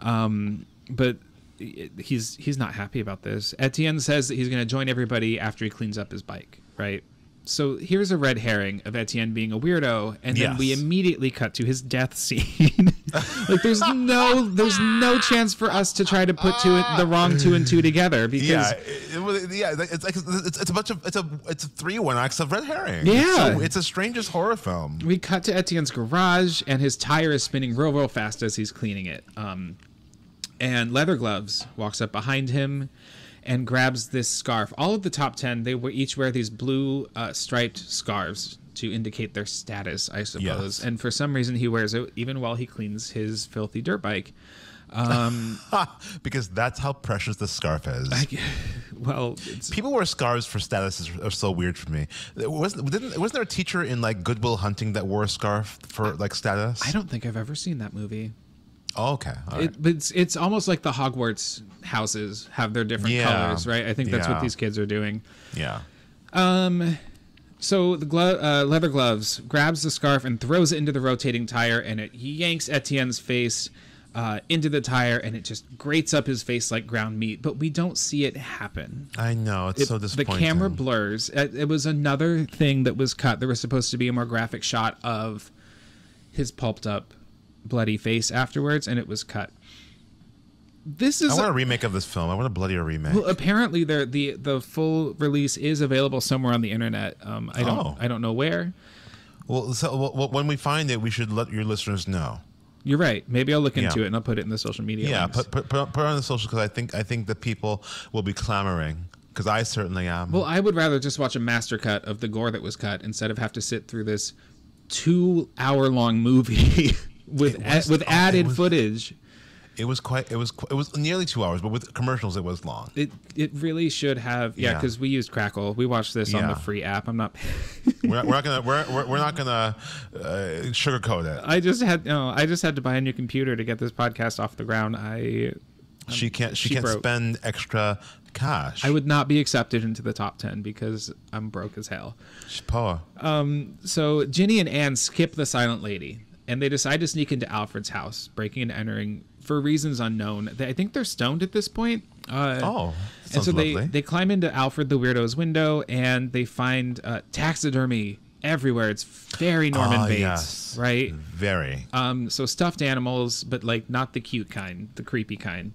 [SPEAKER 1] um, but he's he's not happy about this. Etienne says that he's going to join everybody after he cleans up his bike, right? So here's a red herring of Etienne being a weirdo, and then we immediately cut to his death scene. (laughs) like there's no there's no chance for us to try to put two the wrong two and two together (laughs) because
[SPEAKER 3] Yeah, it, yeah. It's like it's, it's a bunch of it's a it's a three one acts of red herring.
[SPEAKER 1] Yeah.
[SPEAKER 3] it's, so, it's a strangest horror film.
[SPEAKER 1] We cut to Etienne's garage, and his tire is spinning real, real fast as he's cleaning it. Um, and Leather Gloves walks up behind him and grabs this scarf. All of the top ten, they were each wear these blue uh, striped scarves to indicate their status, I suppose.
[SPEAKER 3] Yes.
[SPEAKER 1] And for some reason, he wears it even while he cleans his filthy dirt bike. Um, (laughs)
[SPEAKER 3] because that's how precious the scarf is.
[SPEAKER 1] well, it's,
[SPEAKER 3] People wear scarves for status is, are so weird for me. Wasn't didn't wasn't there a teacher in like Good Will Hunting that wore a scarf for like status?
[SPEAKER 1] I don't think I've ever seen that movie.
[SPEAKER 3] Oh, okay. All right.
[SPEAKER 1] It, but it's, it's almost like the Hogwarts houses have their different
[SPEAKER 3] Yeah.
[SPEAKER 1] colors, right? I think that's
[SPEAKER 3] Yeah.
[SPEAKER 1] what these kids are doing.
[SPEAKER 3] yeah.
[SPEAKER 1] Um, So the glo- uh, leather gloves grabs the scarf and throws it into the rotating tire, and it yanks Etienne's face uh, into the tire, and it just grates up his face like ground meat. But we don't see it happen.
[SPEAKER 3] I know it's
[SPEAKER 1] It-
[SPEAKER 3] so
[SPEAKER 1] the camera blurs. It, it was another thing that was cut. There was supposed to be a more graphic shot of his pulped up, bloody face afterwards, and it was cut. This is.
[SPEAKER 3] I want a remake of this film. I want a bloodier remake.
[SPEAKER 1] well, apparently, there the the full release is available somewhere on the internet. Um, I don't
[SPEAKER 3] Oh.
[SPEAKER 1] I don't know where.
[SPEAKER 3] well, so well, when we find it, we should let your listeners know.
[SPEAKER 1] You're right. Maybe I'll look into
[SPEAKER 3] Yeah.
[SPEAKER 1] it and I'll put it in the social media.
[SPEAKER 3] Yeah, put, put, put, put it on the social because I think I think that people will be clamoring because I certainly am.
[SPEAKER 1] well, I would rather just watch a master cut of the gore that was cut instead of have to sit through this two hour long movie (laughs) with
[SPEAKER 3] was-
[SPEAKER 1] a, with
[SPEAKER 3] oh,
[SPEAKER 1] added
[SPEAKER 3] was-
[SPEAKER 1] footage.
[SPEAKER 3] It was quite. It was. It was nearly two hours, but with commercials, it was long.
[SPEAKER 1] It it really should have yeah
[SPEAKER 3] Yeah.
[SPEAKER 1] because we used Crackle. We watched this on the free app. I'm not.
[SPEAKER 3] We're, we're not gonna. We're, we're, not gonna uh, sugarcoat it.
[SPEAKER 1] I just had no. I just had to buy a new computer to get this podcast off the ground. I
[SPEAKER 3] she can't. She,
[SPEAKER 1] she
[SPEAKER 3] can't
[SPEAKER 1] broke.
[SPEAKER 3] spend extra cash.
[SPEAKER 1] I would not be accepted into the top ten because I'm broke as hell.
[SPEAKER 3] She's poor.
[SPEAKER 1] So Ginny and Anne skip the Silent Lady, and they decide to sneak into Alfred's house, breaking and entering for reasons unknown. They, I think they're stoned at this point. Uh,
[SPEAKER 3] Oh,
[SPEAKER 1] and so they
[SPEAKER 3] lovely.
[SPEAKER 1] they climb into Alfred the weirdo's window, and they find uh, taxidermy everywhere. It's very Norman
[SPEAKER 3] Ah,
[SPEAKER 1] Bates,
[SPEAKER 3] yes.
[SPEAKER 1] right?
[SPEAKER 3] Very.
[SPEAKER 1] Um, so stuffed animals, but like not the cute kind, the creepy kind.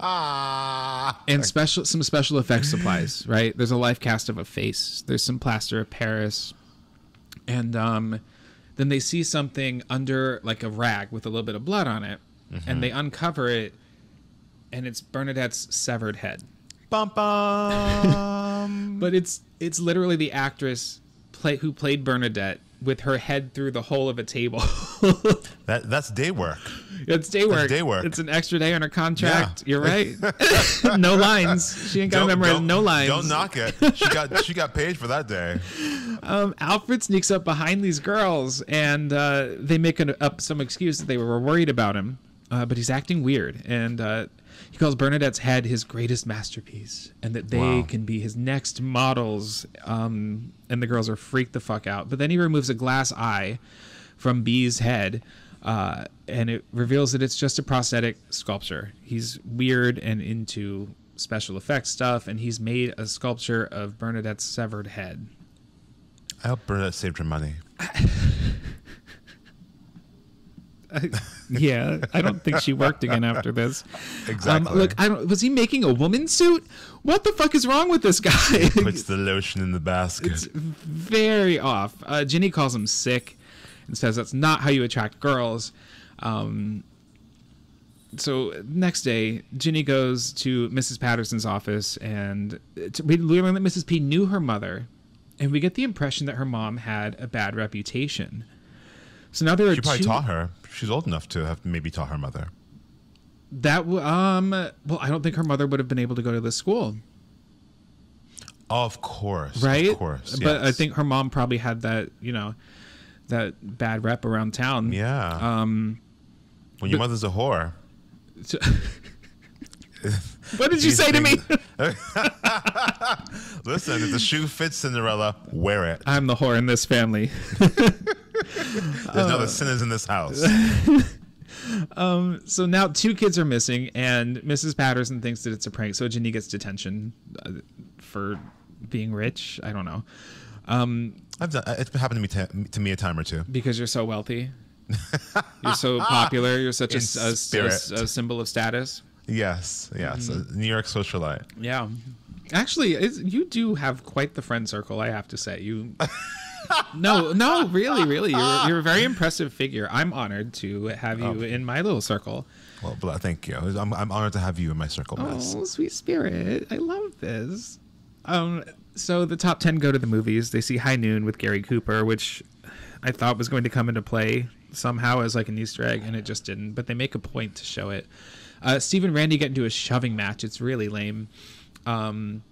[SPEAKER 3] ah. (laughs)
[SPEAKER 1] and special some special effects supplies right there's a life cast of a face there's some plaster of paris and um then they see something under like a rag with a little bit of blood on it and they uncover it and it's bernadette's severed head
[SPEAKER 3] Bum bum. (laughs)
[SPEAKER 1] but it's it's literally the actress play who played bernadette with her head through the hole of a table (laughs)
[SPEAKER 3] that that's day work.
[SPEAKER 1] It's day work
[SPEAKER 3] day work.
[SPEAKER 1] it's an extra day on her contract
[SPEAKER 3] Yeah.
[SPEAKER 1] you're right (laughs) no lines she ain't got to memorize no lines
[SPEAKER 3] Don't knock it. She got she got paid for that day. (laughs)
[SPEAKER 1] um, Alfred sneaks up behind these girls, and uh, they make an, up some excuse that they were worried about him, uh, but he's acting weird, and uh, he calls Bernadette's head his greatest masterpiece, and that they
[SPEAKER 3] Wow.
[SPEAKER 1] can be his next models. Um, and the girls are freaked the fuck out. But then he removes a glass eye from B's head. Uh, and it reveals that it's just a prosthetic sculpture. He's weird and into special effects stuff, and he's made a sculpture of Bernadette's severed head.
[SPEAKER 3] I hope Bernadette saved her money. (laughs)
[SPEAKER 1] yeah, I don't think she worked again after this. (laughs)
[SPEAKER 3] Exactly.
[SPEAKER 1] Um, look, I don't. Was he making a woman suit? What the fuck is wrong with this guy?
[SPEAKER 3] He Puts (laughs) the lotion in the basket.
[SPEAKER 1] it's very off. Uh, Ginny calls him sick and says that's not how you attract girls. Um, so next day, Ginny goes to Mrs. Patterson's office, and we learn that Mrs. P knew her mother, and we get the impression that her mom had a bad reputation. So now there are
[SPEAKER 3] she probably
[SPEAKER 1] two,
[SPEAKER 3] taught her. She's old enough to have maybe taught her mother.
[SPEAKER 1] That um well, I don't think her mother would have been able to go to this school,
[SPEAKER 3] Of course,
[SPEAKER 1] right?
[SPEAKER 3] Of course,
[SPEAKER 1] But I think her mom probably had that, you know, that bad rep around town.
[SPEAKER 3] yeah.
[SPEAKER 1] Um,
[SPEAKER 3] when your
[SPEAKER 1] but-
[SPEAKER 3] mother's a whore,
[SPEAKER 1] so- (laughs) what did you say to me? (laughs)
[SPEAKER 3] listen. If the shoe fits Cinderella, wear it.
[SPEAKER 1] I'm the whore in this family. (laughs)
[SPEAKER 3] There's no
[SPEAKER 1] uh,
[SPEAKER 3] other sinners in this house.
[SPEAKER 1] so now two kids are missing, and Mrs. Patterson thinks that it's a prank. So Ginny gets detention uh, for being rich. I don't know. Um,
[SPEAKER 3] I've done. It's happened to me t- to me a time or two.
[SPEAKER 1] because you're so wealthy. you're so (laughs) popular. You're such a, a- a- a symbol of status.
[SPEAKER 3] Yes, yes. A New York socialite.
[SPEAKER 1] Yeah. Actually, you do have quite the friend circle, I have to say. You (laughs) No, no, really, really. You're, you're a very impressive figure. I'm honored to have you
[SPEAKER 3] Oh.
[SPEAKER 1] in my little circle.
[SPEAKER 3] Well, thank you. I'm, I'm honored to have you in my circle, Miss.
[SPEAKER 1] Oh, sweet spirit. I love this. Um so the top 10 go to the movies. They see High Noon with Gary Cooper, which I thought was going to come into play somehow as like an Easter egg, and it just didn't. But they make a point to show it. Uh, Steve and Randy get into a shoving match. It's really lame. Um,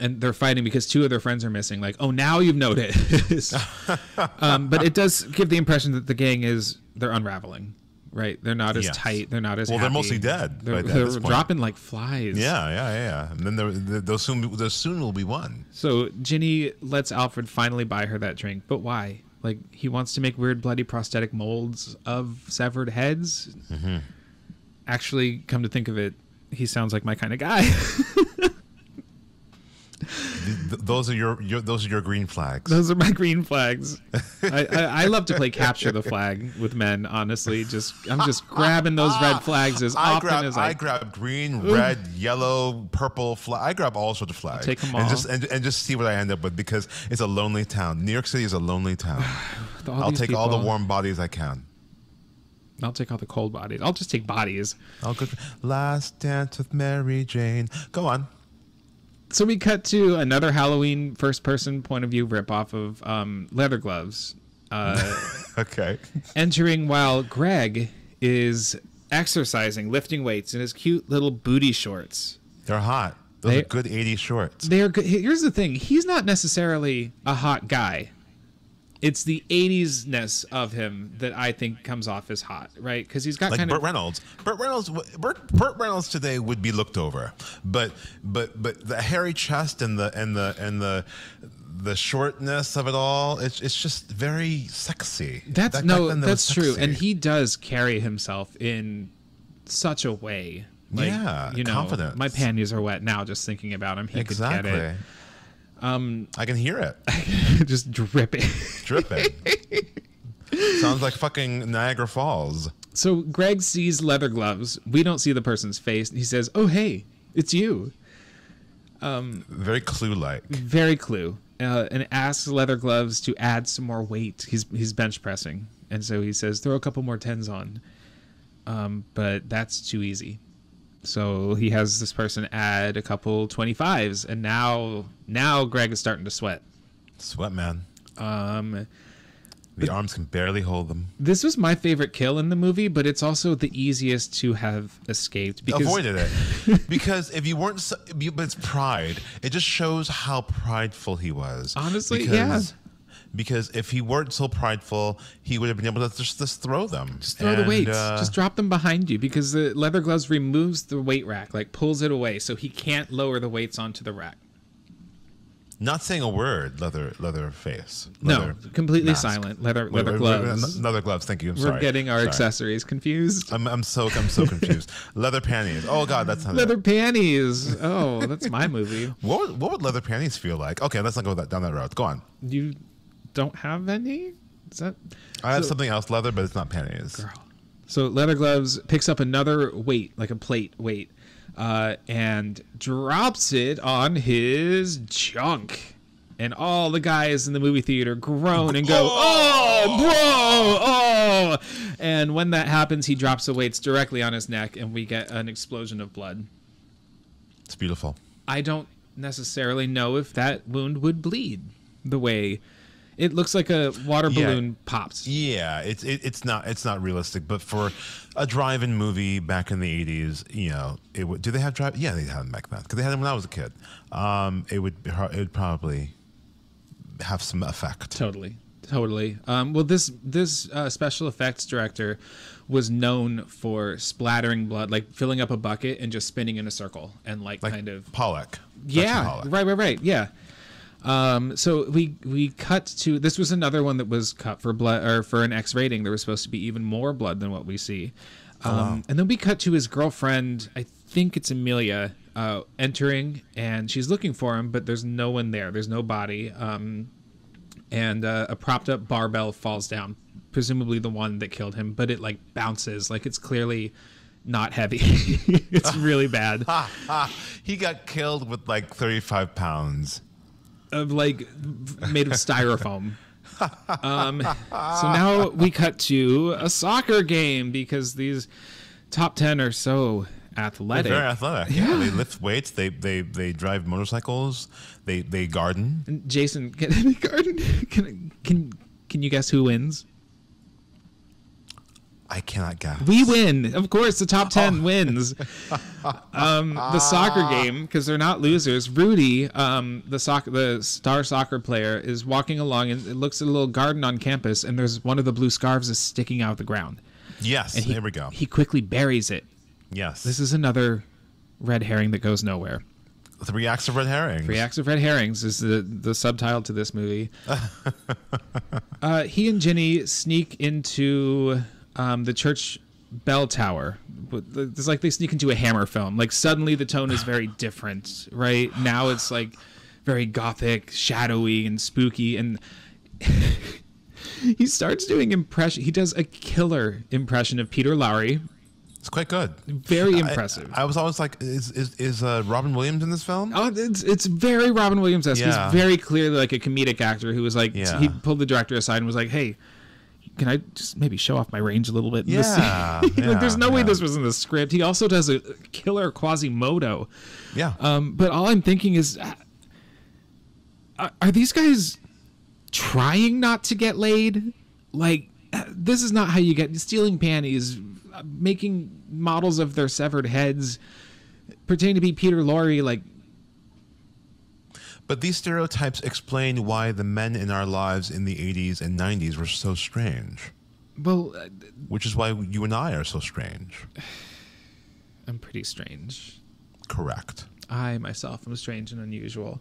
[SPEAKER 1] and they're fighting because two of their friends are missing. Like, oh, now you've noticed. (laughs) um, but it does give the impression that the gang is they're unraveling. Right? They're not as
[SPEAKER 3] Yes.
[SPEAKER 1] tight. They're not as
[SPEAKER 3] Well, they're mostly dead
[SPEAKER 1] They're, they're
[SPEAKER 3] point.
[SPEAKER 1] dropping like flies.
[SPEAKER 3] Yeah, yeah, yeah, yeah. And then there, there, there'll soon, be, there soon will be one.
[SPEAKER 1] So Ginny lets Alfred finally buy her that drink, but why? Like he wants to make weird bloody prosthetic molds of severed heads.
[SPEAKER 3] Mm-hmm.
[SPEAKER 1] Actually, come to think of it, he sounds like my kind of guy. (laughs)
[SPEAKER 3] Th- th- those are your, your, those are your green flags.
[SPEAKER 1] Those are my green flags. (laughs) I, I, I love to play capture the flag with men. Honestly, just I'm just (laughs) grabbing those red flags as
[SPEAKER 3] I
[SPEAKER 1] often
[SPEAKER 3] grab,
[SPEAKER 1] as
[SPEAKER 3] I,
[SPEAKER 1] I.
[SPEAKER 3] grab green, red, yellow, purple flag. I grab all sorts of flags.
[SPEAKER 1] take 'em
[SPEAKER 3] and
[SPEAKER 1] all.
[SPEAKER 3] just and, and just see what I end up with because it's a lonely town. New York City is a lonely town. (sighs) I'll take all the warm bodies I can.
[SPEAKER 1] I'll take all the cold bodies. I'll just take bodies.
[SPEAKER 3] Oh, I'll go. Last dance with Mary Jane. Go on.
[SPEAKER 1] So we cut to another Halloween first-person point of view ripoff of um, Leather Gloves. Uh, (laughs)
[SPEAKER 3] Okay.
[SPEAKER 1] entering while Greg is exercising, lifting weights in his cute little booty shorts.
[SPEAKER 3] They're hot. Those
[SPEAKER 1] They-
[SPEAKER 3] are good 80s shorts.
[SPEAKER 1] They're good. Here's the thing: he's not necessarily a hot guy. It's the 80s ness of him that I think comes off as hot, right? Because he's got
[SPEAKER 3] like
[SPEAKER 1] kind
[SPEAKER 3] Burt
[SPEAKER 1] of
[SPEAKER 3] Reynolds. Burt Reynolds. Burt, Burt Reynolds today would be looked over, but but but the hairy chest and the and the and the the shortness of it all. It's it's just very sexy.
[SPEAKER 1] That's
[SPEAKER 3] Back-
[SPEAKER 1] no,
[SPEAKER 3] that
[SPEAKER 1] that's true, and he does carry himself in such a way. Like,
[SPEAKER 3] Yeah,
[SPEAKER 1] you know,
[SPEAKER 3] confidence.
[SPEAKER 1] my panties are wet now just thinking about him. He
[SPEAKER 3] exactly.
[SPEAKER 1] Could get it.
[SPEAKER 3] Um, I can hear it (laughs)
[SPEAKER 1] just dripping.
[SPEAKER 3] dripping. (laughs) Sounds like fucking Niagara Falls.
[SPEAKER 1] so Greg sees leather gloves. We don't see the person's face. He says, "Oh, hey, it's you."
[SPEAKER 3] Very clue-like.
[SPEAKER 1] Very clue, uh, and asks leather gloves to add some more weight. He's he's bench pressing, and so he says, "Throw a couple more tens on." Um, but that's too easy. So he has this person add a couple 25s, and now now Greg is starting to sweat.
[SPEAKER 3] Sweat man.
[SPEAKER 1] Um,
[SPEAKER 3] The arms can barely hold them.
[SPEAKER 1] this was my favorite kill in the movie, but it's also the easiest to have escaped because
[SPEAKER 3] avoided it (laughs) because if you weren't so, but it's pride it just shows how prideful he was
[SPEAKER 1] Honestly,
[SPEAKER 3] because,
[SPEAKER 1] yeah.
[SPEAKER 3] Because if he weren't so prideful he would have been able to just, just throw them
[SPEAKER 1] Just throw the weights.
[SPEAKER 3] uh,
[SPEAKER 1] Just drop them behind you because the leather gloves removes the weight rack, like pulls it away, so he can't lower the weights onto the rack.
[SPEAKER 3] not saying a word leather leather face
[SPEAKER 1] No,
[SPEAKER 3] leather
[SPEAKER 1] completely
[SPEAKER 3] mask.
[SPEAKER 1] silent. Leather leather
[SPEAKER 3] wait, wait,
[SPEAKER 1] gloves.
[SPEAKER 3] leather gloves thank you I'm
[SPEAKER 1] We're
[SPEAKER 3] sorry.
[SPEAKER 1] getting our
[SPEAKER 3] Sorry.
[SPEAKER 1] accessories confused.
[SPEAKER 3] I'm, I'm so I'm so (laughs) confused leather panties oh god that's not
[SPEAKER 1] Leather
[SPEAKER 3] it.
[SPEAKER 1] panties. Oh, that's my (laughs) movie.
[SPEAKER 3] what would, what would leather panties feel like okay let's not go that, down that road go on
[SPEAKER 1] You don't have any? Is that
[SPEAKER 3] I have
[SPEAKER 1] So-
[SPEAKER 3] something else leather but it's not panties
[SPEAKER 1] So leather gloves picks up another weight, like a plate weight, uh, and drops it on his junk. And all the guys in the movie theater groan and go, "Oh, bro! Oh!" And when that happens, he drops the weights directly on his neck, and we get an explosion of blood.
[SPEAKER 3] it's beautiful
[SPEAKER 1] I don't necessarily know if that wound would bleed the way it looks like a water
[SPEAKER 3] Yeah.
[SPEAKER 1] balloon pops.
[SPEAKER 3] Yeah, it's it, it's not it's not realistic, but for a drive-in movie back in the eighties, you know, it would. Do they have drive? Yeah, they had them back then because they had them when I was a kid. Um, it would it would probably have some effect.
[SPEAKER 1] Totally, totally. Um, well, this this uh, special effects director was known for splattering blood, like filling up a bucket and just spinning in a circle and like,
[SPEAKER 3] Like
[SPEAKER 1] kind of
[SPEAKER 3] Pollock. That's
[SPEAKER 1] yeah,
[SPEAKER 3] Pollock.
[SPEAKER 1] right, right, right, yeah. Um, so we we cut to this was another one that was cut for blood or for an X rating. There was supposed to be even more blood than what we see. Um, And then we cut to his girlfriend. I think it's Amelia uh, entering, and she's looking for him, but there's no one there. There's no body. Um, and uh, a propped up barbell falls down, presumably the one that killed him, but it like bounces, like it's clearly not heavy. (laughs) it's really bad.
[SPEAKER 3] Ha, (laughs) ha. He got killed with like thirty-five pounds.
[SPEAKER 1] Of like made of styrofoam. um, so now we cut to a soccer game because these top ten are so athletic.
[SPEAKER 3] They're very athletic. Yeah. they lift weights. They they they drive motorcycles. They they garden.
[SPEAKER 1] And Jayson, can, (laughs) Garden, can can can you guess who wins?
[SPEAKER 3] I cannot guess.
[SPEAKER 1] We win, of course. The top ten
[SPEAKER 3] Oh.
[SPEAKER 1] wins. (laughs) Um, the soccer game because they're not losers. Rudy, um, the soc- the star soccer player, is walking along and it looks at a little garden on campus, and there's one of the blue scarves is sticking out of the ground.
[SPEAKER 3] Yes,
[SPEAKER 1] And he,
[SPEAKER 3] there we go.
[SPEAKER 1] He quickly buries it.
[SPEAKER 3] yes,
[SPEAKER 1] This is another red herring that goes nowhere.
[SPEAKER 3] three acts of red herrings.
[SPEAKER 1] Three acts of red herrings is the the subtitle to this movie. (laughs) uh, he and Ginny sneak into um, the church bell tower. But It's like they sneak into a Hammer film. Like suddenly the tone is very different. Right now it's like very gothic, shadowy, and spooky. And (laughs) he starts doing impression. He does a killer impression of Peter Lorre.
[SPEAKER 3] It's quite good.
[SPEAKER 1] Very
[SPEAKER 3] I-
[SPEAKER 1] impressive.
[SPEAKER 3] I, was always like, is is, is uh, Robin Williams in this film?
[SPEAKER 1] Oh, it's it's very Robin Williams esque.
[SPEAKER 3] Yeah.
[SPEAKER 1] He's very clearly like a comedic actor who was like
[SPEAKER 3] Yeah.
[SPEAKER 1] he pulled the director aside and was like, "Hey, can I just maybe show off my range a little bit?" in this
[SPEAKER 3] Yeah,
[SPEAKER 1] scene?"
[SPEAKER 3] yeah, (laughs)
[SPEAKER 1] like, there's no way this was in the script. He also does a killer Quasimodo.
[SPEAKER 3] Yeah.
[SPEAKER 1] Um, but all I'm thinking is, uh, are, are these guys trying not to get laid? Like, this is not how you get stealing panties, uh, making models of their severed heads, pretending to be Peter Lorre. Like,
[SPEAKER 3] But these stereotypes explain why the men in our lives in the 80s and 90s were so strange,
[SPEAKER 1] well, uh,
[SPEAKER 3] which is why you and I are so strange. (sighs)
[SPEAKER 1] I'm pretty strange.
[SPEAKER 3] Correct.
[SPEAKER 1] I myself am strange and unusual.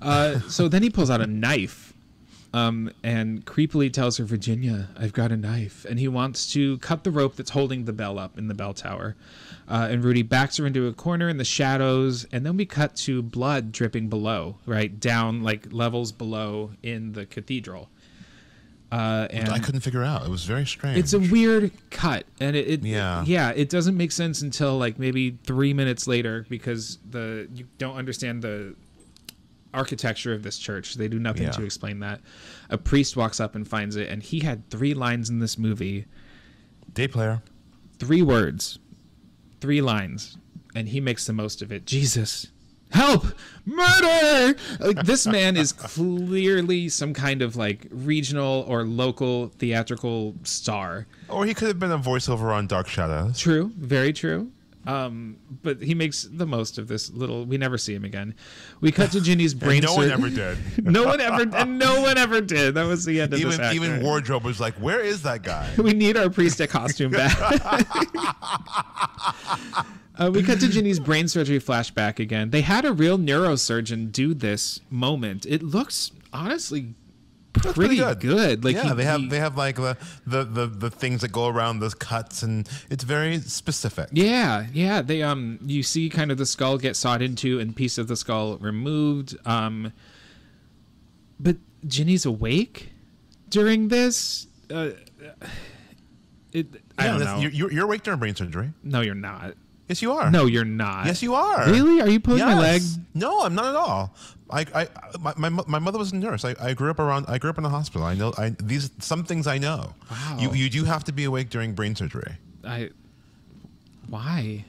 [SPEAKER 1] Uh, (laughs) so then he pulls out a knife um, and creepily tells her, Virginia, I've got a knife. And he wants to cut the rope that's holding the bell up in the bell tower. Uh, and Rudy backs her into a corner in the shadows. And then we cut to blood dripping below, right? Down like levels below in the cathedral. Uh, and
[SPEAKER 3] I couldn't figure out. It was very strange.
[SPEAKER 1] it's a weird cut, and it, it
[SPEAKER 3] Yeah.
[SPEAKER 1] yeah it doesn't make sense until like maybe three minutes later because the you don't understand the architecture of this church. They do nothing
[SPEAKER 3] Yeah.
[SPEAKER 1] to explain that. A priest walks up and finds it, and he had three lines in this movie,
[SPEAKER 3] Day player.
[SPEAKER 1] three words, three lines, and he makes the most of it. Jesus. Help! Murder! Like this man is (laughs) clearly some kind of like regional or local theatrical star.
[SPEAKER 3] Or he could have been a voiceover on Dark Shadows.
[SPEAKER 1] True, very true. Um, but he makes the most of this little. We never see him again. We cut to Ginny's (laughs) brain.
[SPEAKER 3] no one ever did. (laughs)
[SPEAKER 1] no one ever, and no one ever did. That was the end of this
[SPEAKER 3] even
[SPEAKER 1] actor.
[SPEAKER 3] even wardrobe was like, where is that guy? (laughs)
[SPEAKER 1] we need our priest costume back. uh, we cut to Ginny's brain surgery flashback again. They had a real neurosurgeon do this moment. It looks honestly pretty,
[SPEAKER 3] pretty
[SPEAKER 1] good.
[SPEAKER 3] good.
[SPEAKER 1] Like
[SPEAKER 3] yeah,
[SPEAKER 1] he-
[SPEAKER 3] they have
[SPEAKER 1] he-
[SPEAKER 3] they have like the, the the the things that go around those cuts, and it's very specific.
[SPEAKER 1] Yeah, yeah. They um you see kind of the skull get sawed into and piece of the skull removed. Um but Ginny's awake during this. Uh, it I
[SPEAKER 3] Yeah,
[SPEAKER 1] don't know.
[SPEAKER 3] You're, you're, you're awake during brain surgery.
[SPEAKER 1] no, you're not.
[SPEAKER 3] Yes, you are.
[SPEAKER 1] No, you're not.
[SPEAKER 3] Yes, you are.
[SPEAKER 1] Really? Are you pulling my leg?
[SPEAKER 3] No, I'm not at all. I, I, my, my, my mother was a nurse. I, I grew up around. I grew up in a hospital. I know. I these some things I know.
[SPEAKER 1] Wow.
[SPEAKER 3] You, you do have to be awake during brain surgery
[SPEAKER 1] I. Why?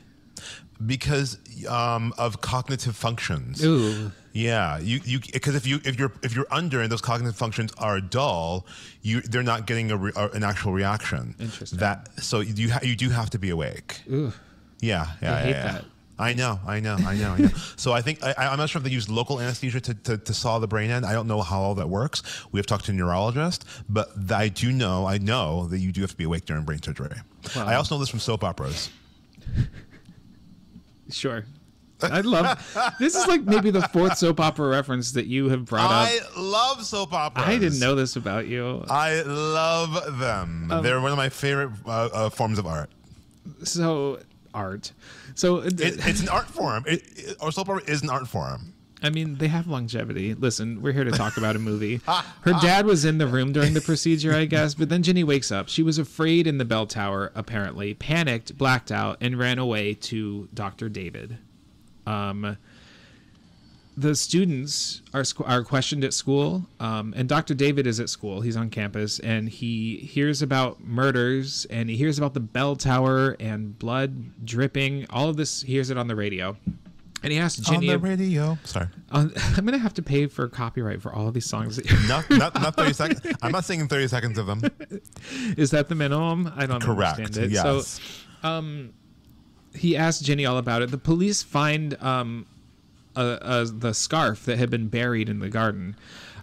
[SPEAKER 3] because um, of cognitive functions.
[SPEAKER 1] Ooh.
[SPEAKER 3] Yeah, you you because if you if you're if you're under and those cognitive functions are dull, you they're not getting a re, an actual reaction.
[SPEAKER 1] Interesting.
[SPEAKER 3] That so you ha- you do have to be awake.
[SPEAKER 1] Ooh.
[SPEAKER 3] Yeah, yeah,
[SPEAKER 1] I hate
[SPEAKER 3] yeah, yeah.
[SPEAKER 1] that.
[SPEAKER 3] I know, I know, I know, I know. (laughs) so I think I, I'm not sure if they use local anesthesia to, to, to saw the brain end. I don't know how all that works. We have talked to a neurologist, but I do know, I know that you do have to be awake during brain surgery.
[SPEAKER 1] Wow.
[SPEAKER 3] I also know this from soap operas.
[SPEAKER 1] Sure. I love. this is like maybe the fourth soap opera reference that you have brought up.
[SPEAKER 3] I love soap operas.
[SPEAKER 1] I didn't know this about you.
[SPEAKER 3] I love them.
[SPEAKER 1] Um,
[SPEAKER 3] They're one of my favorite uh, uh, forms of art.
[SPEAKER 1] So art. So
[SPEAKER 3] It, it's an art form. It, it, or soap opera is an art form.
[SPEAKER 1] I mean, they have longevity. Listen, we're here to talk about a movie. (laughs) Her dad was in the room during the procedure, I guess, but then Ginny wakes up. She was afraid in the bell tower, apparently, panicked, blacked out, and ran away to Dr. David. Um, the students are are questioned at school, um, and Dr. David is at school. He's on campus, and he hears about murders, and he hears about the bell tower and blood dripping. All of this, he hears it on the radio, and he asks Ginny.
[SPEAKER 3] On the radio. Sorry.
[SPEAKER 1] on- (laughs) I'm gonna have to pay for copyright for all of these songs. You're,
[SPEAKER 3] Not, not, not 30 seconds. I'm not singing 30 seconds of them. (laughs)
[SPEAKER 1] is that the minimum? I don't
[SPEAKER 3] Correct.
[SPEAKER 1] understand it.
[SPEAKER 3] Yes.
[SPEAKER 1] So he asks Ginny all about it. The police find um, a, a, the scarf that had been buried in the garden.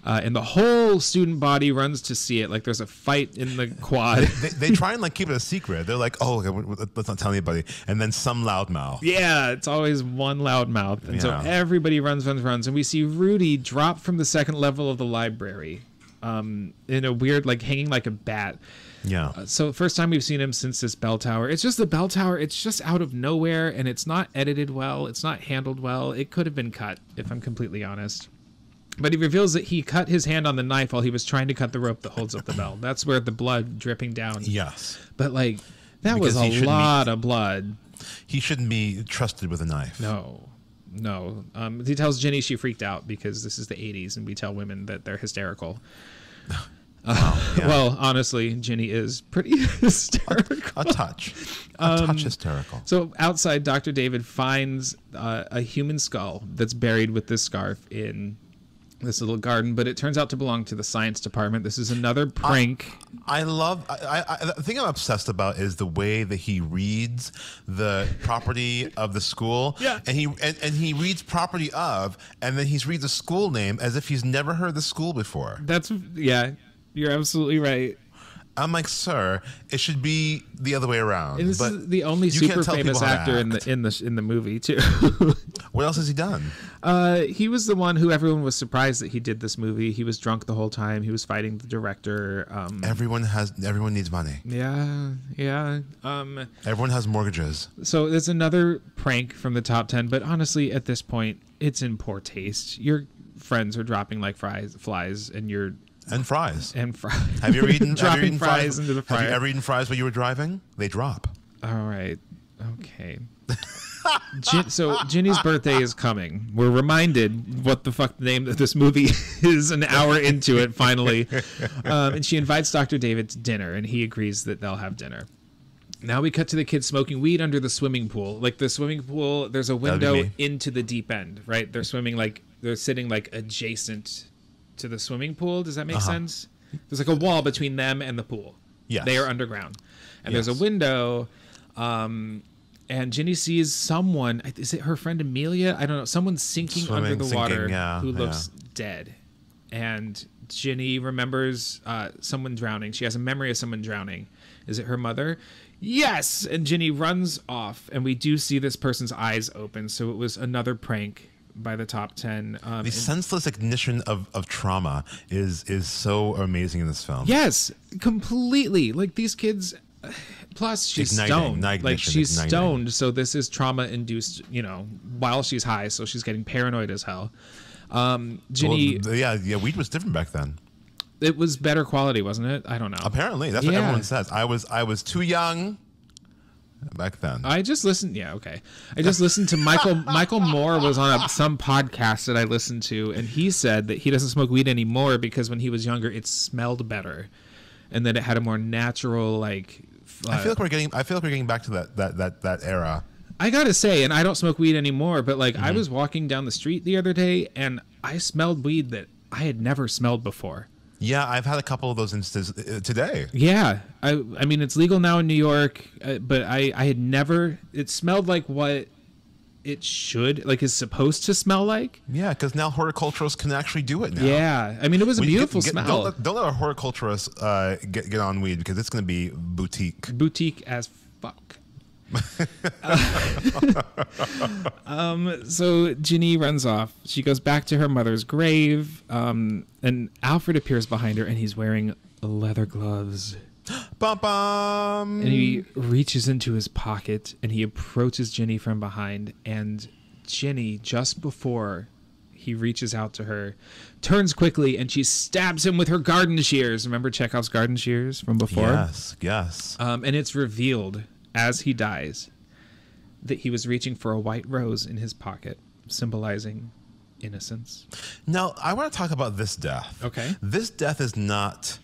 [SPEAKER 1] Uh, and the whole student body runs to see it. Like there's a fight in the (laughs) quad.
[SPEAKER 3] they, they try and like keep it a secret. They're like, oh, okay, let's not tell anybody. And then some loudmouth.
[SPEAKER 1] Yeah, it's always one loud mouth. And so everybody runs, runs, runs. And we see Rudy drop from the second level of the library um, in a weird, like hanging like a bat.
[SPEAKER 3] Yeah.
[SPEAKER 1] So first time we've seen him since this bell tower. It's just the bell tower. It's just out of nowhere, and it's not edited well. It's not handled well. It could have been cut, if I'm completely honest. But he reveals that he cut his hand on the knife while he was trying to cut the rope that holds up the bell. That's where the blood dripping down.
[SPEAKER 3] yes.
[SPEAKER 1] But like, that
[SPEAKER 3] Because
[SPEAKER 1] was a
[SPEAKER 3] shouldn't be-
[SPEAKER 1] lot of blood.
[SPEAKER 3] He shouldn't be trusted with a knife.
[SPEAKER 1] No, no. Um, he tells Ginny she freaked out because this is the 80s, and we tell women that they're hysterical. (laughs) Uh, Well, honestly, Ginny is pretty (laughs) hysterical.
[SPEAKER 3] A touch. A (laughs)
[SPEAKER 1] Um,
[SPEAKER 3] touch hysterical.
[SPEAKER 1] So outside, Dr. David finds uh, a human skull that's buried with this scarf in this little garden, but it turns out to belong to the science department. This is another prank.
[SPEAKER 3] I love. I, I, the thing I'm obsessed about is the way that he reads the property of the school. (laughs)
[SPEAKER 1] Yeah.
[SPEAKER 3] and he and, and he reads property of, and then he reads the school name as if he's never heard the school before.
[SPEAKER 1] That's yeah, you're absolutely right.
[SPEAKER 3] I'm like, sir, it should be the other way around.
[SPEAKER 1] And this
[SPEAKER 3] but
[SPEAKER 1] is the only super famous actor in the in the in the movie too. (laughs)
[SPEAKER 3] What else has he done?
[SPEAKER 1] uh, he was the one who everyone was surprised that he did this movie. He was drunk the whole time. He was fighting the director. Um,
[SPEAKER 3] Everyone has. Everyone needs money.
[SPEAKER 1] yeah, yeah. Um,
[SPEAKER 3] Everyone has mortgages.
[SPEAKER 1] so there's another prank from the top ten, but honestly, at this point, it's in poor taste. Your friends are dropping like fries, flies, and you're
[SPEAKER 3] And fries.
[SPEAKER 1] and fries.
[SPEAKER 3] Have you ever eaten, (laughs) have you eaten
[SPEAKER 1] fries, into the
[SPEAKER 3] Have you ever eaten fries while you were driving? They drop.
[SPEAKER 1] All right. Okay. Gin- so Ginny's birthday is coming. We're reminded what the fuck the name of this movie (laughs) is an hour into it finally. Um, and she invites Dr. David to dinner and he agrees that they'll have dinner. Now we cut to the kids smoking weed under the swimming pool. Like the swimming pool, there's a window into the deep end, right? They're swimming like they're sitting like adjacent to the swimming pool. Does that make sense? There's like a wall between them and the pool.
[SPEAKER 3] Yes.
[SPEAKER 1] They are underground. And there's a window um and Ginny sees someone is it her friend Amelia? I don't know. Someone sinking
[SPEAKER 3] Swimming,
[SPEAKER 1] under the
[SPEAKER 3] sinking,
[SPEAKER 1] water
[SPEAKER 3] yeah,
[SPEAKER 1] who
[SPEAKER 3] yeah.
[SPEAKER 1] looks dead. And Ginny remembers uh, someone drowning. She has a memory of someone drowning. Is it her mother? Yes! And Ginny runs off, and we do see this person's eyes open. So it was another prank by the top 10. Um,
[SPEAKER 3] The senseless ignition of, of trauma is is so amazing in this film.
[SPEAKER 1] Yes, completely. Like these kids. Plus, she's
[SPEAKER 3] Igniting,
[SPEAKER 1] stoned.
[SPEAKER 3] not
[SPEAKER 1] like she's
[SPEAKER 3] igniting.
[SPEAKER 1] stoned, so this is trauma induced. You know, while she's high, so she's getting paranoid as hell. Um, Ginny,
[SPEAKER 3] th- yeah, yeah. Weed was different back then.
[SPEAKER 1] it was better quality, wasn't it? I don't know.
[SPEAKER 3] Apparently, that's what
[SPEAKER 1] Yeah.
[SPEAKER 3] everyone says. I was I was too young back then.
[SPEAKER 1] I just listened. Yeah, okay. I just listened to Michael. (laughs) Michael Moore was on a, some podcast that I listened to, and he said that he doesn't smoke weed anymore because when he was younger, it smelled better, and that it had a more natural like.
[SPEAKER 3] I
[SPEAKER 1] uh,
[SPEAKER 3] feel like we're getting. I feel like we're getting back to that that that that era.
[SPEAKER 1] I gotta say, and I don't smoke weed anymore, but like
[SPEAKER 3] Mm-hmm.
[SPEAKER 1] I was walking down the street the other day and I smelled weed that I had never smelled before.
[SPEAKER 3] Yeah, I've had a couple of those instances uh, today.
[SPEAKER 1] Yeah, I I mean it's legal now in New York, uh, but I I had never. It smelled like what it should like is supposed to smell like.
[SPEAKER 3] Yeah, because now horticulturists can actually do it now.
[SPEAKER 1] Yeah, I mean it was a
[SPEAKER 3] We- get-
[SPEAKER 1] beautiful
[SPEAKER 3] get-
[SPEAKER 1] smell,
[SPEAKER 3] Don't let, don't let our horticulturists uh, get get on weed because it's going to be boutique.
[SPEAKER 1] boutique as fuck. (laughs) um, so Ginny runs off. She goes back to her mother's grave, um, and Alfred appears behind her, and he's wearing leather gloves. (gasps)
[SPEAKER 3] Bum bum.
[SPEAKER 1] And he reaches into his pocket and he approaches Ginny from behind. And Ginny, just before he reaches out to her, turns quickly and she stabs him with her garden shears. Remember Chekhov's garden shears from before?
[SPEAKER 3] Yes, yes.
[SPEAKER 1] Um, and it's revealed as he dies that he was reaching for a white rose in his pocket, symbolizing innocence.
[SPEAKER 3] Now, I want to talk about this death.
[SPEAKER 1] Okay.
[SPEAKER 3] This death is not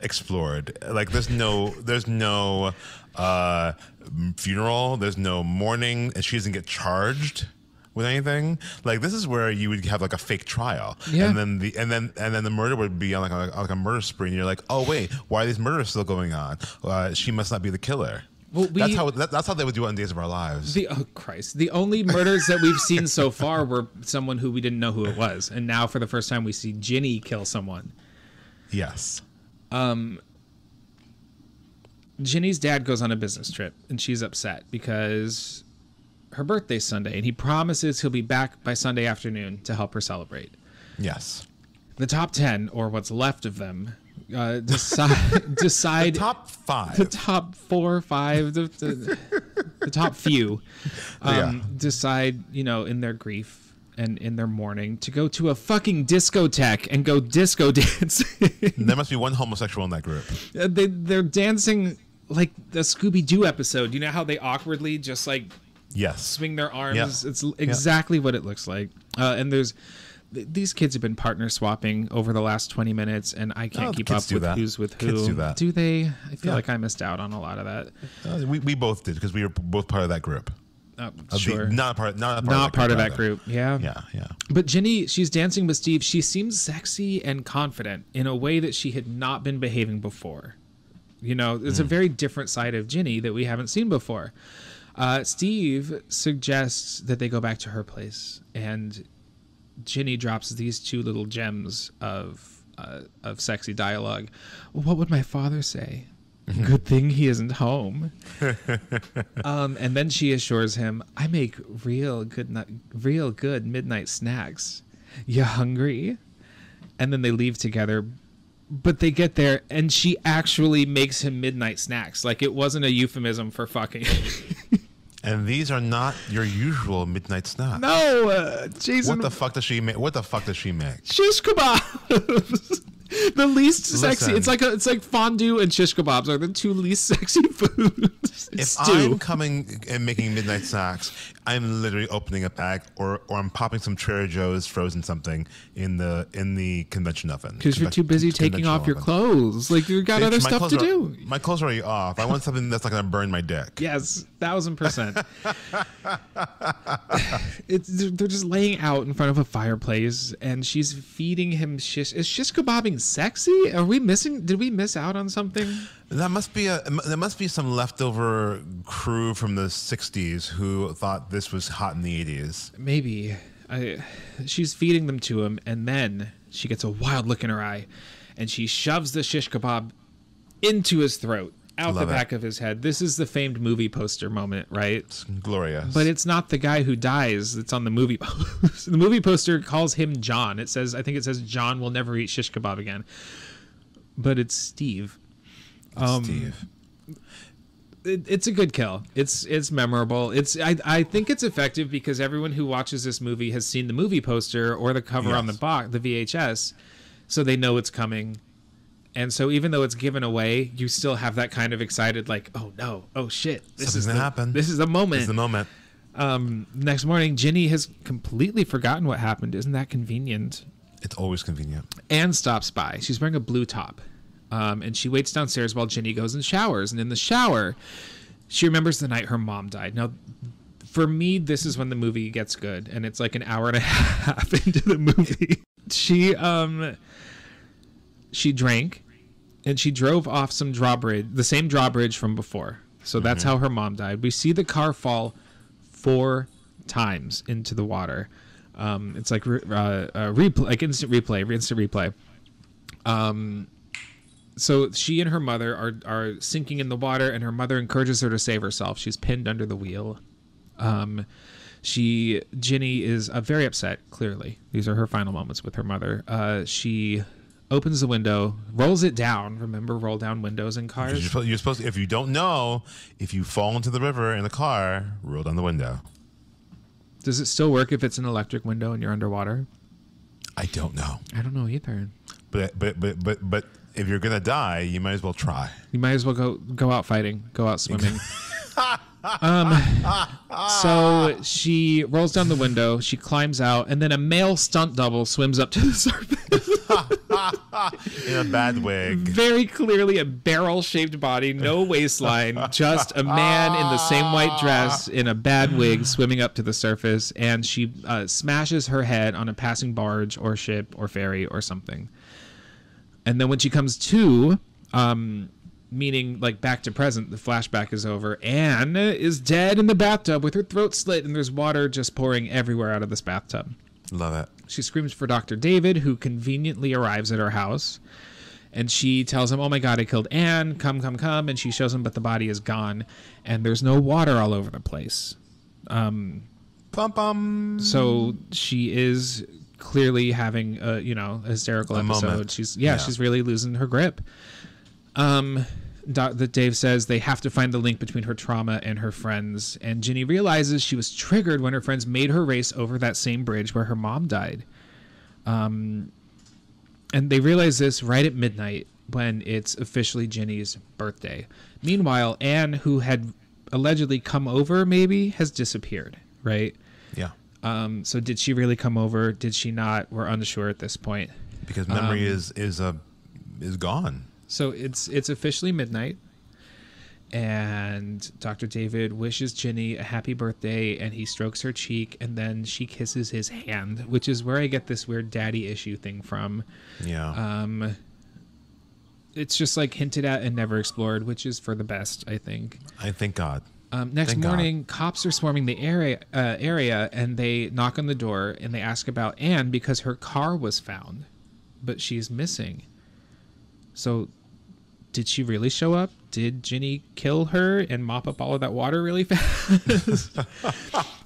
[SPEAKER 3] explored. Like there's no there's no uh funeral, there's no mourning, and she doesn't get charged with anything. Like this is where you would have like a fake trial.
[SPEAKER 1] Yeah.
[SPEAKER 3] And then the and then and then the murder would be on like a, like a murder spree and you're like, "Oh wait, why are these murders still going on? Uh, she must not be the killer."
[SPEAKER 1] Well, we-
[SPEAKER 3] that's how that, that's how they would do it on Days of Our Lives.
[SPEAKER 1] The oh Christ! The only murders that we've seen so (laughs) far were someone who we didn't know who it was, and now for the first time we see Ginny kill someone.
[SPEAKER 3] yes. Um.
[SPEAKER 1] Ginny's dad goes on a business trip, and she's upset because her birthday's Sunday, and he promises he'll be back by Sunday afternoon to help her celebrate.
[SPEAKER 3] Yes.
[SPEAKER 1] The top ten, or what's left of them, uh, decide (laughs) decide
[SPEAKER 3] Top 5.
[SPEAKER 1] the top four, five, the, the, the top few, (laughs) um,
[SPEAKER 3] Yeah.
[SPEAKER 1] decide, you know, in their grief and in their mourning to go to a fucking discotheque and go disco (laughs) dance.
[SPEAKER 3] there must be one homosexual in that group.
[SPEAKER 1] Uh, they, they're dancing like the Scooby Doo episode. You know how they awkwardly just like
[SPEAKER 3] Yes.
[SPEAKER 1] swing their arms?
[SPEAKER 3] Yeah.
[SPEAKER 1] It's exactly what it looks like. Uh, and there's. Th- These kids have been partner swapping over the last 20 minutes, and I can't
[SPEAKER 3] Oh,
[SPEAKER 1] keep up with
[SPEAKER 3] that.
[SPEAKER 1] who's with who.
[SPEAKER 3] Kids do that.
[SPEAKER 1] Do they? I feel
[SPEAKER 3] Yeah.
[SPEAKER 1] like I missed out on a lot of that.
[SPEAKER 3] Uh, we, we both did because we were both part of that group.
[SPEAKER 1] Uh,
[SPEAKER 3] Of the-
[SPEAKER 1] sure.
[SPEAKER 3] not part. Not part
[SPEAKER 1] Not
[SPEAKER 3] of that
[SPEAKER 1] part of
[SPEAKER 3] group,
[SPEAKER 1] that group. Yeah.
[SPEAKER 3] Yeah, yeah.
[SPEAKER 1] But Ginny, she's dancing with Steve. She seems sexy and confident in a way that she had not been behaving before. You know, it's a very different side of Ginny that we haven't seen before. Uh, Steve suggests that they go back to her place, and Ginny drops these two little gems of uh, of sexy dialogue. What would my father say? (laughs) Good thing he isn't home. (laughs) um, and then she assures him, "I make real good, real good midnight snacks. You hungry?" And then they leave together. But they get there, and she actually makes him midnight snacks. Like it wasn't a euphemism for fucking. (laughs)
[SPEAKER 3] And these are not your usual midnight snacks.
[SPEAKER 1] no, uh, Jayson.
[SPEAKER 3] What the fuck does she make? What the fuck does she make?
[SPEAKER 1] shish kebabs. (laughs) the least sexy.
[SPEAKER 3] Listen.
[SPEAKER 1] It's like a, it's like fondue and shish kebabs are the two least (laughs) sexy foods.
[SPEAKER 3] If
[SPEAKER 1] Stew.
[SPEAKER 3] I'm coming and making midnight snacks, I'm literally opening a pack, or or I'm popping some Trader Joe's frozen something in the in the convention oven.
[SPEAKER 1] because you're too busy taking off your clothes. Like you've got
[SPEAKER 3] Bitch,
[SPEAKER 1] other stuff to
[SPEAKER 3] are-
[SPEAKER 1] do.
[SPEAKER 3] My clothes are already off. I want something that's not going to burn my dick.
[SPEAKER 1] Yes, thousand percent. (laughs) it's they're they're just laying out in front of a fireplace, and she's feeding him shish. Is shish kebabbing sexy? Are we missing? Did we miss out on something?
[SPEAKER 3] That must be a there must be some leftover crew from the '60s who thought this was hot in the '80s.
[SPEAKER 1] Maybe. I, she's feeding them to him, and then she gets a wild look in her eye, and she shoves the shish kebab into his throat, out
[SPEAKER 3] Love
[SPEAKER 1] the
[SPEAKER 3] it.
[SPEAKER 1] back of his head. This is the famed movie poster moment, right?
[SPEAKER 3] It's glorious.
[SPEAKER 1] But it's not the guy who dies that's on the movie poster. (laughs) the movie poster calls him John. It says, I think it says, John will never eat shish kebab again. But it's Steve. Um,
[SPEAKER 3] Steve.
[SPEAKER 1] It, it's a good kill. It's it's memorable. It's I, I think it's effective because everyone who watches this movie has seen the movie poster or the cover on the box, the VHS, so they know it's coming. And so even though it's given away, you still have that kind of excited, like, oh no, oh shit, this
[SPEAKER 3] Something's
[SPEAKER 1] is
[SPEAKER 3] gonna
[SPEAKER 1] the,
[SPEAKER 3] happen.
[SPEAKER 1] This is the moment.
[SPEAKER 3] This is the moment.
[SPEAKER 1] Um, next morning, Ginny has completely forgotten what happened. Isn't that convenient?
[SPEAKER 3] It's always convenient.
[SPEAKER 1] Anne stops by. She's wearing a blue top. Um, and she waits downstairs while Ginny goes and showers. And in the shower, she remembers the night her mom died. Now, for me, this is when the movie gets good. And it's like an hour and a (laughs) half into the movie. she, um, she drank and she drove off some drawbridge, the same drawbridge from before. So that's how her mom died. We see the car fall four times into the water. Um, it's like re- uh, uh, replay, like instant replay, instant replay. Um, so she and her mother are are sinking in the water, and her mother encourages her to save herself. She's pinned under the wheel. Um, she Ginny is uh, very upset. Clearly, these are her final moments with her mother. Uh, she opens the window, rolls it down. Remember, roll down windows in
[SPEAKER 3] You're
[SPEAKER 1] cars.
[SPEAKER 3] supposed, you're supposed to, if you don't know, if you fall into the river in the car, roll down the window.
[SPEAKER 1] Does it still work if it's an electric window and you're underwater?
[SPEAKER 3] I don't know.
[SPEAKER 1] I don't know either.
[SPEAKER 3] But but but but but if you're gonna die, you might as well try.
[SPEAKER 1] You might as well go go out fighting, go out swimming. (laughs) um, so she rolls down the window, she climbs out, and then a male stunt double swims up to the (laughs) surface.
[SPEAKER 3] In a bad wig.
[SPEAKER 1] Very clearly a barrel-shaped body, no waistline, just a man in the same white dress in a bad wig swimming up to the surface, and she uh, smashes her head on a passing barge or ship or ferry or something. And then when she comes to, um, meaning like back to present, the flashback is over. Anne is dead in the bathtub with her throat slit, and there's water just pouring everywhere out of this bathtub.
[SPEAKER 3] Love it.
[SPEAKER 1] She screams for Dr. David, who conveniently arrives at her house. And she tells him, Oh my God, I killed Anne. Come, come, come. And she shows him, but the body is gone. And there's no water all over the place.
[SPEAKER 3] Pum pum.
[SPEAKER 1] So she is clearly having a, you know, a hysterical
[SPEAKER 3] A
[SPEAKER 1] episode.
[SPEAKER 3] moment.
[SPEAKER 1] She's, yeah,
[SPEAKER 3] Yeah.
[SPEAKER 1] she's really losing her grip. Um, Doc, that Dave says they have to find the link between her trauma and her friends. And Ginny realizes she was triggered when her friends made her race over that same bridge where her mom died. Um, and they realize this right at midnight when it's officially Ginny's birthday. Meanwhile, Anne, who had allegedly come over, maybe has disappeared. Right. Um, so did she really come over? Did she not? We're unsure at this point.
[SPEAKER 3] Because memory
[SPEAKER 1] Um,
[SPEAKER 3] is is a is gone.
[SPEAKER 1] So it's it's officially midnight, and Dr. David wishes Ginny a happy birthday and he strokes her cheek and then she kisses his hand, which is where I get this weird daddy issue thing from.
[SPEAKER 3] Yeah.
[SPEAKER 1] Um, it's just like hinted at and never explored, which is for the best, I think.
[SPEAKER 3] I thank God.
[SPEAKER 1] Um, next
[SPEAKER 3] Thank God.
[SPEAKER 1] morning, cops are swarming the area, uh, area, and they knock on the door and they ask about Anne because her car was found, but she's missing. So, did she really show up? Did Ginny kill her and mop up all of that water really (laughs) fast?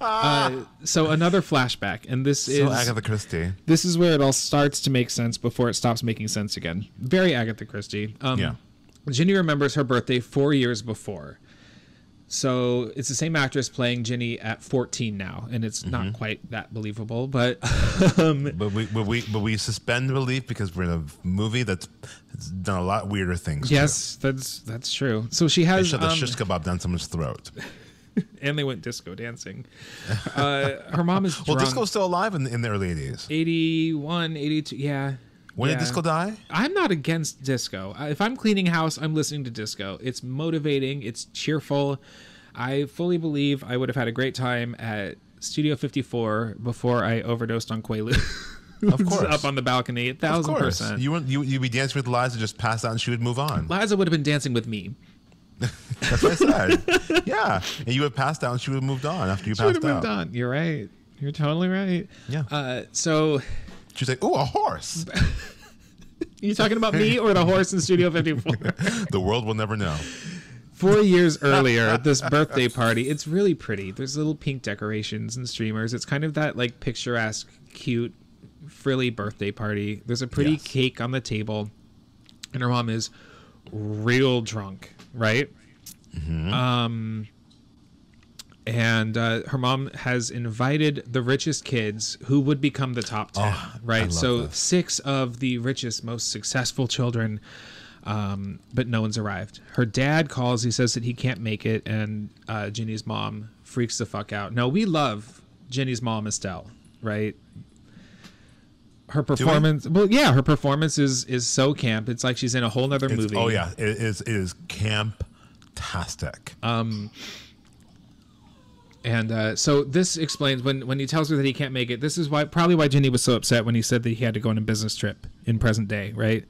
[SPEAKER 1] uh, so another flashback, and this
[SPEAKER 3] So
[SPEAKER 1] is
[SPEAKER 3] Agatha Christie.
[SPEAKER 1] this is where it all starts to make sense before it stops making sense again. Very Agatha Christie. Um,
[SPEAKER 3] Yeah.
[SPEAKER 1] Ginny remembers her birthday four years before. So it's the same actress playing Ginny at 14 now, and it's not quite that believable, but (laughs) um,
[SPEAKER 3] But we, but we, but we suspend belief because we're in a movie that's done a lot weirder things. too.
[SPEAKER 1] yes, that's that's true. So she has They
[SPEAKER 3] shoved a
[SPEAKER 1] um,
[SPEAKER 3] shish kebab down someone's throat. (laughs)
[SPEAKER 1] and they went disco dancing. Uh, her mom is
[SPEAKER 3] Well,
[SPEAKER 1] drunk.
[SPEAKER 3] disco's still alive in, in the early 80s.
[SPEAKER 1] 81, 82, yeah.
[SPEAKER 3] When
[SPEAKER 1] yeah.
[SPEAKER 3] did disco die?
[SPEAKER 1] I'm not against disco. If I'm cleaning house, I'm listening to disco. It's motivating, it's cheerful. I fully believe I would have had a great time at Studio 54 before I overdosed on Quaaludes. (laughs) (laughs)
[SPEAKER 3] Of course.
[SPEAKER 1] up on the balcony, a
[SPEAKER 3] Of
[SPEAKER 1] thousand
[SPEAKER 3] course.
[SPEAKER 1] percent.
[SPEAKER 3] You, wouldn't- you, you'd be dancing with Liza, just pass out and she would move on.
[SPEAKER 1] Liza would have been dancing with me.
[SPEAKER 3] That's what I said. (laughs) yeah. And you would have passed out and she would have moved on after you
[SPEAKER 1] She would have
[SPEAKER 3] passed
[SPEAKER 1] moved
[SPEAKER 3] out.
[SPEAKER 1] on. You're right. You're totally right.
[SPEAKER 3] Yeah.
[SPEAKER 1] Uh, so,
[SPEAKER 3] She's like, ooh, a horse. (laughs)
[SPEAKER 1] you talking about me or the horse in Studio 54? (laughs)
[SPEAKER 3] the world will never know.
[SPEAKER 1] Four years (laughs) earlier, at this birthday party, it's really pretty. There's little pink decorations and streamers. It's kind of that like picturesque, cute, frilly birthday party. There's a pretty
[SPEAKER 3] Yes.
[SPEAKER 1] cake on the table, and her mom is real drunk, right? Um, and uh, her mom has invited the richest kids who would become the top 10,
[SPEAKER 3] Oh,
[SPEAKER 1] right? So
[SPEAKER 3] this.
[SPEAKER 1] six of the richest, most successful children, um, but no one's arrived. Her dad calls. He says that he can't make it, and uh, Ginny's mom freaks the fuck out. Now we love Ginny's mom, Estelle, right? Her performance, well, yeah, her performance is is so camp. It's like she's in a whole nother
[SPEAKER 3] It's-
[SPEAKER 1] movie.
[SPEAKER 3] Oh, yeah. It is, it is camp-tastic.
[SPEAKER 1] And uh, so this explains when when he tells her that he can't make it. This is why probably why Ginny was so upset when he said that he had to go on a business trip in present day, right?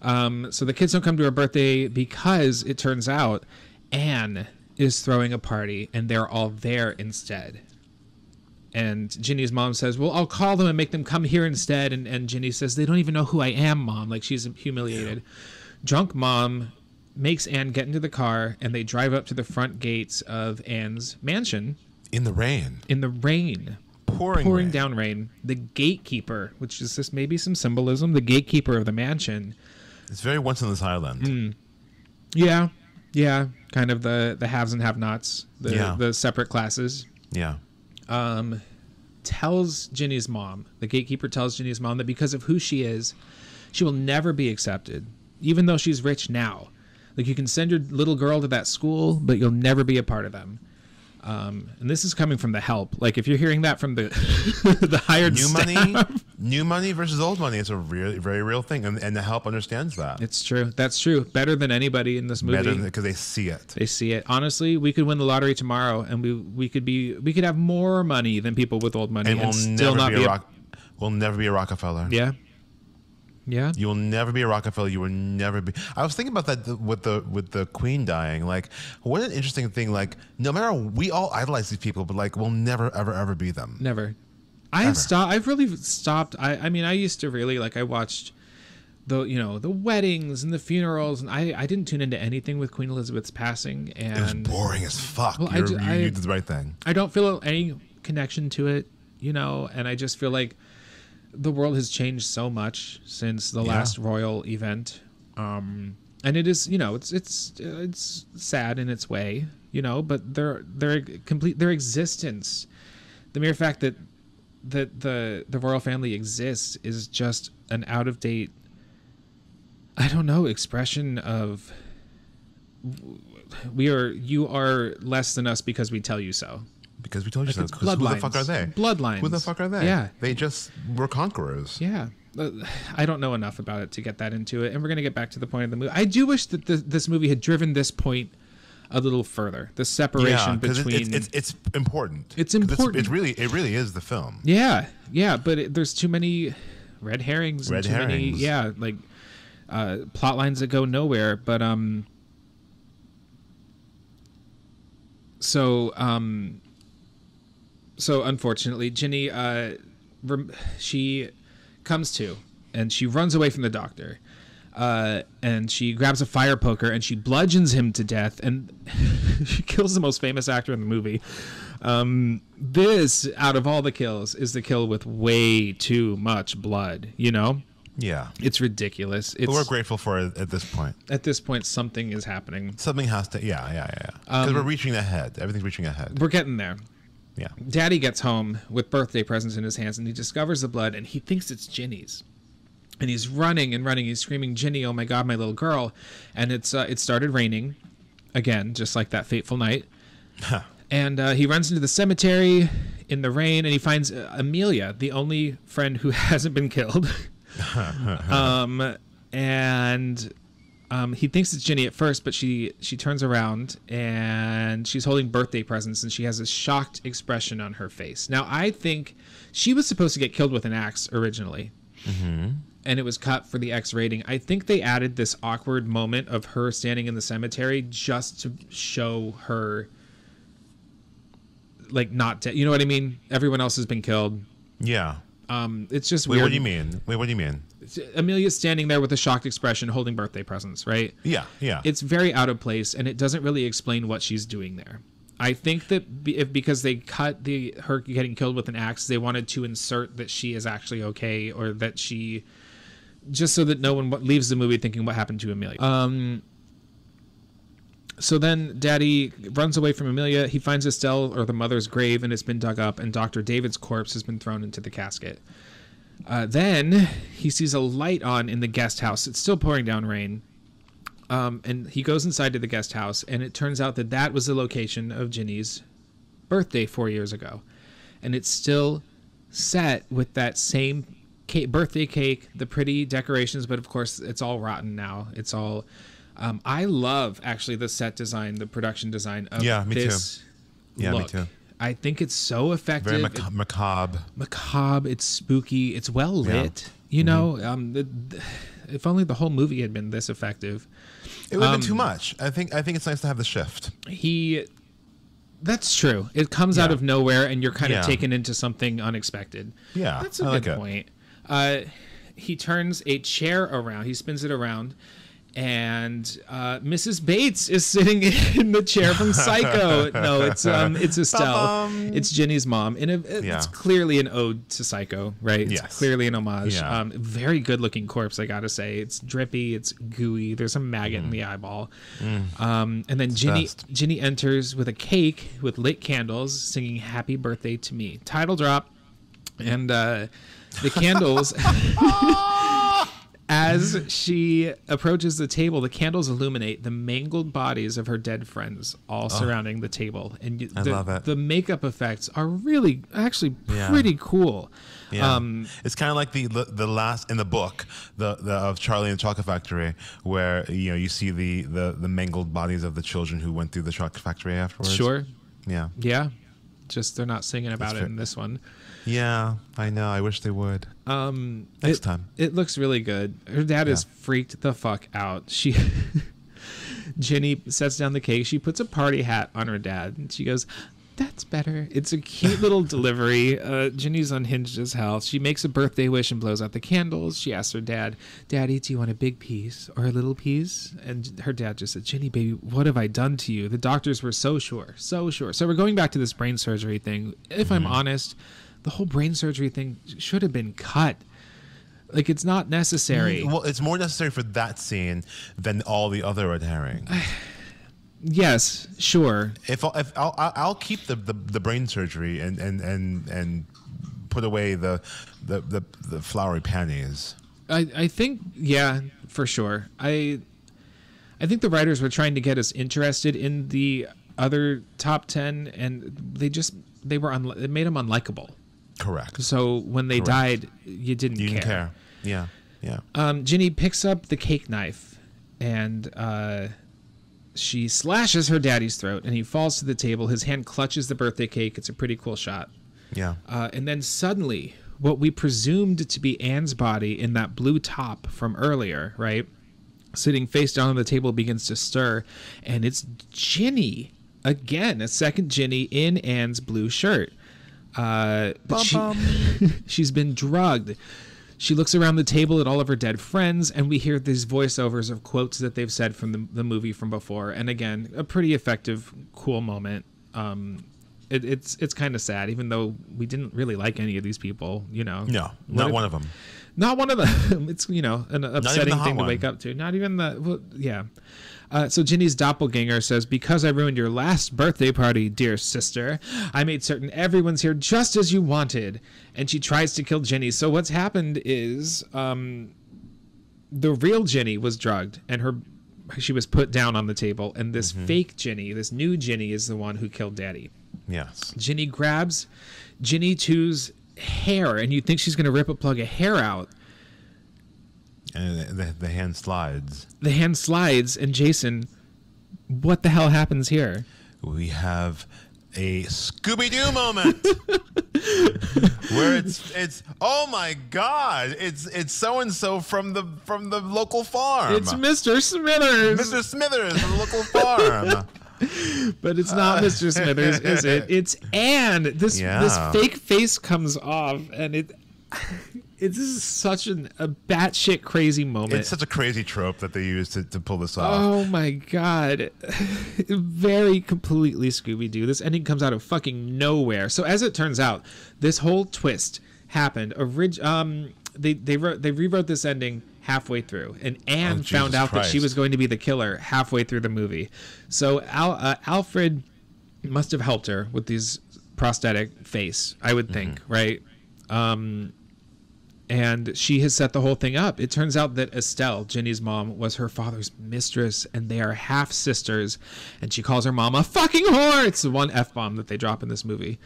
[SPEAKER 1] Um, so the kids don't come to her birthday because it turns out Anne is throwing a party and they're all there instead. And Ginny's mom says, "Well, I'll call them and make them come here instead." And and Ginny says, "They don't even know who I am, mom." Like she's humiliated. Drunk mom makes Anne get into the car and they drive up to the front gates of Anne's mansion
[SPEAKER 3] In the rain.
[SPEAKER 1] in the rain,
[SPEAKER 3] Pouring,
[SPEAKER 1] pouring
[SPEAKER 3] rain.
[SPEAKER 1] down rain. The gatekeeper, which is this maybe some symbolism, the gatekeeper of the mansion.
[SPEAKER 3] It's very once in this island.
[SPEAKER 1] Mm. Yeah, yeah, kind of the the haves and have-nots, the
[SPEAKER 3] Yeah.
[SPEAKER 1] the separate classes.
[SPEAKER 3] Yeah.
[SPEAKER 1] um, tells Ginny's mom, the gatekeeper tells Ginny's mom that because of who she is, she will never be accepted, even though she's rich now. Like you can send your little girl to that school, but you'll never be a part of them. Um, and this is coming from the help. Like if you're hearing that from the (laughs) the hired
[SPEAKER 3] New
[SPEAKER 1] staff,
[SPEAKER 3] money, new money versus old money is a real, very real thing, and, and the help understands that
[SPEAKER 1] it's true. That's true. Better than anybody in this movie.
[SPEAKER 3] better because they see it.
[SPEAKER 1] they see it. Honestly, we could win the lottery tomorrow, and we we could be we could have more money than people with old money,
[SPEAKER 3] And
[SPEAKER 1] and,
[SPEAKER 3] we'll
[SPEAKER 1] still not
[SPEAKER 3] be, a
[SPEAKER 1] a-
[SPEAKER 3] rock. We'll never be a Rockefeller.
[SPEAKER 1] Yeah. Yeah.
[SPEAKER 3] You will never be a Rockefeller. You will never be. I was thinking about that th- with the with the Queen dying. Like, what an interesting thing. Like, no matter we all idolize these people, but like, we'll never ever ever be them.
[SPEAKER 1] Never. I have stopped. I've really stopped. I, I mean, I used to really like. I watched the you know the weddings and the funerals, and I I didn't tune into anything with Queen Elizabeth's passing, And
[SPEAKER 3] It was boring as fuck.
[SPEAKER 1] Well, I
[SPEAKER 3] you,
[SPEAKER 1] I-
[SPEAKER 3] you did the right thing.
[SPEAKER 1] I don't feel any connection to it, you know. And I just feel like the world has changed so much since the
[SPEAKER 3] Yeah.
[SPEAKER 1] last royal event. Um, and it is, you know, it's it's it's sad in its way, you know, but their their complete their existence, the mere fact that that the the royal family exists is just an out of date. I don't know expression of we are you are less than us because we tell you so.
[SPEAKER 3] Because we told you so.
[SPEAKER 1] it's
[SPEAKER 3] 'Cause who the fuck are they?
[SPEAKER 1] Bloodlines.
[SPEAKER 3] Who the fuck are they?
[SPEAKER 1] Yeah.
[SPEAKER 3] They just were conquerors.
[SPEAKER 1] Yeah. (sighs) I don't know enough about it to get that into it, and we're gonna get back to the point of the movie. I do wish that the, this movie had driven this point a little further. The separation
[SPEAKER 3] Yeah,
[SPEAKER 1] between
[SPEAKER 3] it's, it's it's important.
[SPEAKER 1] It's important.
[SPEAKER 3] It's, really it really is the film.
[SPEAKER 1] Yeah, yeah, but it, there's too many red herrings.
[SPEAKER 3] Red
[SPEAKER 1] and too Many,
[SPEAKER 3] herrings.
[SPEAKER 1] yeah, like uh, plot lines that go nowhere. But um, so um, so unfortunately, Ginny uh, rem- she comes to and she runs away from the doctor. Uh, and she grabs a fire poker and she bludgeons him to death and (laughs) she kills the most famous actor in the movie. Um, this, out of all the kills, is the kill with way too much blood. You know,
[SPEAKER 3] Yeah.
[SPEAKER 1] it's ridiculous. It's
[SPEAKER 3] But we're grateful for it at this point.
[SPEAKER 1] at this point something is happening.
[SPEAKER 3] Something has to. Yeah, yeah, yeah. Because
[SPEAKER 1] Um,
[SPEAKER 3] we're reaching ahead. Everything's reaching ahead.
[SPEAKER 1] We're getting there.
[SPEAKER 3] Yeah.
[SPEAKER 1] Daddy gets home with birthday presents in his hands and he discovers the blood and he thinks it's Ginny's. And he's running and running. He's screaming, "Ginny! Oh my God, my little girl!" And it's uh, it started raining, again, just like that fateful night. and uh, he runs into the cemetery in the rain and he finds uh, Amelia, the only friend who (laughs) hasn't been killed. um, and um, he thinks it's Ginny at first, but she she turns around and she's holding birthday presents and she has a shocked expression on her face. Now I think she was supposed to get killed with an axe originally, and it was cut for the X rating. I think they added this awkward moment of her standing in the cemetery just to show her like not dead. You know what I mean? Everyone else has been killed.
[SPEAKER 3] Yeah.
[SPEAKER 1] Um, it's just
[SPEAKER 3] Wait,
[SPEAKER 1] weird.
[SPEAKER 3] what do you mean? Wait, what do you mean?
[SPEAKER 1] Amelia's standing there with a shocked expression, holding birthday presents, right?
[SPEAKER 3] Yeah, yeah.
[SPEAKER 1] It's very out of place, and it doesn't really explain what she's doing there. I think that be, if because they cut the her getting killed with an axe, they wanted to insert that she is actually okay, or that she, just so that no one leaves the movie thinking what happened to Amelia. Um. So then, Daddy runs away from Amelia. He finds Estelle or the mother's grave, and it's been dug up, and Doctor David's corpse has been thrown into the casket. Uh, then he sees a light on in the guest house. It's still pouring down rain. Um, and he goes inside to the guest house, and it turns out that that was the location of Ginny's birthday four years ago. And it's still set with that same cake, birthday cake, the pretty decorations, but of course, it's all rotten now. It's all. Um, I love actually the set design, the production design of
[SPEAKER 3] Yeah, me too.
[SPEAKER 1] this
[SPEAKER 3] Yeah, me too.
[SPEAKER 1] I think it's so effective.
[SPEAKER 3] Very
[SPEAKER 1] It-
[SPEAKER 3] maca- macabre.
[SPEAKER 1] macabre. It's spooky. It's well
[SPEAKER 3] Yeah. Mm-hmm.
[SPEAKER 1] lit. You know, um, the, the- if only the whole movie had been this effective.
[SPEAKER 3] It would have
[SPEAKER 1] Um,
[SPEAKER 3] been too much. I think. I think it's nice to have the shift.
[SPEAKER 1] He, that's true. It comes out of nowhere, and you're kind
[SPEAKER 3] Yeah.
[SPEAKER 1] of taken into something unexpected.
[SPEAKER 3] Yeah,
[SPEAKER 1] that's a
[SPEAKER 3] I
[SPEAKER 1] good
[SPEAKER 3] it.
[SPEAKER 1] point. Uh, he turns a chair around. He spins it around. And uh, Mrs. Bates is sitting (laughs) in the chair from Psycho. No, it's um, it's Estelle. It's Ginny's mom, and it, it's
[SPEAKER 3] Yeah.
[SPEAKER 1] clearly an ode to Psycho, right? It's
[SPEAKER 3] Yes.
[SPEAKER 1] clearly an homage.
[SPEAKER 3] Yeah.
[SPEAKER 1] Um, very good looking corpse, I gotta say. It's drippy, it's gooey. There's a maggot in the eyeball. Um, and then Ginny
[SPEAKER 3] best.
[SPEAKER 1] Ginny enters with a cake with lit candles, singing "Happy Birthday to Me." Title drop, and uh, the candles. (laughs) (laughs) As she approaches the table, the candles illuminate the mangled bodies of her dead friends, all surrounding the table. And you,
[SPEAKER 3] I
[SPEAKER 1] the,
[SPEAKER 3] love it.
[SPEAKER 1] the makeup effects are really, actually,
[SPEAKER 3] Yeah.
[SPEAKER 1] pretty cool.
[SPEAKER 3] Yeah.
[SPEAKER 1] Um,
[SPEAKER 3] it's kind of like the, the the last in the book the, the of Charlie and the Chocolate Factory, where you know you see the, the the mangled bodies of the children who went through the chocolate factory afterwards.
[SPEAKER 1] sure,
[SPEAKER 3] Yeah.
[SPEAKER 1] yeah. Just they're not singing about it
[SPEAKER 3] fair.
[SPEAKER 1] in this one.
[SPEAKER 3] Yeah. I know. I wish they would.
[SPEAKER 1] Um,
[SPEAKER 3] Next
[SPEAKER 1] it-
[SPEAKER 3] time.
[SPEAKER 1] It looks really good. Her dad is freaked the fuck out. She, (laughs) Ginny sets down the cake. She puts a party hat on her dad, and she goes, "That's better." It's a cute little (laughs) delivery. Uh, Ginny's unhinged as hell. She makes a birthday wish and blows out the candles. She asks her dad, "Daddy, do you want a big piece or a little piece?" And her dad just said, "Jenny, baby, what have I done to you?" The doctors were so sure, so sure. So we're going back to this brain surgery thing. If I'm honest, the whole brain surgery thing should have been cut. Like it's not necessary.
[SPEAKER 3] Mm, well, it's more necessary for that scene than all the other red herring. (sighs)
[SPEAKER 1] yes, sure.
[SPEAKER 3] if, I'll, if I'll, I'll keep the, the, the brain surgery and, and, and, and put away the, the, the, the flowery panties.
[SPEAKER 1] I, I think yeah, for sure. I I think the writers were trying to get us interested in the other top 10 and they just they were un, it made them unlikable.
[SPEAKER 3] Correct.
[SPEAKER 1] So when they
[SPEAKER 3] Correct.
[SPEAKER 1] died, you didn't
[SPEAKER 3] You
[SPEAKER 1] care.
[SPEAKER 3] didn't care. Yeah. Yeah.
[SPEAKER 1] Um, Ginny picks up the cake knife and uh, she slashes her daddy's throat, and he falls to the table. His hand clutches the birthday cake. It's a pretty cool shot.
[SPEAKER 3] Yeah.
[SPEAKER 1] Uh, and then suddenly, what we presumed to be Anne's body in that blue top from earlier, right? Sitting face down on the table begins to stir, and it's Ginny again, a second Ginny in Anne's blue shirt. Uh, but she, (laughs) she's been drugged. She looks around the table at all of her dead friends, and we hear these voiceovers of quotes that they've said from the, the movie from before. And again, a pretty effective, cool moment. Um, it, it's it's kind of sad, even though we didn't really like any of these people. You know,
[SPEAKER 3] No,
[SPEAKER 1] What
[SPEAKER 3] not
[SPEAKER 1] if-
[SPEAKER 3] one of them.
[SPEAKER 1] not one of them. (laughs) It's you know an upsetting
[SPEAKER 3] hot
[SPEAKER 1] thing to wake up to. Not even the well, yeah. Uh, so Ginny's doppelganger says, "Because I ruined your last birthday party, dear sister, I made certain everyone's here just as you wanted." And she tries to kill Ginny. So what's happened is um, the real Ginny was drugged, and her she was put down on the table, and this
[SPEAKER 3] Mm-hmm.
[SPEAKER 1] fake Ginny, this new Ginny, is the one who killed Daddy.
[SPEAKER 3] Yes.
[SPEAKER 1] Ginny grabs Ginny 2's hair, and you think she's going to rip a plug of hair out.
[SPEAKER 3] And the, the hand slides.
[SPEAKER 1] The hand slides, and Jayson, what the hell happens here?
[SPEAKER 3] We have a Scooby Doo moment (laughs) where it's it's oh my god it's it's so and so from the from the local farm.
[SPEAKER 1] It's Mr. Smithers,
[SPEAKER 3] Mr. Smithers from the local farm. (laughs)
[SPEAKER 1] but it's not Mr. Smithers, is it? (laughs) It's Anne. This
[SPEAKER 3] Yeah.
[SPEAKER 1] this fake face comes off, and it it this is such an, a batshit crazy moment.
[SPEAKER 3] It's such a crazy trope that they use to, to pull this off.
[SPEAKER 1] Oh my god. (laughs) Very completely Scooby Doo. This ending comes out of fucking nowhere. So as it turns out, this whole twist happened. Orig- um they they wrote they rewrote this ending halfway through and Anne
[SPEAKER 3] Oh,
[SPEAKER 1] found out that she was going to be the killer halfway through the movie. So Al- uh, Alfred must have helped her with these prosthetic face, I would think,
[SPEAKER 3] Mm-hmm.
[SPEAKER 1] right? Um and she has set the whole thing up. It turns out that Estelle, Ginny's mom, was her father's mistress, and they are half sisters. And she calls her mom a fucking whore. It's the one f bomb that they drop in this movie.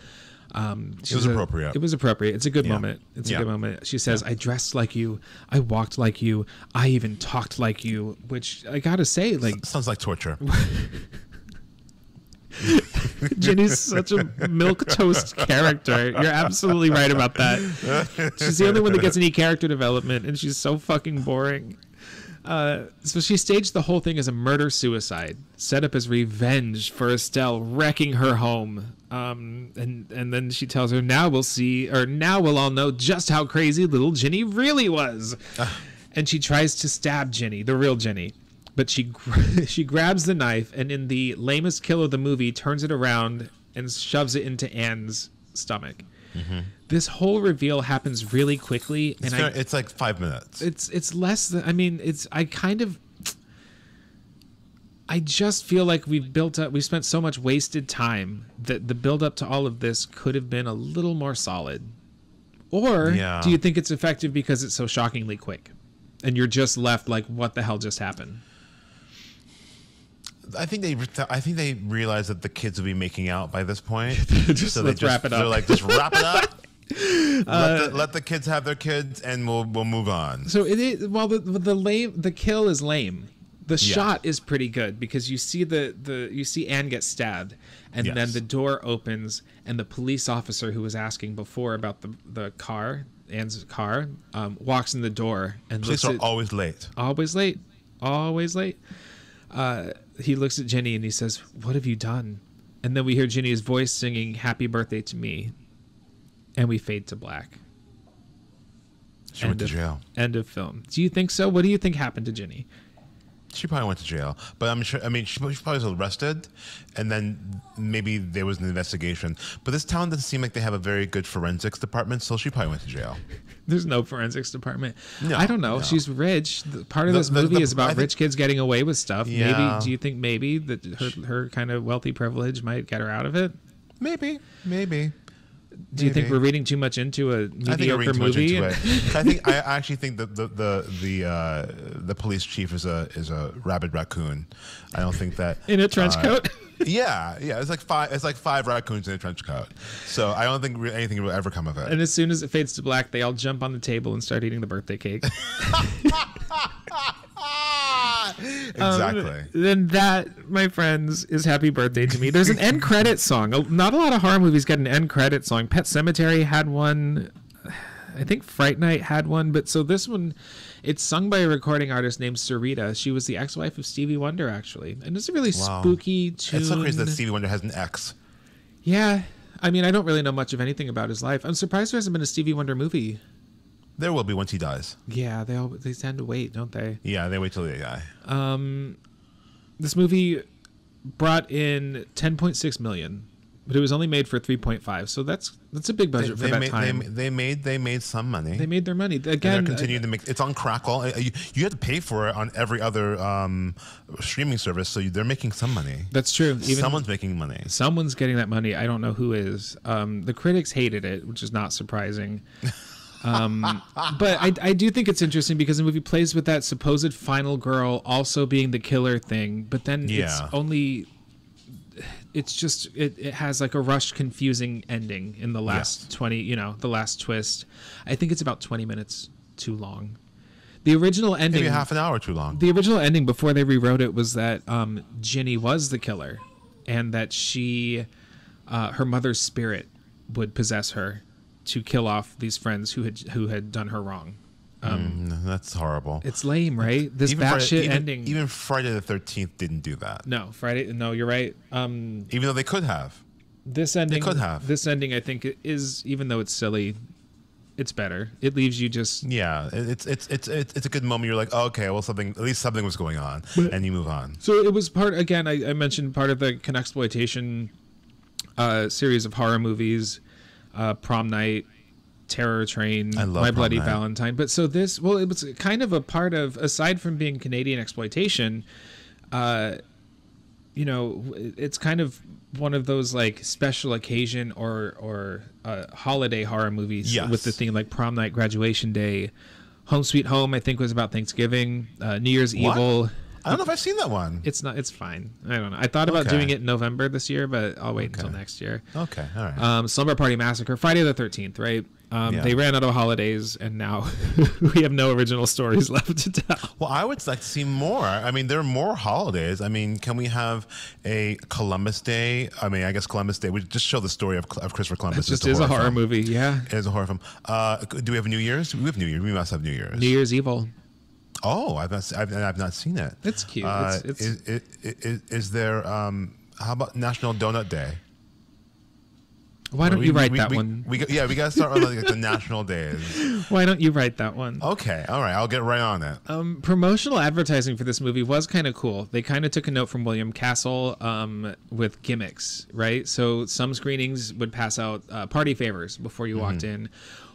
[SPEAKER 1] Um,
[SPEAKER 3] was
[SPEAKER 1] she's a-
[SPEAKER 3] appropriate.
[SPEAKER 1] it was appropriate. It's a good
[SPEAKER 3] Yeah.
[SPEAKER 1] moment. It's
[SPEAKER 3] Yeah.
[SPEAKER 1] a good moment. She says, "I dressed like you. I walked like you. I even talked like you." Which I gotta say, like
[SPEAKER 3] Sounds like torture. (laughs) (laughs)
[SPEAKER 1] Ginny's such a milk toast character. You're absolutely right about that. She's the only one that gets any character development, and she's so fucking boring. Uh, so she staged the whole thing as a murder suicide, set up as revenge for Estelle wrecking her home. Um, and and then she tells her, "Now we'll see, or now we'll all know just how crazy little Ginny really was." and she tries to stab Ginny, the real Ginny, but she (laughs) she grabs the knife and in the lamest kill of the movie turns it around and shoves it into Anne's stomach. Mm-hmm. This whole reveal happens really quickly,
[SPEAKER 3] It's,
[SPEAKER 1] and
[SPEAKER 3] very-
[SPEAKER 1] I
[SPEAKER 3] it's like five minutes.
[SPEAKER 1] it's it's less than I mean it's I kind of I just feel like we've built up we spent so much wasted time that the build up to all of this could have been a little more solid. Or
[SPEAKER 3] Yeah.
[SPEAKER 1] do you think it's effective because it's so shockingly quick? And you're just left like what the hell just happened?
[SPEAKER 3] I think they I think they realized that the kids would be making out by this point. (laughs)
[SPEAKER 1] Just
[SPEAKER 3] they
[SPEAKER 1] let's wrap it
[SPEAKER 3] They're
[SPEAKER 1] up.
[SPEAKER 3] like, just wrap it up. (laughs) let, the, let the kids have their kids, and we'll we'll move on.
[SPEAKER 1] So it is well the the lame the kill is lame. The shot is pretty good because you see the the you see Anne get stabbed, and
[SPEAKER 3] Yes.
[SPEAKER 1] then the door opens and the police officer who was asking before about the the car Anne's car um, walks in the door and
[SPEAKER 3] Police are
[SPEAKER 1] at
[SPEAKER 3] always late.
[SPEAKER 1] always late, always late. Uh, he looks at Ginny and he says, "What have you done?" And then we hear Ginny's voice singing "Happy Birthday to Me," and we fade to black.
[SPEAKER 3] She went to jail.
[SPEAKER 1] End of film. Do you think so? What do you think happened to Ginny?
[SPEAKER 3] She probably went to jail, but I'm sure. I mean, she, she probably was arrested, and then maybe there was an investigation. But this town doesn't seem like they have a very good forensics department, so she probably went to jail.
[SPEAKER 1] There's no forensics department.
[SPEAKER 3] No,
[SPEAKER 1] I don't know.
[SPEAKER 3] no.
[SPEAKER 1] She's rich. The, part of
[SPEAKER 3] The-
[SPEAKER 1] this
[SPEAKER 3] the-
[SPEAKER 1] movie is about
[SPEAKER 3] think-
[SPEAKER 1] rich kids getting away with stuff.
[SPEAKER 3] Yeah.
[SPEAKER 1] Maybe. Do you think maybe that her, her kind of wealthy privilege might get her out of it?
[SPEAKER 3] Maybe, maybe.
[SPEAKER 1] Do you think we're reading too much into a
[SPEAKER 3] I think I
[SPEAKER 1] mediocre
[SPEAKER 3] much
[SPEAKER 1] movie?
[SPEAKER 3] into it. I think I (laughs) actually think that the the the uh, the police chief is a is a rabid raccoon. I don't think that
[SPEAKER 1] In a trench
[SPEAKER 3] uh,
[SPEAKER 1] coat?
[SPEAKER 3] Yeah, yeah. It's like five. It's like five raccoons in a trench coat. So I don't think anything will ever come of it.
[SPEAKER 1] And as soon as it fades to black, they all jump on the table and start eating the birthday cake.
[SPEAKER 3] Ah! (laughs) exactly.
[SPEAKER 1] then that, my friends, is happy birthday to me. There's an end credit song. Not a lot of horror movies get an end credit song. Pet Sematary had one. I think Fright Night had one, but so this one, it's sung by a recording artist named Syreeta. She was the ex-wife of Stevie Wonder, actually, and it's a really
[SPEAKER 3] Wow.
[SPEAKER 1] spooky tune.
[SPEAKER 3] It's so crazy that Stevie Wonder has an ex.
[SPEAKER 1] yeah, I mean, I don't really know much of anything about his life. I'm surprised there hasn't been a Stevie Wonder movie.
[SPEAKER 3] There will be once he dies.
[SPEAKER 1] Yeah, they all they tend to wait, don't they?
[SPEAKER 3] Yeah, they wait till they die.
[SPEAKER 1] Um, This movie brought in 10.6 million, but it was only made for 3.5. So that's that's a big
[SPEAKER 3] They,
[SPEAKER 1] budget for
[SPEAKER 3] they
[SPEAKER 1] that
[SPEAKER 3] made,
[SPEAKER 1] time.
[SPEAKER 3] they, they made they made some money.
[SPEAKER 1] They made their money again.
[SPEAKER 3] they're continuing to make. It's on Crackle. Uh, You, you have to pay for it on every other um, streaming service, so you, they're making some money.
[SPEAKER 1] that's true. Even
[SPEAKER 3] Someone's making money.
[SPEAKER 1] someone's getting that money. I don't know who is. Um, the critics hated it, which is not surprising. Um, (laughs) but I, I do think it's interesting because the movie plays with that supposed final girl also being the killer thing, but then
[SPEAKER 3] Yeah.
[SPEAKER 1] it's only. It's just it, it has like a rushed, confusing ending in the last
[SPEAKER 3] Yes.
[SPEAKER 1] twenty. You know, the last twist. I think it's about twenty minutes too long. The original ending,
[SPEAKER 3] Maybe half an hour too long.
[SPEAKER 1] the original ending before they rewrote it was that um, Ginny was the killer, and that she, uh, her mother's spirit, would possess her to kill off these friends who had who had done her wrong.
[SPEAKER 3] Mm, that's horrible.
[SPEAKER 1] It's lame, right? This
[SPEAKER 3] Even Friday,
[SPEAKER 1] batshit
[SPEAKER 3] even,
[SPEAKER 1] ending.
[SPEAKER 3] even Friday the Thirteenth didn't do that.
[SPEAKER 1] no, Friday. No, you're right. Um,
[SPEAKER 3] Even though they could have.
[SPEAKER 1] this ending They
[SPEAKER 3] could have.
[SPEAKER 1] This ending, I think, is even though it's silly, it's better. It leaves you just
[SPEAKER 3] Yeah, it's it's it's it's, it's a good moment. You're like, oh, okay, well, something at least something was going on, and you move on.
[SPEAKER 1] So it was part again. I, I mentioned part of the exploitation uh, series of horror movies, uh, Prom Night, Terror Train, My Bloody. Valentine. But so this, well, it was kind of a part of aside from being Canadian exploitation, uh, you know, it's kind of one of those like special occasion or or uh, holiday horror movies
[SPEAKER 3] Yes.
[SPEAKER 1] with the theme like Prom Night, Graduation Day. Home Sweet Home, I think, was about Thanksgiving. Uh, New Year's
[SPEAKER 3] What?
[SPEAKER 1] Evil.
[SPEAKER 3] I don't know if I've seen that one.
[SPEAKER 1] It's not. It's fine. I don't know. I thought about
[SPEAKER 3] Okay.
[SPEAKER 1] doing it in November this year, but I'll wait until next year.
[SPEAKER 3] Okay, all right.
[SPEAKER 1] Um, Slumber Party Massacre, Friday the Thirteenth, right? Um,
[SPEAKER 3] Yeah.
[SPEAKER 1] They ran out of holidays, and now (laughs) we have no original stories (laughs) left to tell.
[SPEAKER 3] Well, I would like to see more. I mean, there are more holidays. I mean, can we have a Columbus Day? I mean, I guess Columbus Day. We just show the story of, of Christopher Columbus.
[SPEAKER 1] It just is a horror
[SPEAKER 3] film.
[SPEAKER 1] movie. Yeah.
[SPEAKER 3] It is a horror film. Uh, do we have New Year's? We have New Year's. We must have New Year's.
[SPEAKER 1] New Year's Evil.
[SPEAKER 3] Oh, I've not, I've, I've not seen it.
[SPEAKER 1] It's cute.
[SPEAKER 3] Uh,
[SPEAKER 1] It's-
[SPEAKER 3] is, is, is, is there? Um, how about National Donut Day?
[SPEAKER 1] Why don't
[SPEAKER 3] We-
[SPEAKER 1] you write
[SPEAKER 3] we-
[SPEAKER 1] that
[SPEAKER 3] we-
[SPEAKER 1] one?
[SPEAKER 3] We, yeah, we got to start on like the national days. (laughs)
[SPEAKER 1] Why don't you write that one?
[SPEAKER 3] Okay, all right, I'll get right on it.
[SPEAKER 1] Um, promotional advertising for this movie was kind of cool. They kind of took a note from William Castle um, with gimmicks, right? So some screenings would pass out uh, party favors before you walked in,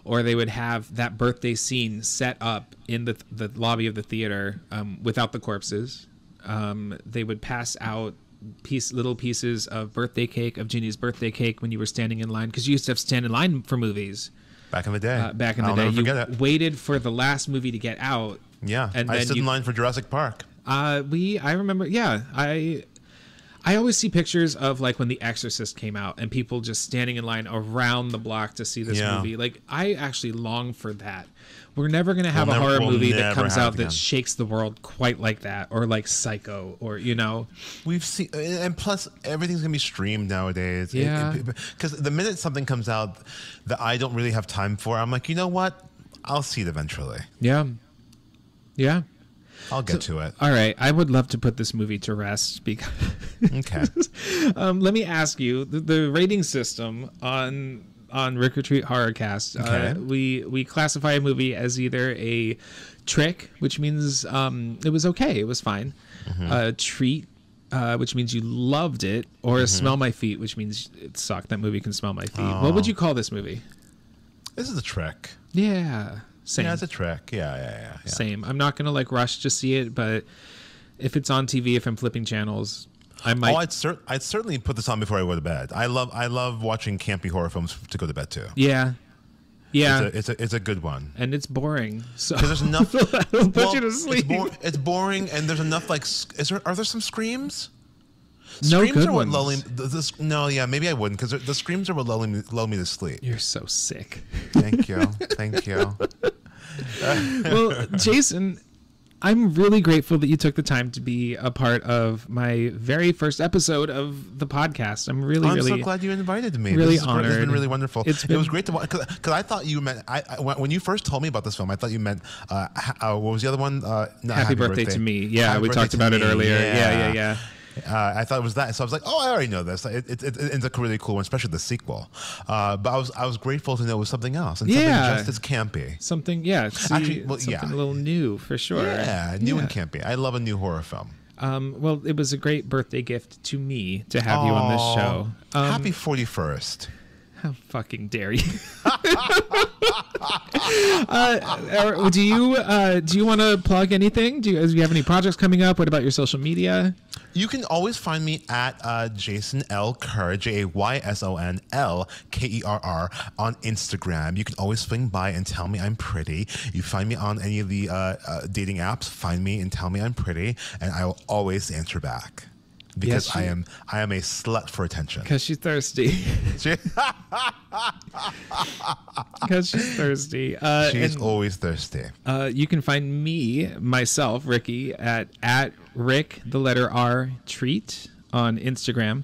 [SPEAKER 1] or they would have that birthday scene set up in the the lobby of the theater um, without the corpses. Um, they would pass out piece little pieces of birthday cake of Ginny's birthday cake when you were standing in line because you used to have to stand in line for movies
[SPEAKER 3] Back in the day.
[SPEAKER 1] uh, back in the
[SPEAKER 3] I'll
[SPEAKER 1] day. You
[SPEAKER 3] it.
[SPEAKER 1] waited for the last movie to get out.
[SPEAKER 3] Yeah,
[SPEAKER 1] and
[SPEAKER 3] I stood
[SPEAKER 1] you-
[SPEAKER 3] in line for Jurassic Park.
[SPEAKER 1] Uh, we I remember. Yeah, I I always see pictures of like when The Exorcist came out and people just standing in line around the block to see this
[SPEAKER 3] Yeah.
[SPEAKER 1] movie. Like I actually long for that. We're never gonna have
[SPEAKER 3] We'll
[SPEAKER 1] a
[SPEAKER 3] never-
[SPEAKER 1] horror
[SPEAKER 3] we'll
[SPEAKER 1] movie that comes out that shakes the world quite like that, or like Psycho, or you know.
[SPEAKER 3] We've seen, and plus everything's gonna be streamed nowadays.
[SPEAKER 1] Yeah.
[SPEAKER 3] Because the minute something comes out that I don't really have time for, I'm like, you know what? I'll see it eventually.
[SPEAKER 1] Yeah, yeah.
[SPEAKER 3] I'll get to it.
[SPEAKER 1] All right, I would love to put this movie to rest because.
[SPEAKER 3] Okay. (laughs)
[SPEAKER 1] um, let me ask you the, the rating system on on Rick or Treat Horrorcast. Uh,
[SPEAKER 3] Okay.
[SPEAKER 1] we we classify a movie as either a trick, which means um, it was okay, it was fine,
[SPEAKER 3] Mm-hmm.
[SPEAKER 1] a treat. Uh, which means you loved it, or
[SPEAKER 3] Mm-hmm.
[SPEAKER 1] a smell my feet, which means it sucked. That movie can smell my feet. What
[SPEAKER 3] Oh.
[SPEAKER 1] would you call this movie?
[SPEAKER 3] this is a trick.
[SPEAKER 1] Yeah, same.
[SPEAKER 3] Yeah, it's a trick. Yeah, yeah, yeah. yeah.
[SPEAKER 1] Same. I'm not gonna like rush to see it, but if it's on TV, if I'm flipping channels, I oh, might.
[SPEAKER 3] Oh, I'd, cer- I'd certainly put this on before I go to bed. I love I love watching campy horror films to go to bed to.
[SPEAKER 1] yeah, yeah.
[SPEAKER 3] It's a, it's a it's a good one.
[SPEAKER 1] and it's boring. So
[SPEAKER 3] There's (laughs) enough.
[SPEAKER 1] It'll put
[SPEAKER 3] well,
[SPEAKER 1] you to
[SPEAKER 3] it's
[SPEAKER 1] sleep.
[SPEAKER 3] It's, boring, and there's enough like. Is there are there some screams?
[SPEAKER 1] No
[SPEAKER 3] screams
[SPEAKER 1] good
[SPEAKER 3] are what
[SPEAKER 1] ones.
[SPEAKER 3] lulling. The, the, no, yeah, maybe I wouldn't because the screams are what lulling me, lull me to sleep.
[SPEAKER 1] You're so sick.
[SPEAKER 3] Thank you, thank you. (laughs) (laughs)
[SPEAKER 1] well, Jayson, I'm really grateful that you took the time to be a part of my very first episode of the podcast. I'm really,
[SPEAKER 3] I'm
[SPEAKER 1] really
[SPEAKER 3] so glad you invited me.
[SPEAKER 1] really
[SPEAKER 3] this is great. It's been
[SPEAKER 1] honored.
[SPEAKER 3] really wonderful.
[SPEAKER 1] It's
[SPEAKER 3] it was great to watch because I thought you meant I, I when you first told me about this film, I thought you meant uh, uh, what was the other one? Uh, not
[SPEAKER 1] happy, birthday, to me. Yeah,
[SPEAKER 3] Happy
[SPEAKER 1] we talked about it
[SPEAKER 3] Me.
[SPEAKER 1] earlier. Yeah, yeah, yeah.
[SPEAKER 3] Uh, I thought it was that, so I was like, "Oh, I already know this." It, it, it, it's a really cool one, especially the sequel. Uh, but I was I was grateful to know it was something else and
[SPEAKER 1] Yeah.
[SPEAKER 3] something just as campy.
[SPEAKER 1] Something, yeah. See,
[SPEAKER 3] Actually, well,
[SPEAKER 1] something
[SPEAKER 3] yeah.
[SPEAKER 1] a little new for sure.
[SPEAKER 3] Yeah, new and campy. I love a new horror film.
[SPEAKER 1] Um, well, it was a great birthday gift to me to have you on this show. Um,
[SPEAKER 3] Happy forty first.
[SPEAKER 1] How fucking dare you? (laughs) uh, do you uh, do you want to plug anything? Do you, do you have any projects coming up? What about your social media?
[SPEAKER 3] You can always find me at uh, Jayson L. Kerr, J A Y S O N L K E R R, on Instagram. You can always swing by and tell me I'm pretty. You find me on any of the uh, uh, dating apps, find me and tell me I'm pretty, and I will always answer back because
[SPEAKER 1] Yes,
[SPEAKER 3] I am I am a slut for attention.
[SPEAKER 1] Because she's thirsty. (laughs) Because she's thirsty. Uh,
[SPEAKER 3] she is
[SPEAKER 1] and,
[SPEAKER 3] always thirsty.
[SPEAKER 1] uh, you can find me, myself, Ricky, at at Rick the letter R treat on Instagram,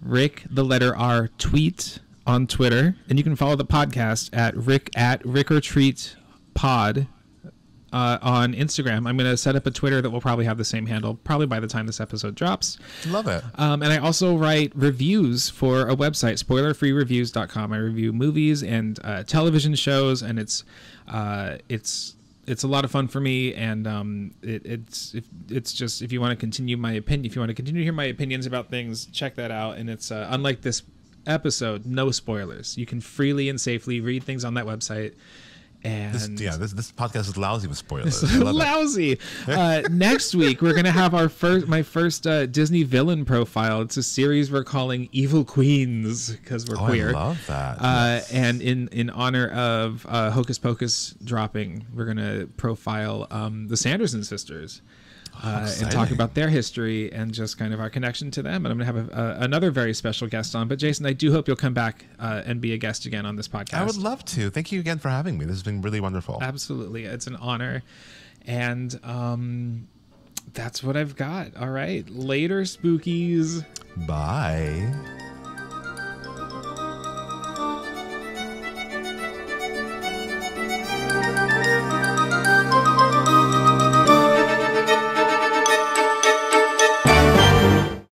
[SPEAKER 1] Rick the letter R tweet on Twitter, and you can follow the podcast at Rick at Rick or Treat Pod uh, on Instagram. I'm going to set up a Twitter that will probably have the same handle probably by the time this episode drops.
[SPEAKER 3] Love it.
[SPEAKER 1] Um, and I also write reviews for a website, spoilerfreereviews.com. I review movies and uh, television shows, and it's uh, it's it's a lot of fun for me. And um, it, it's if, it's just if you want to continue my opinion, if you want to continue to hear my opinions about things, check that out. And it's uh, unlike this episode, no spoilers. You can freely and safely read things on that website. And
[SPEAKER 3] This, yeah, this this podcast is lousy with spoilers. (laughs)
[SPEAKER 1] Lousy. (laughs) Uh, next week we're gonna have our first, my first uh, Disney villain profile. It's a series we're calling Evil Queens because we're
[SPEAKER 3] Oh,
[SPEAKER 1] queer.
[SPEAKER 3] I love that.
[SPEAKER 1] Uh, and in in honor of uh, Hocus Pocus dropping, we're gonna profile um, the Sanderson sisters. Uh, and talk about their history and just kind of our connection to them. And I'm going to have a, a, another very special guest on. But Jayson, I do hope you'll come back uh, and be a guest again on this podcast.
[SPEAKER 3] I would love to. Thank you again for having me. This has been really wonderful.
[SPEAKER 1] Absolutely. It's an honor. And um that's what I've got. All right. Later, spookies.
[SPEAKER 3] Bye.